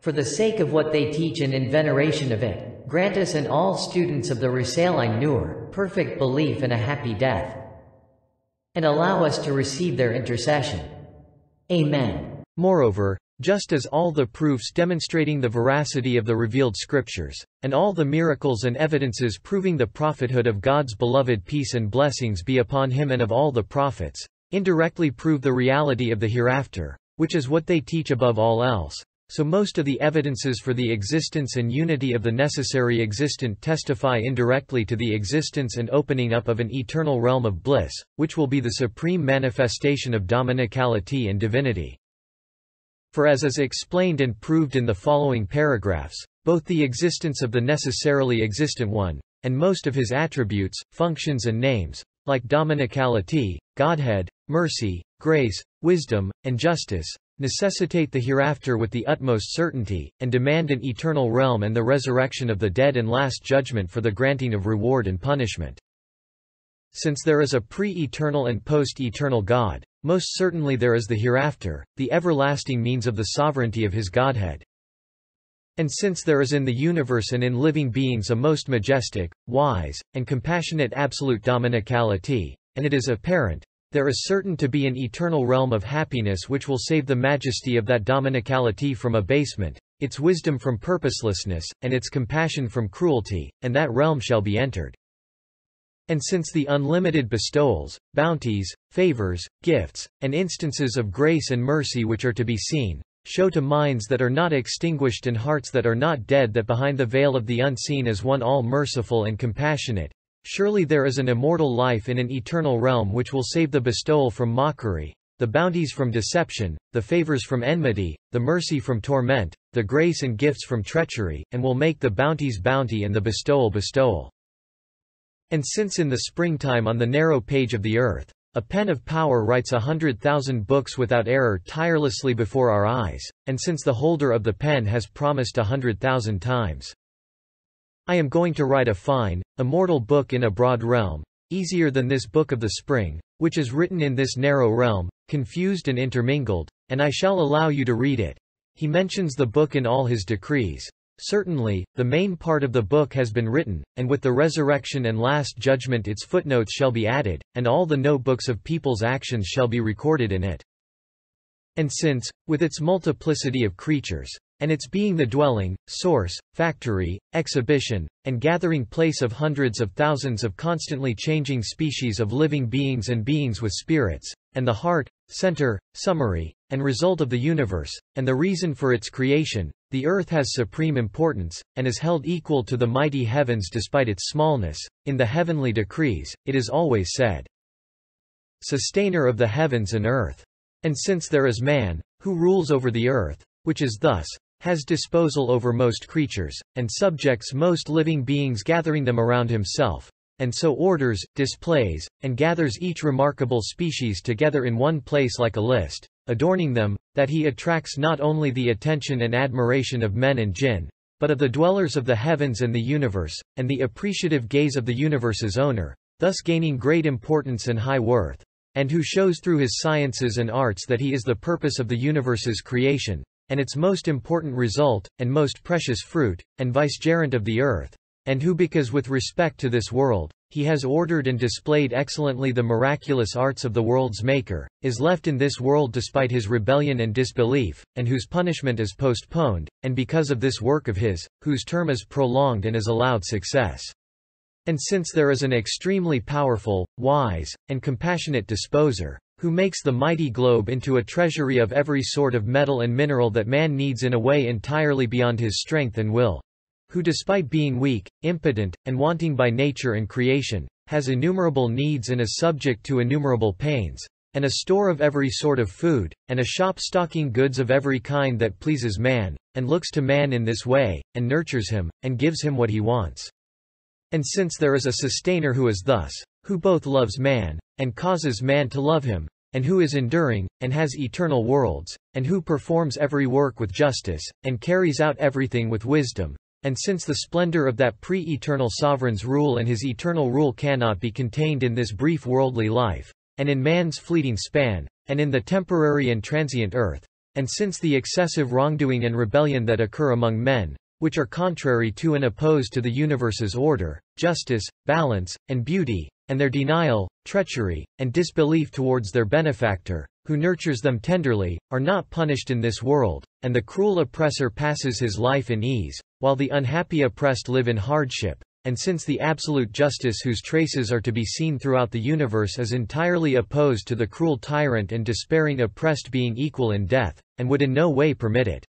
For the sake of what they teach and in veneration of it, grant us and all students of the Risale-i Nur, perfect belief and a happy death. And allow us to receive their intercession. Amen. Moreover, just as all the proofs demonstrating the veracity of the revealed scriptures, and all the miracles and evidences proving the prophethood of God's beloved peace and blessings be upon him and of all the prophets, indirectly prove the reality of the hereafter, which is what they teach above all else. So most of the evidences for the existence and unity of the necessary existent testify indirectly to the existence and opening up of an eternal realm of bliss, which will be the supreme manifestation of dominicality and divinity. For as is explained and proved in the following paragraphs, both the existence of the necessarily existent one, and most of his attributes, functions and names, like dominicality, Godhead, mercy, grace, wisdom, and justice, necessitate the hereafter with the utmost certainty, and demand an eternal realm and the resurrection of the dead and last judgment for the granting of reward and punishment. Since there is a pre-eternal and post-eternal God, most certainly there is the hereafter, the everlasting means of the sovereignty of his Godhead. And since there is in the universe and in living beings a most majestic, wise, and compassionate absolute dominicality, and it is apparent, there is certain to be an eternal realm of happiness which will save the majesty of that dominicality from abasement, its wisdom from purposelessness, and its compassion from cruelty, and that realm shall be entered. And since the unlimited bestowals, bounties, favors, gifts, and instances of grace and mercy which are to be seen, show to minds that are not extinguished and hearts that are not dead that behind the veil of the unseen is one all-merciful and compassionate, surely there is an immortal life in an eternal realm which will save the bestowal from mockery, the bounties from deception, the favors from enmity, the mercy from torment, the grace and gifts from treachery, and will make the bounties bounty and the bestowal bestowal. And since in the springtime on the narrow page of the earth, a pen of power writes a hundred thousand books without error tirelessly before our eyes, and since the holder of the pen has promised a hundred thousand times, I am going to write a fine, immortal book in a broad realm, easier than this book of the spring, which is written in this narrow realm, confused and intermingled, and I shall allow you to read it. He mentions the book in all his decrees, Certainly, the main part of the book has been written, and with the resurrection and last judgment its footnotes shall be added, and all the notebooks of people's actions shall be recorded in it. And since, with its multiplicity of creatures, and its being the dwelling, source, factory, exhibition, and gathering place of hundreds of thousands of constantly changing species of living beings and beings with spirits, and the heart, center, summary, and result of the universe, and the reason for its creation, the earth has supreme importance, and is held equal to the mighty heavens despite its smallness. In the heavenly decrees, it is always said, Sustainer of the heavens and earth. And since there is man, who rules over the earth, which is thus, has disposal over most creatures, and subjects most living beings gathering them around himself, and so orders, displays, and gathers each remarkable species together in one place like a list, adorning them, that he attracts not only the attention and admiration of men and jinn, but of the dwellers of the heavens and the universe, and the appreciative gaze of the universe's owner, thus gaining great importance and high worth, and who shows through his sciences and arts that he is the purpose of the universe's creation, and its most important result, and most precious fruit, and vicegerent of the earth, and who because with respect to this world, he has ordered and displayed excellently the miraculous arts of the world's maker, is left in this world despite his rebellion and disbelief, and whose punishment is postponed, and because of this work of his, whose term is prolonged and is allowed success. And since there is an extremely powerful, wise, and compassionate disposer, who makes the mighty globe into a treasury of every sort of metal and mineral that man needs in a way entirely beyond his strength and will, who despite being weak, impotent, and wanting by nature and creation, has innumerable needs and is subject to innumerable pains, and a store of every sort of food, and a shop stocking goods of every kind that pleases man, and looks to man in this way, and nurtures him, and gives him what he wants. And since there is a sustainer who is thus, who both loves man, and causes man to love him, and who is enduring, and has eternal worlds, and who performs every work with justice, and carries out everything with wisdom, and since the splendor of that pre-eternal sovereign's rule and his eternal rule cannot be contained in this brief worldly life, and in man's fleeting span, and in the temporary and transient earth, and since the excessive wrongdoing and rebellion that occur among men, which are contrary to and opposed to the universe's order, justice, balance, and beauty, and their denial, treachery, and disbelief towards their benefactor, who nurtures them tenderly, are not punished in this world, and the cruel oppressor passes his life in ease, while the unhappy oppressed live in hardship, and since the absolute justice whose traces are to be seen throughout the universe is entirely opposed to the cruel tyrant and despairing oppressed being equal in death, and would in no way permit it.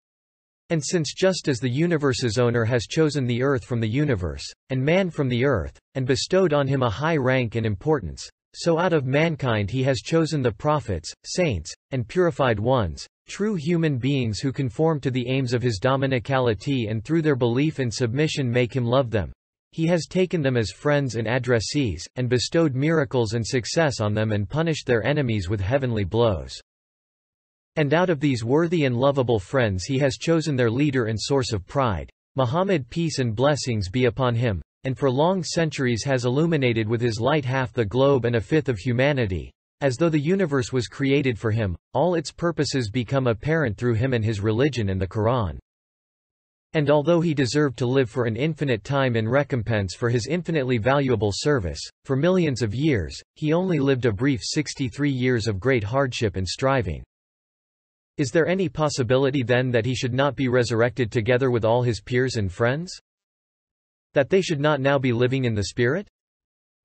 And since just as the universe's owner has chosen the earth from the universe, and man from the earth, and bestowed on him a high rank and importance, so out of mankind he has chosen the prophets, saints, and purified ones, true human beings who conform to the aims of his dominicality and through their belief and submission make him love them, he has taken them as friends and addressees, and bestowed miracles and success on them and punished their enemies with heavenly blows. And out of these worthy and lovable friends he has chosen their leader and source of pride. Muhammad peace and blessings be upon him, and for long centuries has illuminated with his light half the globe and a fifth of humanity. As though the universe was created for him, all its purposes become apparent through him and his religion and the Quran. And although he deserved to live for an infinite time in recompense for his infinitely valuable service, for millions of years, he only lived a brief 63 years of great hardship and striving. Is there any possibility then that he should not be resurrected together with all his peers and friends? That they should not now be living in the Spirit?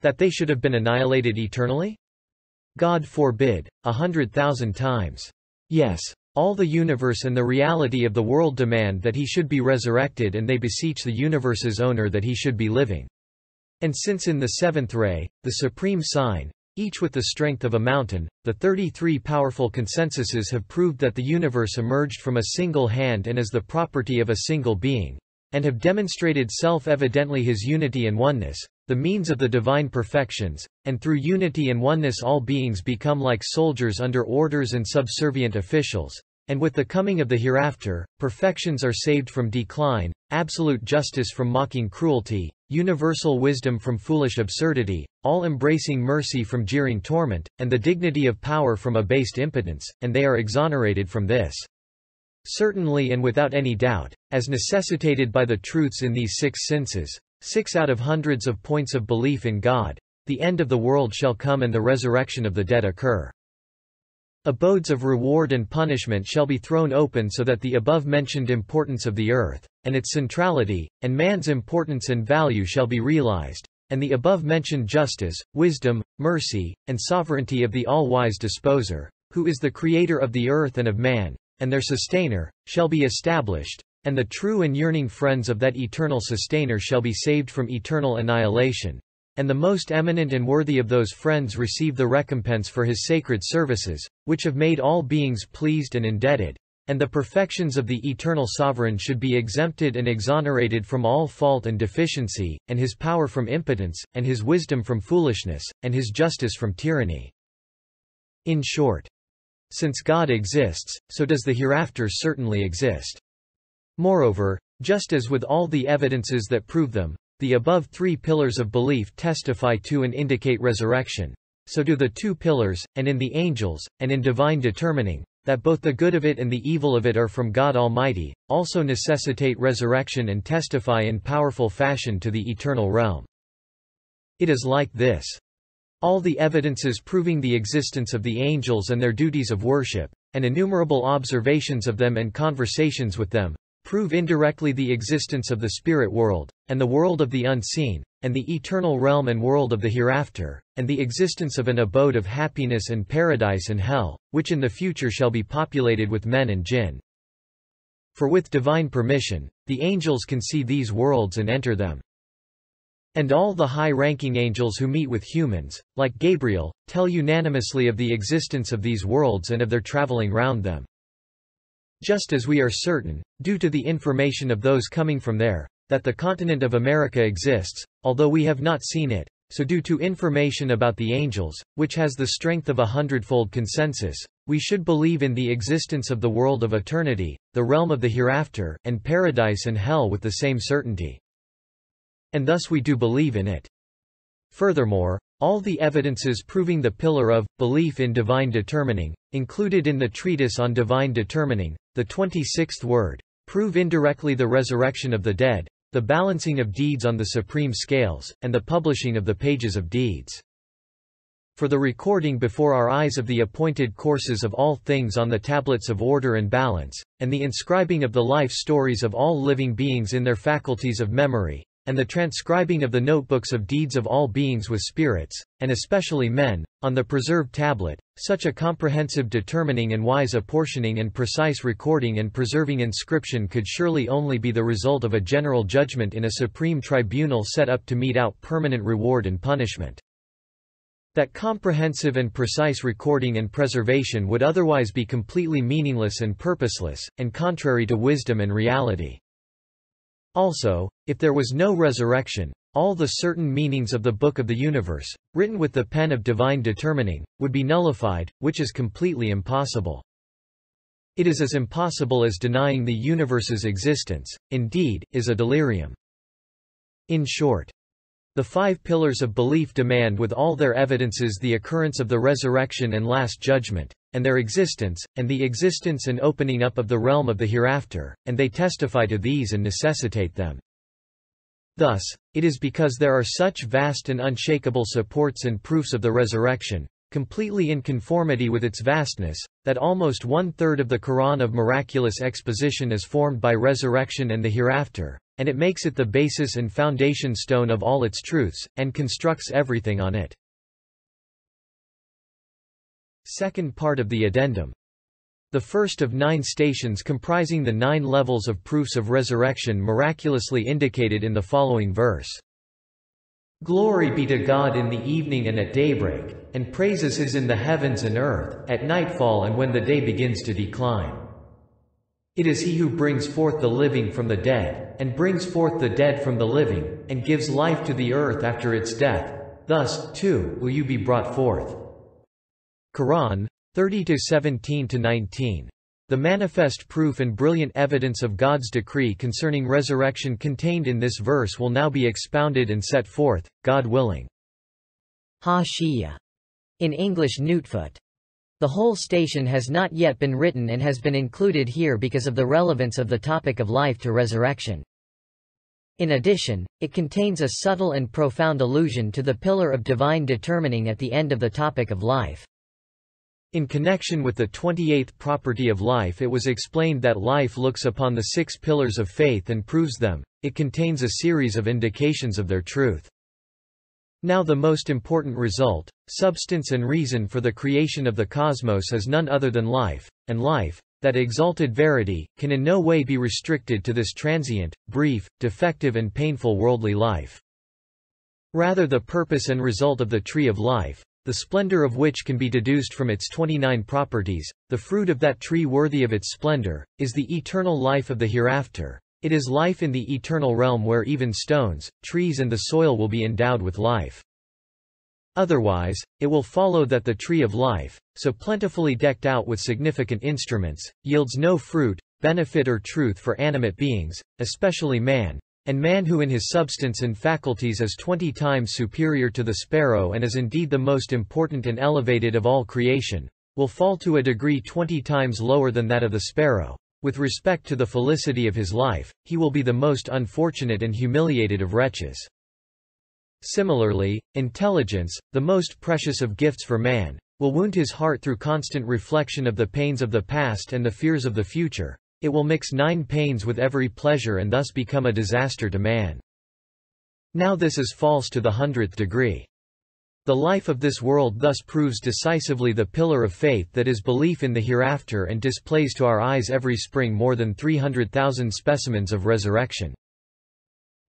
That they should have been annihilated eternally? God forbid, a hundred thousand times. Yes. All the universe and the reality of the world demand that he should be resurrected and they beseech the universe's owner that he should be living. And since in the seventh ray, the supreme sign, each with the strength of a mountain, the 33 powerful consensuses have proved that the universe emerged from a single hand and is the property of a single being, and have demonstrated self-evidently his unity and oneness, the means of the divine perfections, and through unity and oneness all beings become like soldiers under orders and subservient officials, and with the coming of the hereafter, perfections are saved from decline, absolute justice from mocking cruelty, universal wisdom from foolish absurdity, all-embracing mercy from jeering torment, and the dignity of power from abased impotence, and they are exonerated from this. Certainly and without any doubt, as necessitated by the truths in these six senses, six out of hundreds of points of belief in God, the end of the world shall come and the resurrection of the dead occur. Abodes of reward and punishment shall be thrown open so that the above-mentioned importance of the earth, and its centrality, and man's importance and value shall be realized, and the above-mentioned justice, wisdom, mercy, and sovereignty of the all-wise disposer, who is the creator of the earth and of man, and their sustainer, shall be established, and the true and yearning friends of that eternal sustainer shall be saved from eternal annihilation, and the most eminent and worthy of those friends receive the recompense for his sacred services, which have made all beings pleased and indebted, and the perfections of the eternal sovereign should be exempted and exonerated from all fault and deficiency, and his power from impotence, and his wisdom from foolishness, and his justice from tyranny. In short, since God exists, so does the hereafter certainly exist. Moreover, just as with all the evidences that prove them, the above three pillars of belief testify to and indicate resurrection. So do the two pillars, and in the angels, and in divine determining, that both the good of it and the evil of it are from God Almighty, also necessitate resurrection and testify in powerful fashion to the eternal realm. It is like this. All the evidences proving the existence of the angels and their duties of worship, and innumerable observations of them and conversations with them, prove indirectly the existence of the spirit world, and the world of the unseen, and the eternal realm and world of the hereafter, and the existence of an abode of happiness and paradise and hell, which in the future shall be populated with men and jinn. For with divine permission, the angels can see these worlds and enter them. And all the high-ranking angels who meet with humans, like Gabriel, tell unanimously of the existence of these worlds and of their traveling round them. Just as we are certain, due to the information of those coming from there, that the continent of America exists, although we have not seen it, so due to information about the angels, which has the strength of a hundredfold consensus, we should believe in the existence of the world of eternity, the realm of the hereafter, and paradise and hell with the same certainty. And thus we do believe in it. Furthermore, all the evidences proving the pillar of belief in divine determining, included in the treatise on divine determining, the 26th word, prove indirectly the resurrection of the dead, the balancing of deeds on the supreme scales, and the publishing of the pages of deeds. for the recording before our eyes of the appointed courses of all things on the tablets of order and balance, and the inscribing of the life stories of all living beings in their faculties of memory, and the transcribing of the notebooks of deeds of all beings with spirits, and especially men, on the preserved tablet, such a comprehensive determining and wise apportioning and precise recording and preserving inscription could surely only be the result of a general judgment in a supreme tribunal set up to mete out permanent reward and punishment. That comprehensive and precise recording and preservation would otherwise be completely meaningless and purposeless, and contrary to wisdom and reality. Also, if there was no resurrection, all the certain meanings of the Book of the Universe, written with the pen of divine determining, would be nullified, which is completely impossible. It is as impossible as denying the universe's existence, indeed, is a delirium. In short, the five pillars of belief demand with all their evidences the occurrence of the resurrection and last judgment, and their existence, and the existence and opening up of the realm of the hereafter, and they testify to these and necessitate them. Thus, it is because there are such vast and unshakable supports and proofs of the resurrection, completely in conformity with its vastness, that almost one-third of the Quran of miraculous exposition is formed by resurrection and the hereafter, and it makes it the basis and foundation stone of all its truths, and constructs everything on it. Second part of the addendum. The first of nine stations comprising the nine levels of proofs of resurrection miraculously indicated in the following verse. Glory be to God in the evening and at daybreak, and praises his in the heavens and earth, at nightfall and when the day begins to decline. It is he who brings forth the living from the dead, and brings forth the dead from the living, and gives life to the earth after its death. Thus, too, will you be brought forth. Quran 30 17 19. The manifest proof and brilliant evidence of God's decree concerning resurrection contained in this verse will now be expounded and set forth, God willing. Hashiye. In English Newtfoot. The whole station has not yet been written and has been included here because of the relevance of the topic of life to resurrection. In addition, it contains a subtle and profound allusion to the pillar of divine determining at the end of the topic of life. In connection with the 28th property of life it was explained that life looks upon the six pillars of faith and proves them, it contains a series of indications of their truth. Now the most important result, substance and reason for the creation of the cosmos is none other than life, and life, that exalted verity, can in no way be restricted to this transient, brief, defective and painful worldly life. Rather the purpose and result of the tree of life, the splendor of which can be deduced from its 29 properties, the fruit of that tree worthy of its splendor, is the eternal life of the hereafter, it is life in the eternal realm where even stones, trees and the soil will be endowed with life. Otherwise, it will follow that the tree of life, so plentifully decked out with significant instruments, yields no fruit, benefit or truth for animate beings, especially man, and man who in his substance and faculties is twenty times superior to the sparrow and is indeed the most important and elevated of all creation, will fall to a degree twenty times lower than that of the sparrow. With respect to the felicity of his life, he will be the most unfortunate and humiliated of wretches. Similarly, intelligence, the most precious of gifts for man, will wound his heart through constant reflection of the pains of the past and the fears of the future. It will mix nine pains with every pleasure and thus become a disaster to man. Now this is false to the hundredth degree. The life of this world thus proves decisively the pillar of faith that is belief in the hereafter and displays to our eyes every spring more than 300,000 specimens of resurrection.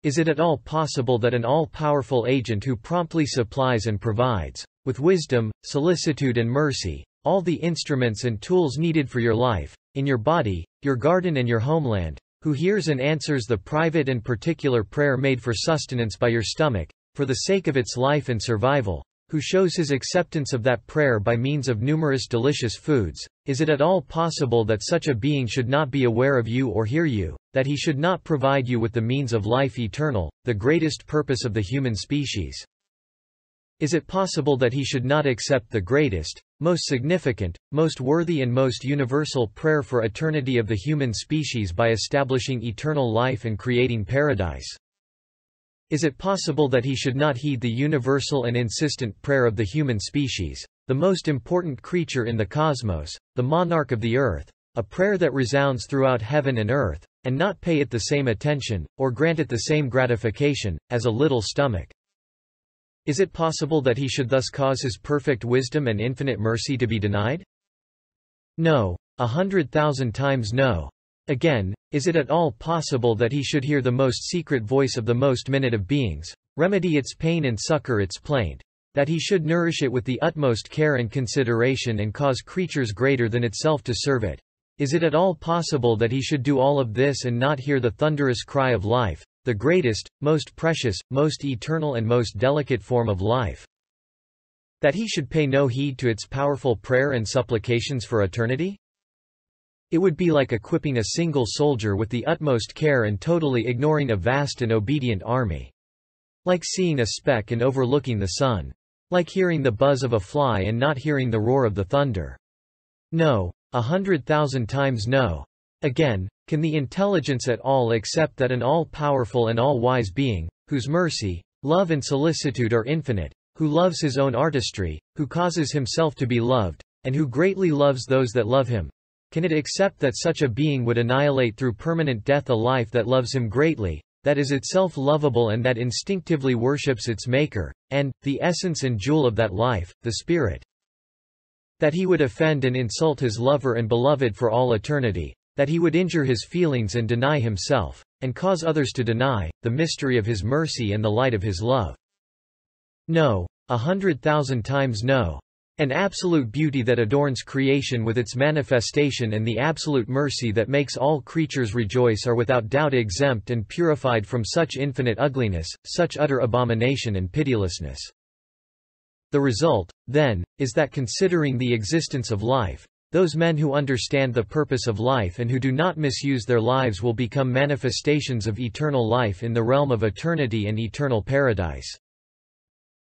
Is it at all possible that an all-powerful agent who promptly supplies and provides, with wisdom, solicitude and mercy, all the instruments and tools needed for your life, in your body, your garden and your homeland, who hears and answers the private and particular prayer made for sustenance by your stomach, for the sake of its life and survival, who shows his acceptance of that prayer by means of numerous delicious foods, is it at all possible that such a being should not be aware of you or hear you, that he should not provide you with the means of life eternal, the greatest purpose of the human species? Is it possible that he should not accept the greatest, most significant, most worthy and most universal prayer for eternity of the human species by establishing eternal life and creating paradise? Is it possible that he should not heed the universal and insistent prayer of the human species, the most important creature in the cosmos, the monarch of the earth, a prayer that resounds throughout heaven and earth, and not pay it the same attention, or grant it the same gratification, as a little stomach? Is it possible that he should thus cause his perfect wisdom and infinite mercy to be denied? No. A hundred thousand times no. Again, is it at all possible that he should hear the most secret voice of the most minute of beings, remedy its pain and succor its plaint, that he should nourish it with the utmost care and consideration and cause creatures greater than itself to serve it? Is it at all possible that he should do all of this and not hear the thunderous cry of life, the greatest, most precious, most eternal and most delicate form of life? That he should pay no heed to its powerful prayer and supplications for eternity? It would be like equipping a single soldier with the utmost care and totally ignoring a vast and obedient army. Like seeing a speck and overlooking the sun. Like hearing the buzz of a fly and not hearing the roar of the thunder. No. A hundred thousand times no. Again, can the intelligence at all accept that an all-powerful and all-wise being, whose mercy, love and solicitude are infinite, who loves his own artistry, who causes himself to be loved, and who greatly loves those that love him, can it accept that such a being would annihilate through permanent death a life that loves him greatly, that is itself lovable and that instinctively worships its maker, and, the essence and jewel of that life, the spirit? That he would offend and insult his lover and beloved for all eternity, that he would injure his feelings and deny himself, and cause others to deny, the mystery of his mercy and the light of his love. No. A hundred thousand times no. An absolute beauty that adorns creation with its manifestation and the absolute mercy that makes all creatures rejoice are without doubt exempt and purified from such infinite ugliness, such utter abomination and pitilessness. The result, then, is that considering the existence of life, those men who understand the purpose of life and who do not misuse their lives will become manifestations of eternal life in the realm of eternity and eternal paradise.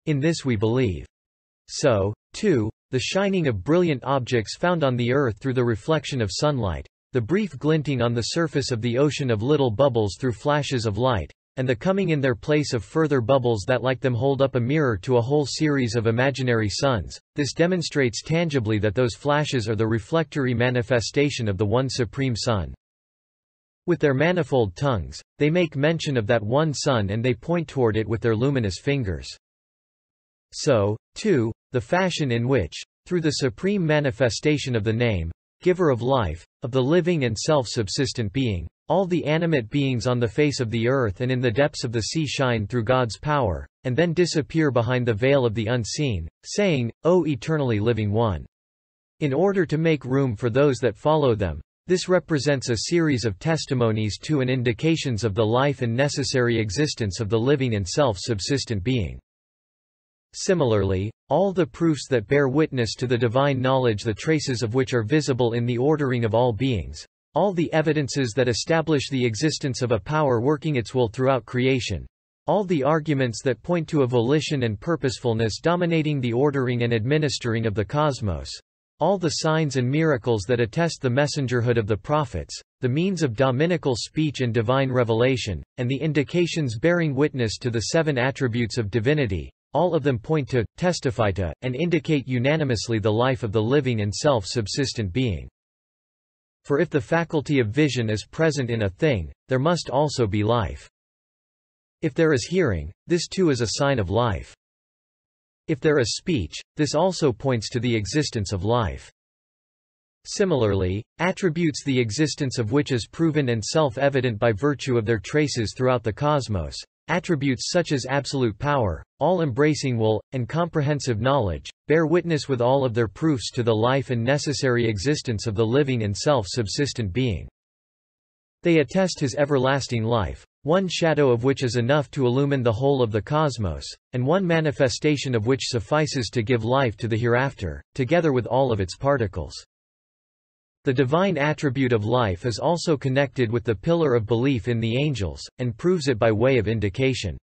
In this we believe. So, too, The shining of brilliant objects found on the earth through the reflection of sunlight, the brief glinting on the surface of the ocean of little bubbles through flashes of light, and the coming in their place of further bubbles that like them hold up a mirror to a whole series of imaginary suns, this demonstrates tangibly that those flashes are the reflectory manifestation of the one supreme sun. With their manifold tongues, they make mention of that one sun and they point toward it with their luminous fingers. So, too, the fashion in which, through the supreme manifestation of the name, giver of life, of the living and self-subsistent being, all the animate beings on the face of the earth and in the depths of the sea shine through God's power, and then disappear behind the veil of the unseen, saying, O eternally living one. In order to make room for those that follow them, this represents a series of testimonies to and indications of the life and necessary existence of the living and self-subsistent being. Similarly, all the proofs that bear witness to the divine knowledge the traces of which are visible in the ordering of all beings, all the evidences that establish the existence of a power working its will throughout creation, all the arguments that point to a volition and purposefulness dominating the ordering and administering of the cosmos, all the signs and miracles that attest the messengerhood of the prophets, the means of dominical speech and divine revelation, and the indications bearing witness to the seven attributes of divinity, all of them point to, testify to, and indicate unanimously the life of the living and self-subsistent being. For if the faculty of vision is present in a thing, there must also be life. If there is hearing, this too is a sign of life. If there is speech, this also points to the existence of life. Similarly, attributes the existence of which is proven and self-evident by virtue of their traces throughout the cosmos, Attributes such as absolute power, all-embracing will, and comprehensive knowledge, bear witness with all of their proofs to the life and necessary existence of the living and self-subsistent being. They attest his everlasting life, one shadow of which is enough to illumine the whole of the cosmos, and one manifestation of which suffices to give life to the hereafter, together with all of its particles. The divine attribute of life is also connected with the pillar of belief in the angels, and proves it by way of indication.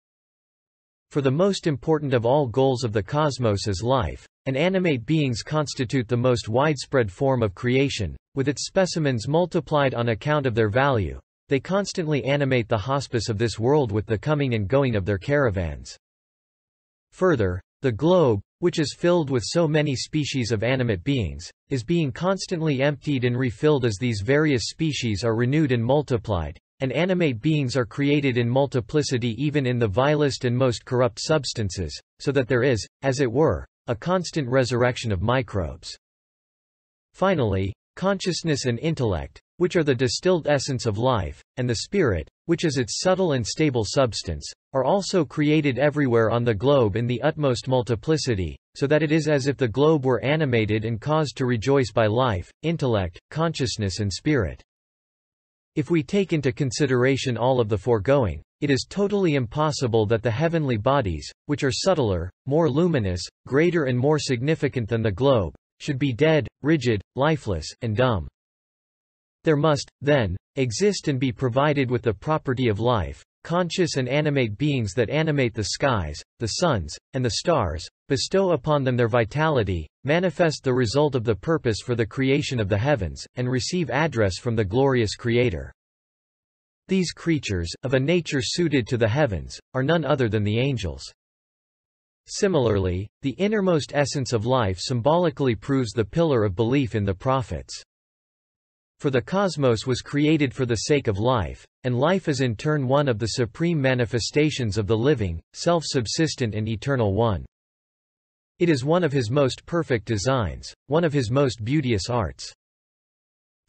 For the most important of all goals of the cosmos is life, and animate beings constitute the most widespread form of creation, with its specimens multiplied on account of their value. they constantly animate the hospice of this world with the coming and going of their caravans. Further, the globe, which is filled with so many species of animate beings, is being constantly emptied and refilled as these various species are renewed and multiplied, and animate beings are created in multiplicity even in the vilest and most corrupt substances, so that there is, as it were, a constant resurrection of microbes. Finally, consciousness and intellect, which are the distilled essence of life, and the spirit, which is its subtle and stable substance, are also created everywhere on the globe in the utmost multiplicity, so that it is as if the globe were animated and caused to rejoice by life, intellect, consciousness and spirit. If we take into consideration all of the foregoing, it is totally impossible that the heavenly bodies, which are subtler, more luminous, greater and more significant than the globe, should be dead, rigid, lifeless, and dumb. There must, then, exist and be provided with the property of life, conscious and animate beings that animate the skies, the suns, and the stars, bestow upon them their vitality, manifest the result of the purpose for the creation of the heavens, and receive address from the glorious Creator. These creatures, of a nature suited to the heavens, are none other than the angels. Similarly, the innermost essence of life symbolically proves the pillar of belief in the prophets. For the cosmos was created for the sake of life, and life is in turn one of the supreme manifestations of the living, self-subsistent and eternal one. It is one of his most perfect designs, one of his most beauteous arts.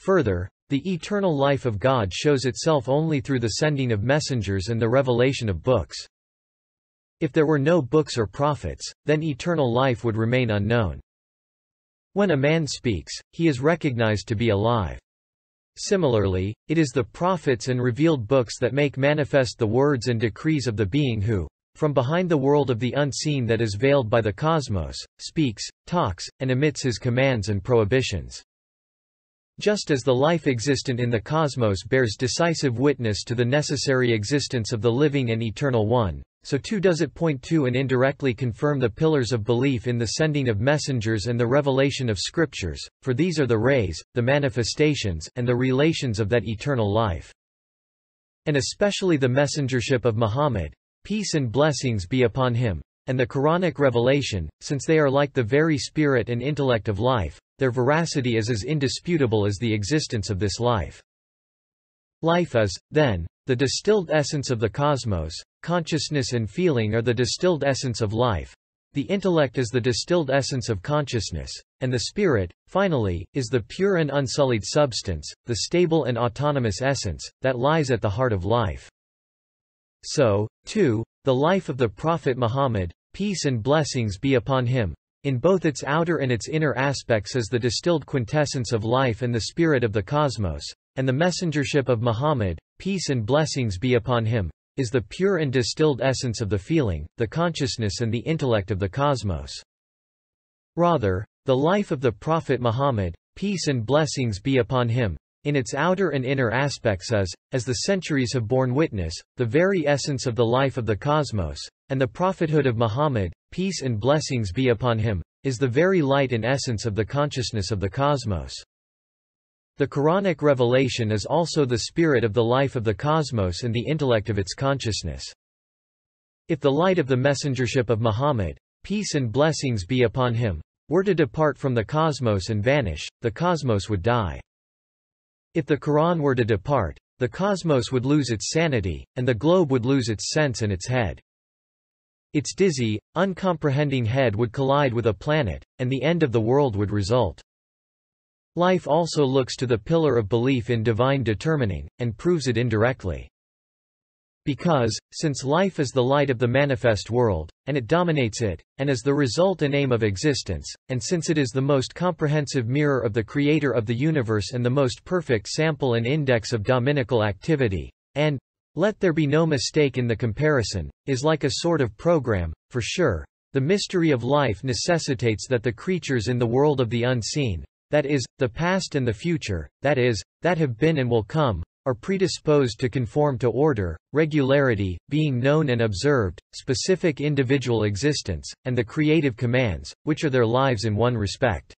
Further, the eternal life of God shows itself only through the sending of messengers and the revelation of books. If there were no books or prophets, then eternal life would remain unknown. When a man speaks, he is recognized to be alive. Similarly, it is the prophets and revealed books that make manifest the words and decrees of the being who, from behind the world of the unseen that is veiled by the cosmos, speaks, talks, and emits his commands and prohibitions. Just as the life existent in the cosmos bears decisive witness to the necessary existence of the living and eternal one, so too does it point to and indirectly confirm the pillars of belief in the sending of messengers and the revelation of scriptures, for these are the rays, the manifestations, and the relations of that eternal life. And especially the messengership of Muhammad, peace and blessings be upon him, and the Quranic revelation, since they are like the very spirit and intellect of life, their veracity is as indisputable as the existence of this life. Life is, then, the distilled essence of the cosmos, consciousness and feeling are the distilled essence of life, the intellect is the distilled essence of consciousness, and the spirit, finally, is the pure and unsullied substance, the stable and autonomous essence, that lies at the heart of life. So, too, the life of the Prophet Muhammad, peace and blessings be upon him, in both its outer and its inner aspects is the distilled quintessence of life and the spirit of the cosmos, and the messengership of Muhammad, peace and blessings be upon him, is the pure and distilled essence of the feeling, the consciousness and the intellect of the cosmos. Rather, the life of the Prophet Muhammad, peace and blessings be upon him, in its outer and inner aspects is, as the centuries have borne witness, the very essence of the life of the cosmos, and the prophethood of Muhammad, peace and blessings be upon him, is the very light and essence of the consciousness of the cosmos. The Quranic revelation is also the spirit of the life of the cosmos and the intellect of its consciousness. If the light of the messengership of Muhammad, peace and blessings be upon him, were to depart from the cosmos and vanish, the cosmos would die. If the Quran were to depart, the cosmos would lose its sanity, and the globe would lose its sense and its head. Its dizzy, uncomprehending head would collide with a planet, and the end of the world would result. Life also looks to the pillar of belief in divine determining, and proves it indirectly. Because, since life is the light of the manifest world, and it dominates it, and is the result and aim of existence, and since it is the most comprehensive mirror of the Creator of the universe and the most perfect sample and index of dominical activity, and, let there be no mistake in the comparison, is like a sort of program, for sure, the mystery of life necessitates that the creatures in the world of the unseen, that is, the past and the future, that is, that have been and will come, are predisposed to conform to order, regularity, being known and observed, specific individual existence, and the creative commands, which are their lives in one respect.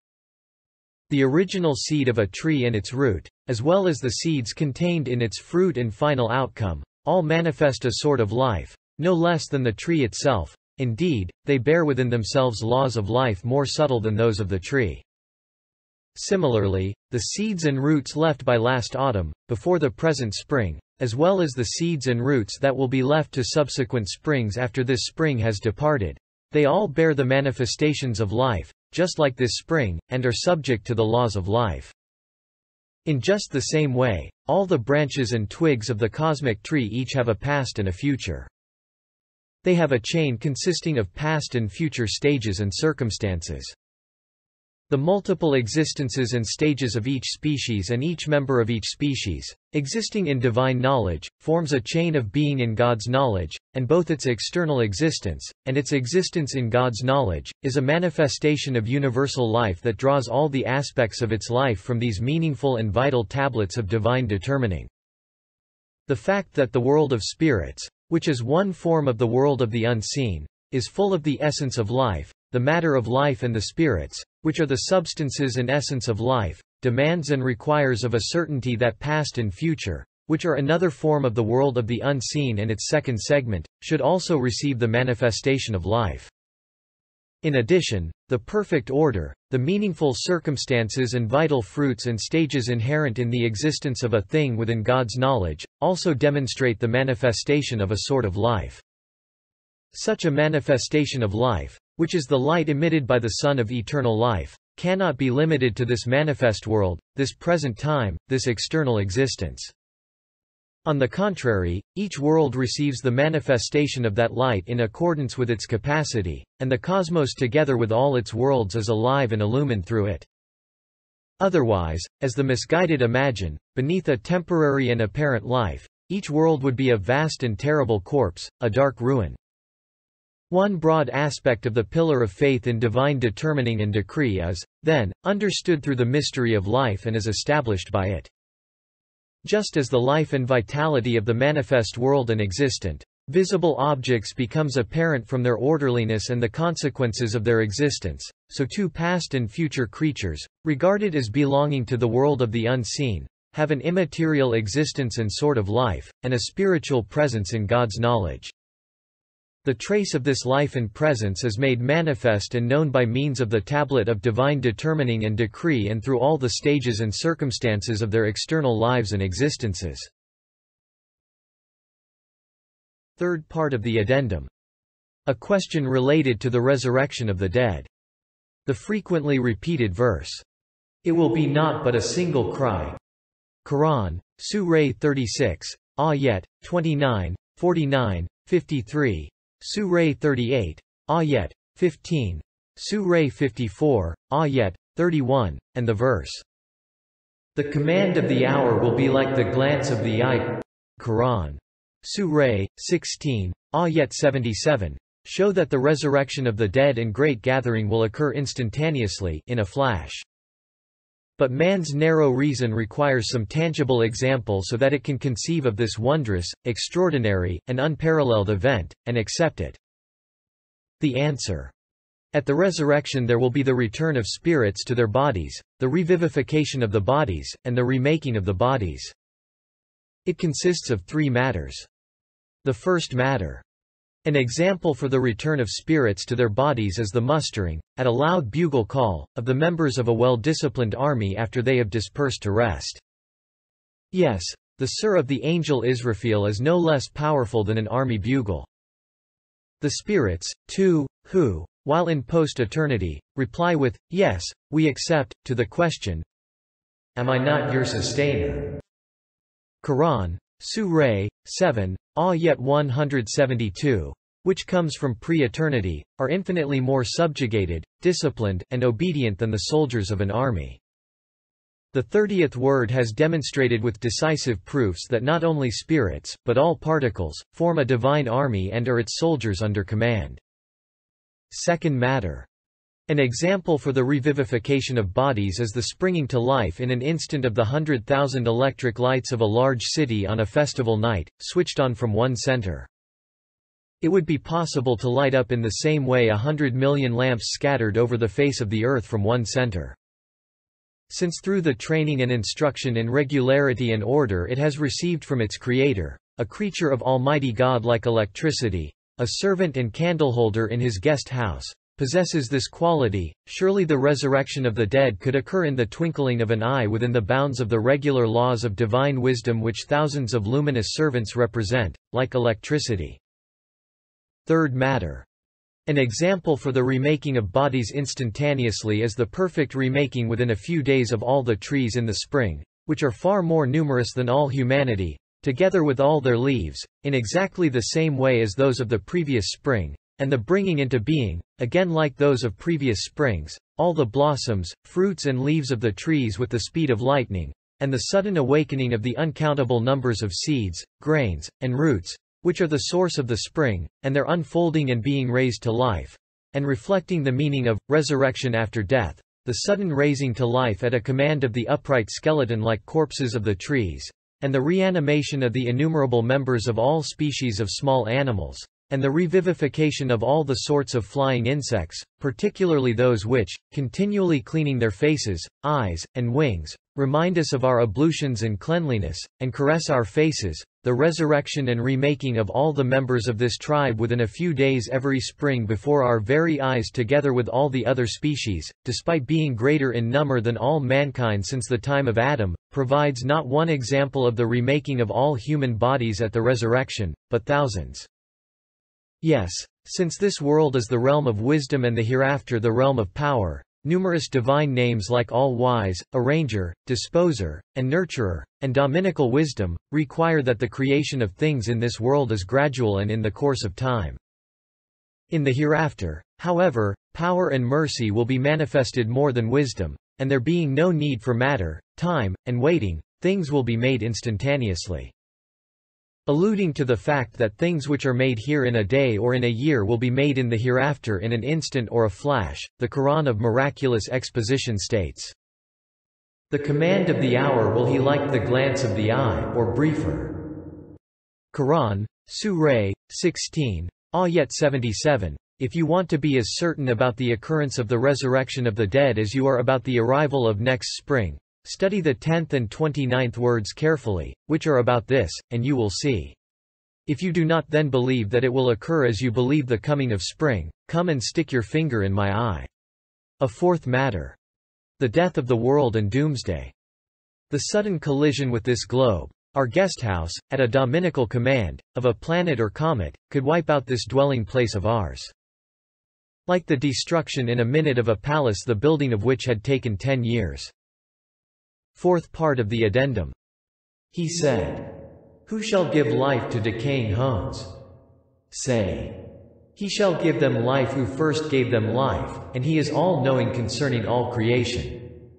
The original seed of a tree and its root, as well as the seeds contained in its fruit and final outcome, all manifest a sort of life, no less than the tree itself, indeed, they bear within themselves laws of life more subtle than those of the tree. Similarly, the seeds and roots left by last autumn, before the present spring, as well as the seeds and roots that will be left to subsequent springs after this spring has departed, they all bear the manifestations of life, just like this spring, and are subject to the laws of life. In just the same way, all the branches and twigs of the cosmic tree each have a past and a future. They have a chain consisting of past and future stages and circumstances. The multiple existences and stages of each species and each member of each species, existing in divine knowledge, forms a chain of being in God's knowledge, and both its external existence, and its existence in God's knowledge, is a manifestation of universal life that draws all the aspects of its life from these meaningful and vital tablets of divine determining. The fact that the world of spirits, which is one form of the world of the unseen, is full of the essence of life, the matter of life and the spirits, which are the substances and essence of life, demands and requires of a certainty that past and future, which are another form of the world of the unseen and its second segment, should also receive the manifestation of life. In addition, the perfect order, the meaningful circumstances and vital fruits and stages inherent in the existence of a thing within God's knowledge, also demonstrate the manifestation of a sort of life. Such a manifestation of life, which is the light emitted by the Sun of eternal life, cannot be limited to this manifest world, this present time, this external existence. On the contrary, each world receives the manifestation of that light in accordance with its capacity, and the cosmos together with all its worlds is alive and illumined through it. Otherwise, as the misguided imagine, beneath a temporary and apparent life, each world would be a vast and terrible corpse, a dark ruin. One broad aspect of the pillar of faith in divine determining and decree is, then, understood through the mystery of life and is established by it. Just as the life and vitality of the manifest world and existent, visible objects becomes apparent from their orderliness and the consequences of their existence, so too past and future creatures, regarded as belonging to the world of the unseen, have an immaterial existence and sort of life, and a spiritual presence in God's knowledge. The trace of this life and presence is made manifest and known by means of the tablet of divine determining and decree and through all the stages and circumstances of their external lives and existences. Third part of the addendum. A question related to the resurrection of the dead. The frequently repeated verse. It will be not but a single cry. Quran, Surah 36, Ayat, 29, 49, 53, Surah 38, Ayat 15, Surah 54, Ayat 31, and the verse. The command of the hour will be like the glance of the eye. Quran. Surah 16, Ayat 77, show that the resurrection of the dead and great gathering will occur instantaneously in a flash. But man's narrow reason requires some tangible example so that it can conceive of this wondrous, extraordinary, and unparalleled event, and accept it. The answer. At the resurrection there will be the return of spirits to their bodies, the revivification of the bodies, and the remaking of the bodies. It consists of three matters. The first matter an example for the return of spirits to their bodies is the mustering, at a loud bugle call, of the members of a well-disciplined army after they have dispersed to rest. Yes, the Sur of the angel Israfil is no less powerful than an army bugle. The spirits, too, who, while in post-eternity, reply with, Yes, we accept, to the question, Am I not your sustainer? Quran, Surah 7, Ayat 172, which comes from pre-eternity, are infinitely more subjugated, disciplined, and obedient than the soldiers of an army. The thirtieth word has demonstrated with decisive proofs that not only spirits, but all particles, form a divine army and are its soldiers under command. Second matter. An example for the revivification of bodies is the springing to life in an instant of the hundred thousand electric lights of a large city on a festival night, switched on from one center. It would be possible to light up in the same way a hundred million lamps scattered over the face of the earth from one center. since through the training and instruction in regularity and order it has received from its Creator, a creature of Almighty God like electricity, a servant and candleholder in his guest house, possesses this quality, surely the resurrection of the dead could occur in the twinkling of an eye within the bounds of the regular laws of divine wisdom which thousands of luminous servants represent, like electricity. Third matter. An example for the remaking of bodies instantaneously is the perfect remaking within a few days of all the trees in the spring, which are far more numerous than all humanity, together with all their leaves, in exactly the same way as those of the previous spring, and the bringing into being, again like those of previous springs, all the blossoms, fruits and leaves of the trees with the speed of lightning, and the sudden awakening of the uncountable numbers of seeds, grains, and roots, which are the source of the spring, and their unfolding and being raised to life, and reflecting the meaning of, resurrection after death, the sudden raising to life at a command of the upright skeleton-like corpses of the trees, and the reanimation of the innumerable members of all species of small animals, and the revivification of all the sorts of flying insects, particularly those which, continually cleaning their faces, eyes, and wings, remind us of our ablutions and cleanliness, and caress our faces, the resurrection and remaking of all the members of this tribe within a few days every spring before our very eyes together with all the other species, despite being greater in number than all mankind since the time of Adam, provides not one example of the remaking of all human bodies at the resurrection, but thousands. Yes, since this world is the realm of wisdom and the hereafter the realm of power, numerous divine names like All-Wise, Arranger, Disposer, and Nurturer, and Dominical Wisdom, require that the creation of things in this world is gradual and in the course of time. In the hereafter, however, power and mercy will be manifested more than wisdom, and there being no need for matter, time, and waiting, things will be made instantaneously alluding to the fact that things which are made here in a day or in a year will be made in the hereafter in an instant or a flash, the Quran of miraculous exposition states. The command of the hour will he like the glance of the eye, or briefer. Quran, Surah, 16, Ayat 77. If you want to be as certain about the occurrence of the resurrection of the dead as you are about the arrival of next spring, Study the tenth and twenty-ninth words carefully, which are about this, and you will see. If you do not then believe that it will occur as you believe the coming of spring, come and stick your finger in my eye. A fourth matter. The death of the world and doomsday. The sudden collision with this globe, our guesthouse, at a dominical command, of a planet or comet, could wipe out this dwelling place of ours. Like the destruction in a minute of a palace the building of which had taken ten years. Fourth part of the addendum. He said, Who shall give life to decaying homes? Say, He shall give them life who first gave them life, and He is all-knowing concerning all creation.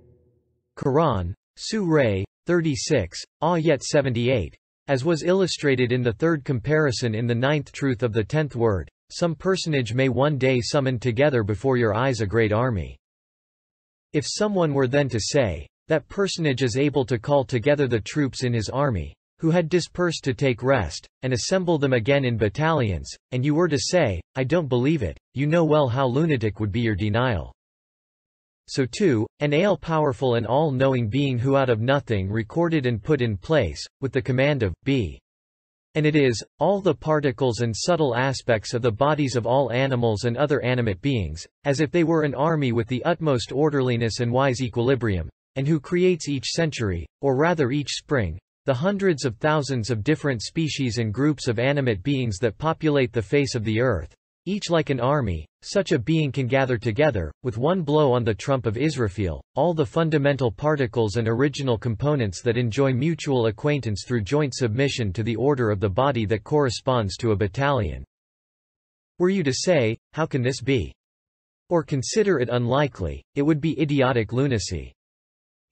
Quran, Surah, 36, Ayat 78. As was illustrated in the third comparison in the ninth truth of the tenth word, some personage may one day summon together before your eyes a great army. If someone were then to say, that personage is able to call together the troops in his army, who had dispersed to take rest, and assemble them again in battalions, and you were to say, I don't believe it, you know well how lunatic would be your denial. So too, an all-powerful and all-knowing being who out of nothing recorded and put in place, with the command of, be. And it is, all the particles and subtle aspects of the bodies of all animals and other animate beings, as if they were an army with the utmost orderliness and wise equilibrium, and who creates each century, or rather each spring, the hundreds of thousands of different species and groups of animate beings that populate the face of the earth, each like an army, such a being can gather together, with one blow on the trump of Israfil, all the fundamental particles and original components that enjoy mutual acquaintance through joint submission to the order of the body that corresponds to a battalion. Were you to say, how can this be? Or consider it unlikely, it would be idiotic lunacy.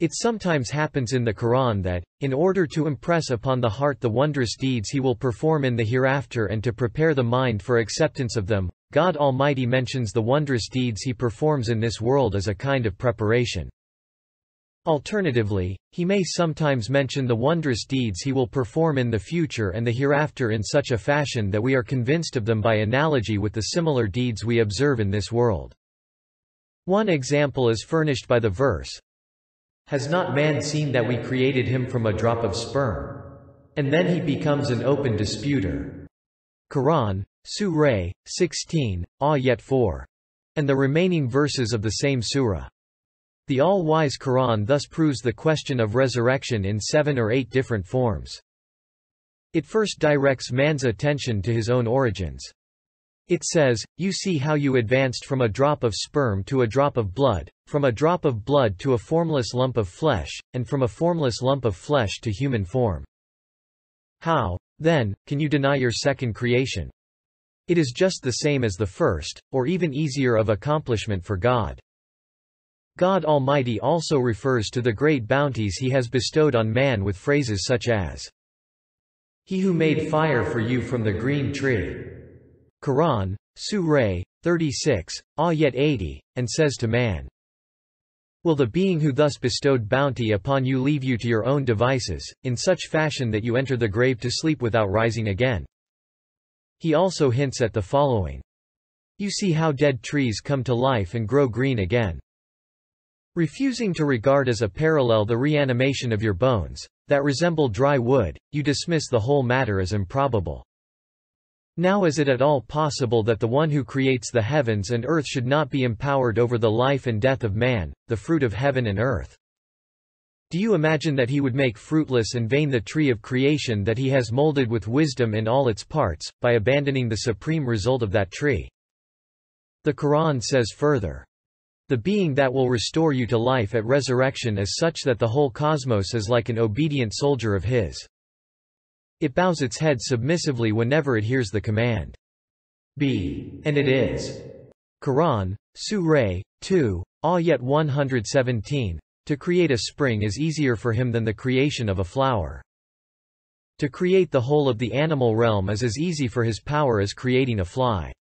It sometimes happens in the Quran that, in order to impress upon the heart the wondrous deeds he will perform in the hereafter and to prepare the mind for acceptance of them, God Almighty mentions the wondrous deeds he performs in this world as a kind of preparation. Alternatively, he may sometimes mention the wondrous deeds he will perform in the future and the hereafter in such a fashion that we are convinced of them by analogy with the similar deeds we observe in this world. One example is furnished by the verse, Has not man seen that we created him from a drop of sperm? And then he becomes an open disputer. Quran, Surah 16, Ayat 4. And the remaining verses of the same surah. The all-wise Quran thus proves the question of resurrection in seven or eight different forms. It first directs man's attention to his own origins. It says, You see how you advanced from a drop of sperm to a drop of blood, from a drop of blood to a formless lump of flesh, and from a formless lump of flesh to human form. How, then, can you deny your second creation? It is just the same as the first, or even easier of accomplishment for God. God Almighty also refers to the great bounties he has bestowed on man with phrases such as, He who made fire for you from the green tree. Quran, Surah 36, Ayat 80, and says to man, Will the being who thus bestowed bounty upon you leave you to your own devices, in such fashion that you enter the grave to sleep without rising again? He also hints at the following. You see how dead trees come to life and grow green again. Refusing to regard as a parallel the reanimation of your bones, that resemble dry wood, you dismiss the whole matter as improbable. Now is it at all possible that the one who creates the heavens and earth should not be empowered over the life and death of man, the fruit of heaven and earth? Do you imagine that he would make fruitless and vain the tree of creation that he has molded with wisdom in all its parts, by abandoning the supreme result of that tree? The Quran says further, The being that will restore you to life at resurrection is such that the whole cosmos is like an obedient soldier of his. It bows its head submissively whenever it hears the command. Be. And it is. Quran, Surah 2, Ayat 117. To create a spring is easier for him than the creation of a flower. To create the whole of the animal realm is as easy for his power as creating a fly.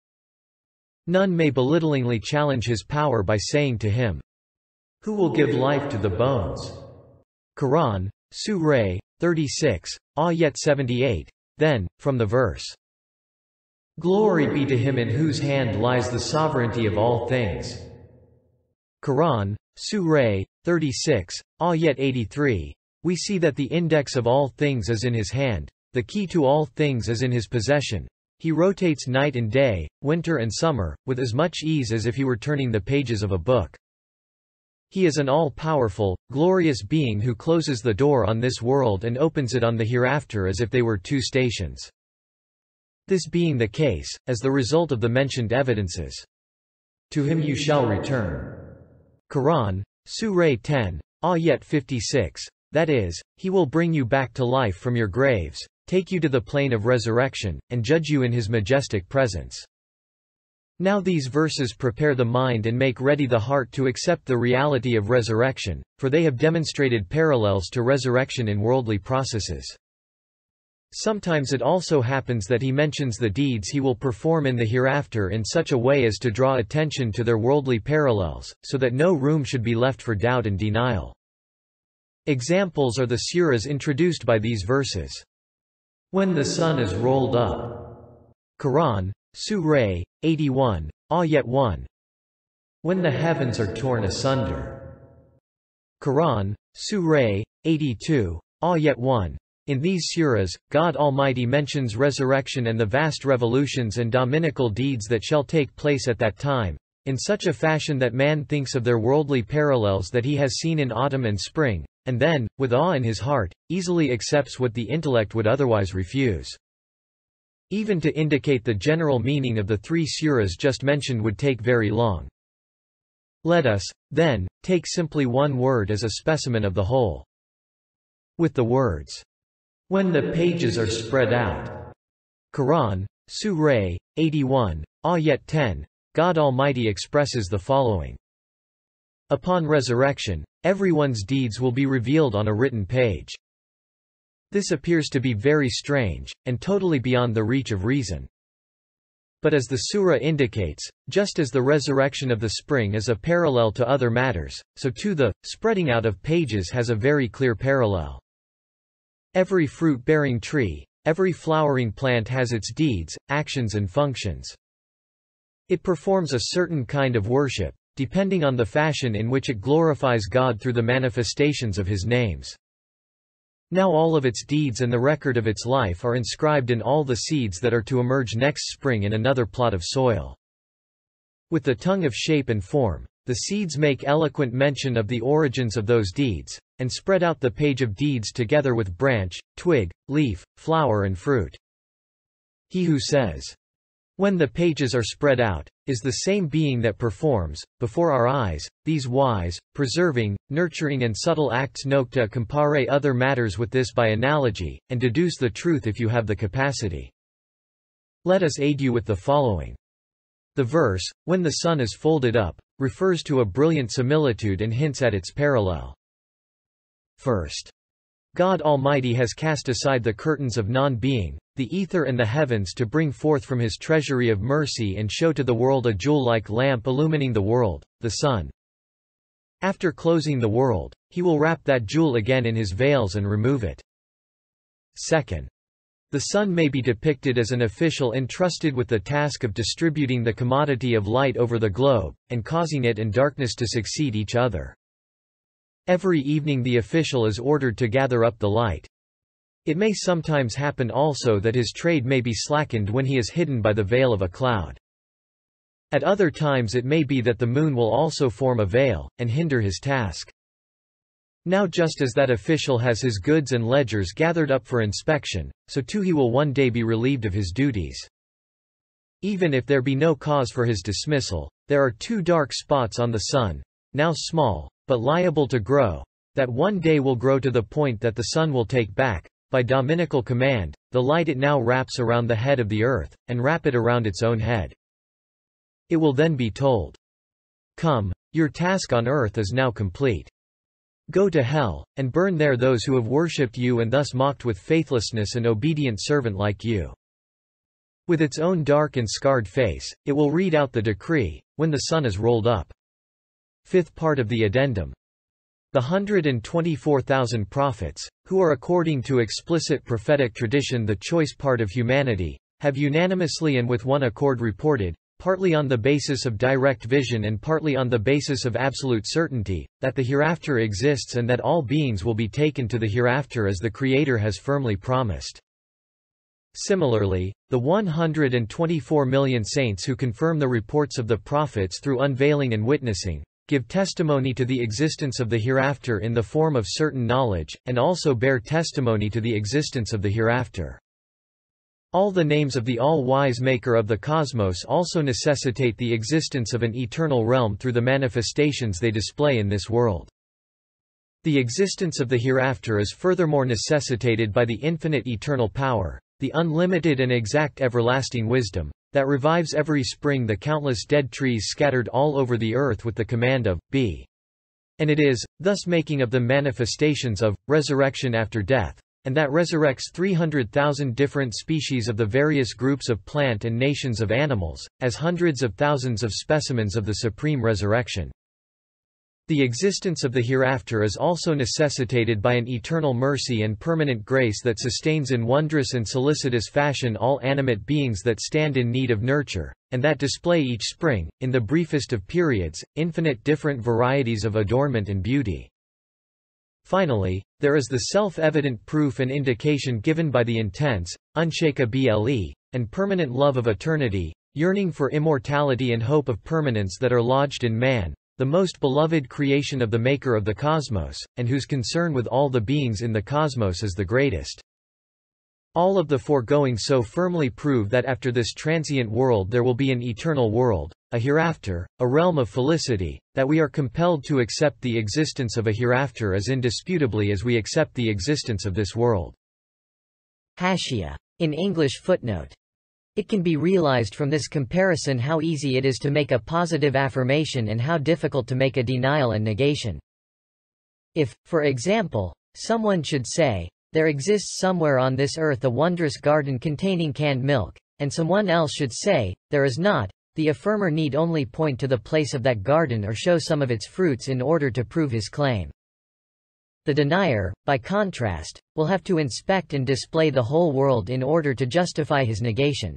None may belittlingly challenge his power by saying to him, Who will give life to the bones? Quran, Surah 36, Ayat 78. Then, from the verse, Glory be to him in whose hand lies the sovereignty of all things. Quran, Surah 36, Ayat 83. We see that the index of all things is in his hand, the key to all things is in his possession. He rotates night and day, winter and summer, with as much ease as if he were turning the pages of a book. He is an all-powerful, glorious being who closes the door on this world and opens it on the hereafter as if they were two stations. This being the case, as the result of the mentioned evidences. To him you shall return. Quran, Surah 10, Ayat 56. That is, he will bring you back to life from your graves, take you to the plain of resurrection, and judge you in his majestic presence. Now these verses prepare the mind and make ready the heart to accept the reality of resurrection, for they have demonstrated parallels to resurrection in worldly processes. Sometimes it also happens that he mentions the deeds he will perform in the hereafter in such a way as to draw attention to their worldly parallels, so that no room should be left for doubt and denial. Examples are the surahs introduced by these verses. When the sun is rolled up. Quran, Surah 81, ah Ayat 1. When the heavens are torn asunder. Quran, Surah 82, ah Ayat 1. In these surahs, God Almighty mentions resurrection and the vast revolutions and dominical deeds that shall take place at that time, in such a fashion that man thinks of their worldly parallels that he has seen in autumn and spring, and then, with awe in his heart, easily accepts what the intellect would otherwise refuse. Even to indicate the general meaning of the three surahs just mentioned would take very long. Let us, then, take simply one word as a specimen of the whole. With the words, When the pages are spread out. Quran, Surah, 81, Ayat 10, God Almighty expresses the following. Upon resurrection, everyone's deeds will be revealed on a written page. This appears to be very strange, and totally beyond the reach of reason. But as the surah indicates, just as the resurrection of the spring is a parallel to other matters, so too the spreading out of pages has a very clear parallel. Every fruit-bearing tree, every flowering plant has its deeds, actions and functions. It performs a certain kind of worship, depending on the fashion in which it glorifies God through the manifestations of his names. Now all of its deeds and the record of its life are inscribed in all the seeds that are to emerge next spring in another plot of soil. With the tongue of shape and form, the seeds make eloquent mention of the origins of those deeds, and spread out the page of deeds together with branch, twig, leaf, flower and fruit. He who says, when the pages are spread out, is the same being that performs, before our eyes, these wise, preserving, nurturing and subtle acts nocta compare other matters with this by analogy, and deduce the truth if you have the capacity. Let us aid you with the following. The verse, when the sun is folded up, refers to a brilliant similitude and hints at its parallel. First, God Almighty has cast aside the curtains of non-being, the ether and the heavens to bring forth from his treasury of mercy and show to the world a jewel-like lamp illumining the world, the sun. After closing the world, he will wrap that jewel again in his veils and remove it. Second, the sun may be depicted as an official entrusted with the task of distributing the commodity of light over the globe, and causing it and darkness to succeed each other. Every evening the official is ordered to gather up the light, it may sometimes happen also that his trade may be slackened when he is hidden by the veil of a cloud. At other times it may be that the moon will also form a veil, and hinder his task. Now just as that official has his goods and ledgers gathered up for inspection, so too he will one day be relieved of his duties. Even if there be no cause for his dismissal, there are two dark spots on the sun, now small, but liable to grow, that one day will grow to the point that the sun will take back, by dominical command, the light it now wraps around the head of the earth, and wrap it around its own head. It will then be told, Come, your task on earth is now complete. Go to hell, and burn there those who have worshipped you and thus mocked with faithlessness an obedient servant like you. With its own dark and scarred face, it will read out the decree, when the sun is rolled up. Fifth part of the addendum. The 124,000 prophets, who are according to explicit prophetic tradition the choice part of humanity, have unanimously and with one accord reported, partly on the basis of direct vision and partly on the basis of absolute certainty, that the hereafter exists and that all beings will be taken to the hereafter as the Creator has firmly promised. Similarly, the 124 million saints who confirm the reports of the prophets through unveiling and witnessing, give testimony to the existence of the hereafter in the form of certain knowledge, and also bear testimony to the existence of the hereafter. All the names of the all-wise maker of the cosmos also necessitate the existence of an eternal realm through the manifestations they display in this world. The existence of the hereafter is furthermore necessitated by the infinite eternal power, the unlimited and exact everlasting wisdom, that revives every spring the countless dead trees scattered all over the earth with the command of, be. And it is, thus making of them manifestations of, resurrection after death, and that resurrects 300,000 different species of the various groups of plant and nations of animals, as hundreds of thousands of specimens of the supreme resurrection. The existence of the hereafter is also necessitated by an eternal mercy and permanent grace that sustains in wondrous and solicitous fashion all animate beings that stand in need of nurture, and that display each spring, in the briefest of periods, infinite different varieties of adornment and beauty. Finally, there is the self-evident proof and indication given by the intense, unshakable, and permanent love of eternity, yearning for immortality and hope of permanence that are lodged in man, the most beloved creation of the Maker of the cosmos, and whose concern with all the beings in the cosmos is the greatest. All of the foregoing so firmly prove that after this transient world there will be an eternal world, a hereafter, a realm of felicity, that we are compelled to accept the existence of a hereafter as indisputably as we accept the existence of this world. Hashiye. In English footnote. It can be realized from this comparison how easy it is to make a positive affirmation and how difficult to make a denial and negation. If, for example, someone should say, there exists somewhere on this earth a wondrous garden containing canned milk, and someone else should say, there is not, the affirmer need only point to the place of that garden or show some of its fruits in order to prove his claim. The denier, by contrast, will have to inspect and display the whole world in order to justify his negation.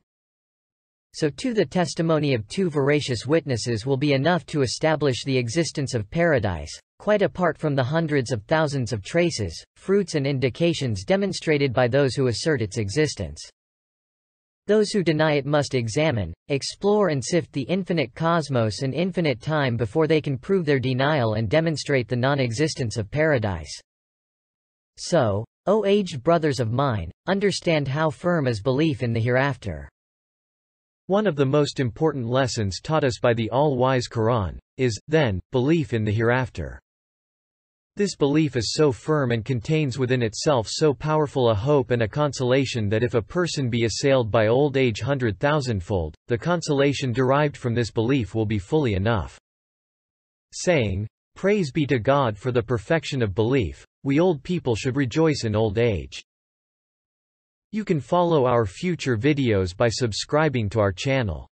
So too the testimony of two veracious witnesses will be enough to establish the existence of paradise, quite apart from the hundreds of thousands of traces, fruits and indications demonstrated by those who assert its existence. Those who deny it must examine, explore and sift the infinite cosmos and infinite time before they can prove their denial and demonstrate the non-existence of paradise. So, O aged brothers of mine, understand how firm is belief in the hereafter. One of the most important lessons taught us by the all-wise Quran, is, then, belief in the hereafter. This belief is so firm and contains within itself so powerful a hope and a consolation that if a person be assailed by old age hundred thousandfold, the consolation derived from this belief will be fully enough. Saying, Praise be to God for the perfection of belief, we old people should rejoice in old age. You can follow our future videos by subscribing to our channel.